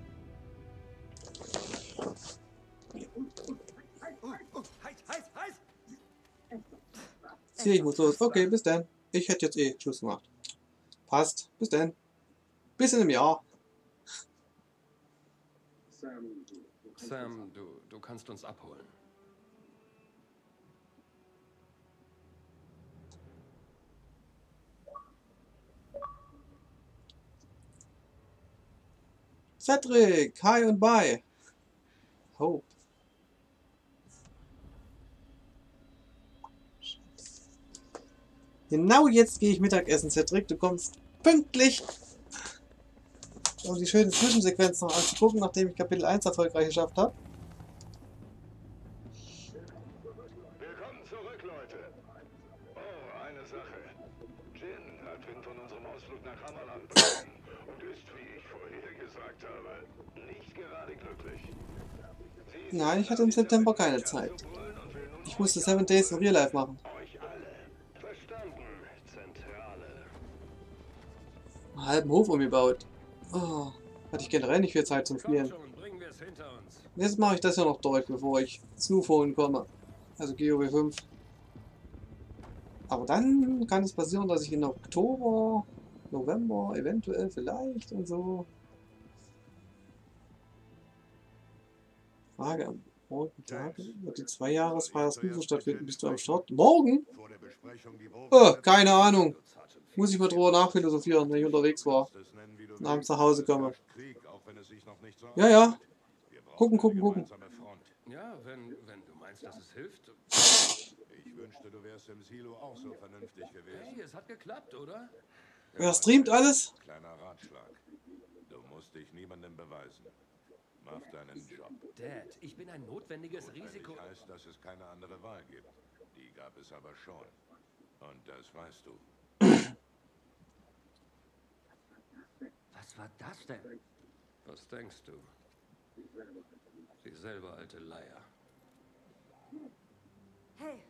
Sieh, ich muss los. Okay, bis dann. Ich hätte jetzt eh Schluss gemacht. Passt. Bis dann. Bis in einem Jahr. Sam, du, du kannst uns abholen. Cedric, hi und bye. Hope. Genau jetzt gehe ich Mittagessen, Cedric. Du kommst pünktlich, um die schöne Zwischensequenz noch anzugucken, nachdem ich Kapitel 1 erfolgreich geschafft habe. Nein, ich hatte im September keine Zeit. Ich musste Seven Days in Real Life machen. Einen halben Hof umgebaut. Oh, hatte ich generell nicht viel Zeit zum Spielen. Jetzt mache ich das ja noch durch, bevor ich Snoof holen komme. Also GOW 5. Aber dann kann es passieren, dass ich in Oktober, November, eventuell vielleicht und so Frage am morgen Tag wird die Zweijahresfeier Smoother stattfinden. Bist du am Start? Morgen? Oh, keine Ahnung. Muss ich mal drüber nachphilosophieren, wenn ich unterwegs war. Und abends nach Hause komme. Ja, ja. Gucken, gucken, gucken. Ja, wenn, wenn du meinst, dass es hilft. Ich wünschte, du wärst im Silo auch so vernünftig gewesen. Hey, es hat geklappt, oder? Wer streamt alles? Kleiner Ratschlag. Du musst dich niemandem beweisen. Mach deinen Job. Dad, ich bin ein notwendiges Notwendig Risiko. heißt, dass es keine andere Wahl gibt. Die gab es aber schon. Und das weißt du. Was war das denn? Was denkst du? Dieselbe alte Leier. Hey.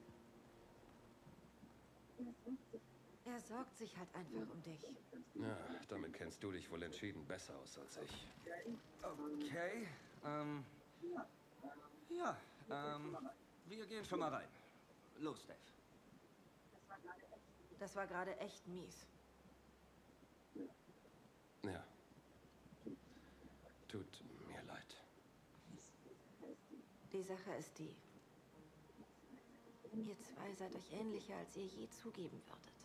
Er sorgt sich halt einfach um dich. Ja, damit kennst du dich wohl entschieden besser aus als ich. Okay, ähm. Ja, ähm. Wir gehen schon mal rein. Los, Dave. Das war gerade echt mies. Ja. Tut mir leid. Die Sache ist die. Ihr zwei seid euch ähnlicher, als ihr je zugeben würdet.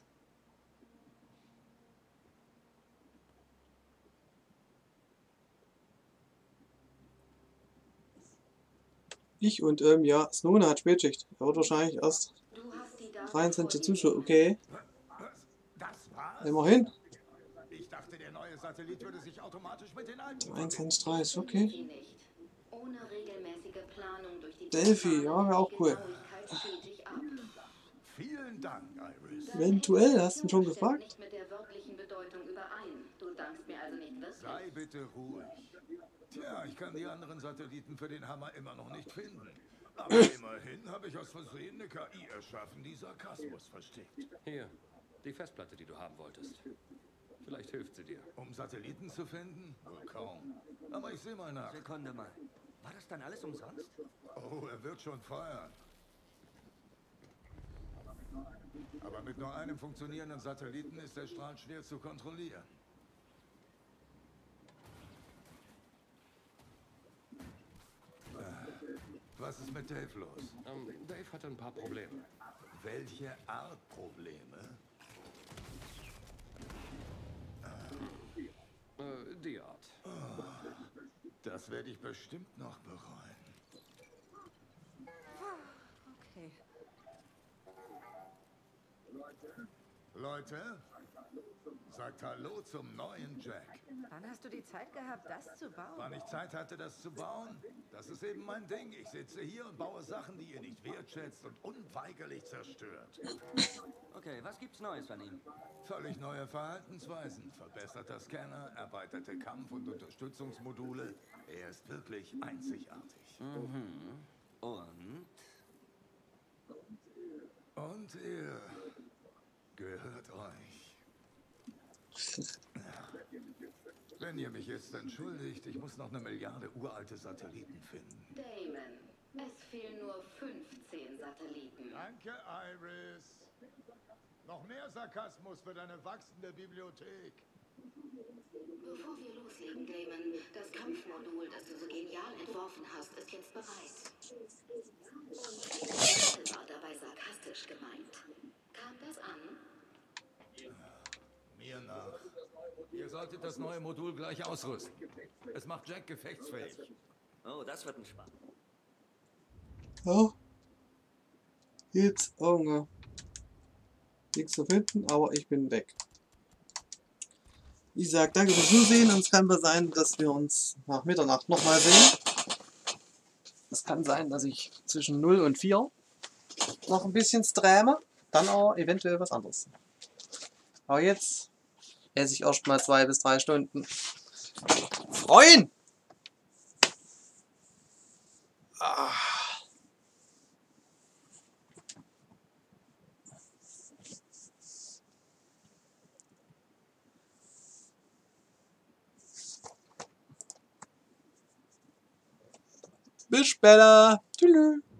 Ich und, ähm, ja, Snowne hat Spätschicht. Er wird wahrscheinlich erst 23 Zuschauer. Okay. Immerhin. Ich dachte, der neue Satellit würde sich automatisch mit den alten... 23,30, okay. Delphi, ja, wäre auch cool. Vielen Dank, Iris. Eventuell, hast du ihn schon gefragt? also. Sei bitte ruhig. Tja, ich kann die anderen Satelliten für den Hammer immer noch nicht finden. Aber immerhin habe ich aus Versehen eine KI erschaffen, die Sarkasmus versteht. Hier, die Festplatte, die du haben wolltest. Vielleicht hilft sie dir. Um Satelliten zu finden? Wohl kaum. Aber ich sehe mal nach. Sekunde mal. War das dann alles umsonst? Oh, er wird schon feuern. Aber mit nur einem funktionierenden Satelliten ist der Strahl schwer zu kontrollieren. Äh, Was ist mit Dave los? Ähm, Dave hatte ein paar Probleme. Welche Art Probleme? Äh, die Art. Das werde ich bestimmt noch bereuen. Okay. Leute, sagt Hallo zum neuen Jack. Wann hast du die Zeit gehabt, das zu bauen? Wann ich Zeit hatte, das zu bauen? Das ist eben mein Ding. Ich sitze hier und baue Sachen, die ihr nicht wertschätzt und unweigerlich zerstört. Okay, was gibt's Neues an ihm? Völlig neue Verhaltensweisen, verbesserter Scanner, erweiterte Kampf- und Unterstützungsmodule. Er ist wirklich einzigartig. Mhm. Und? Und er gehört euch. Wenn ihr mich jetzt entschuldigt, ich muss noch eine Milliarde uralte Satelliten finden. Damon, es fehlen nur 15 Satelliten. Danke, Iris. Noch mehr Sarkasmus für deine wachsende Bibliothek. Bevor wir loslegen, Damon, das Kampfmodul, das du so genial entworfen hast, ist jetzt bereit. Das war dabei sarkastisch gemeint. Kam das an? Mir nach. Ihr solltet das neue Modul gleich ausrüsten. Es macht Jack gefechtsfähig. Oh, das wird ein Spaß. Ja. Jetzt irgendwo. Nichts zu finden, aber ich bin weg. Ich sag danke fürs Zusehen und es kann sein, dass wir uns nach Mitternacht nochmal sehen. Es kann sein, dass ich zwischen 0 und 4 noch ein bisschen sträme, dann aber eventuell was anderes. Aber jetzt esse ich erst mal zwei bis drei Stunden. Freuen! Ah. Bis später. Tschüss.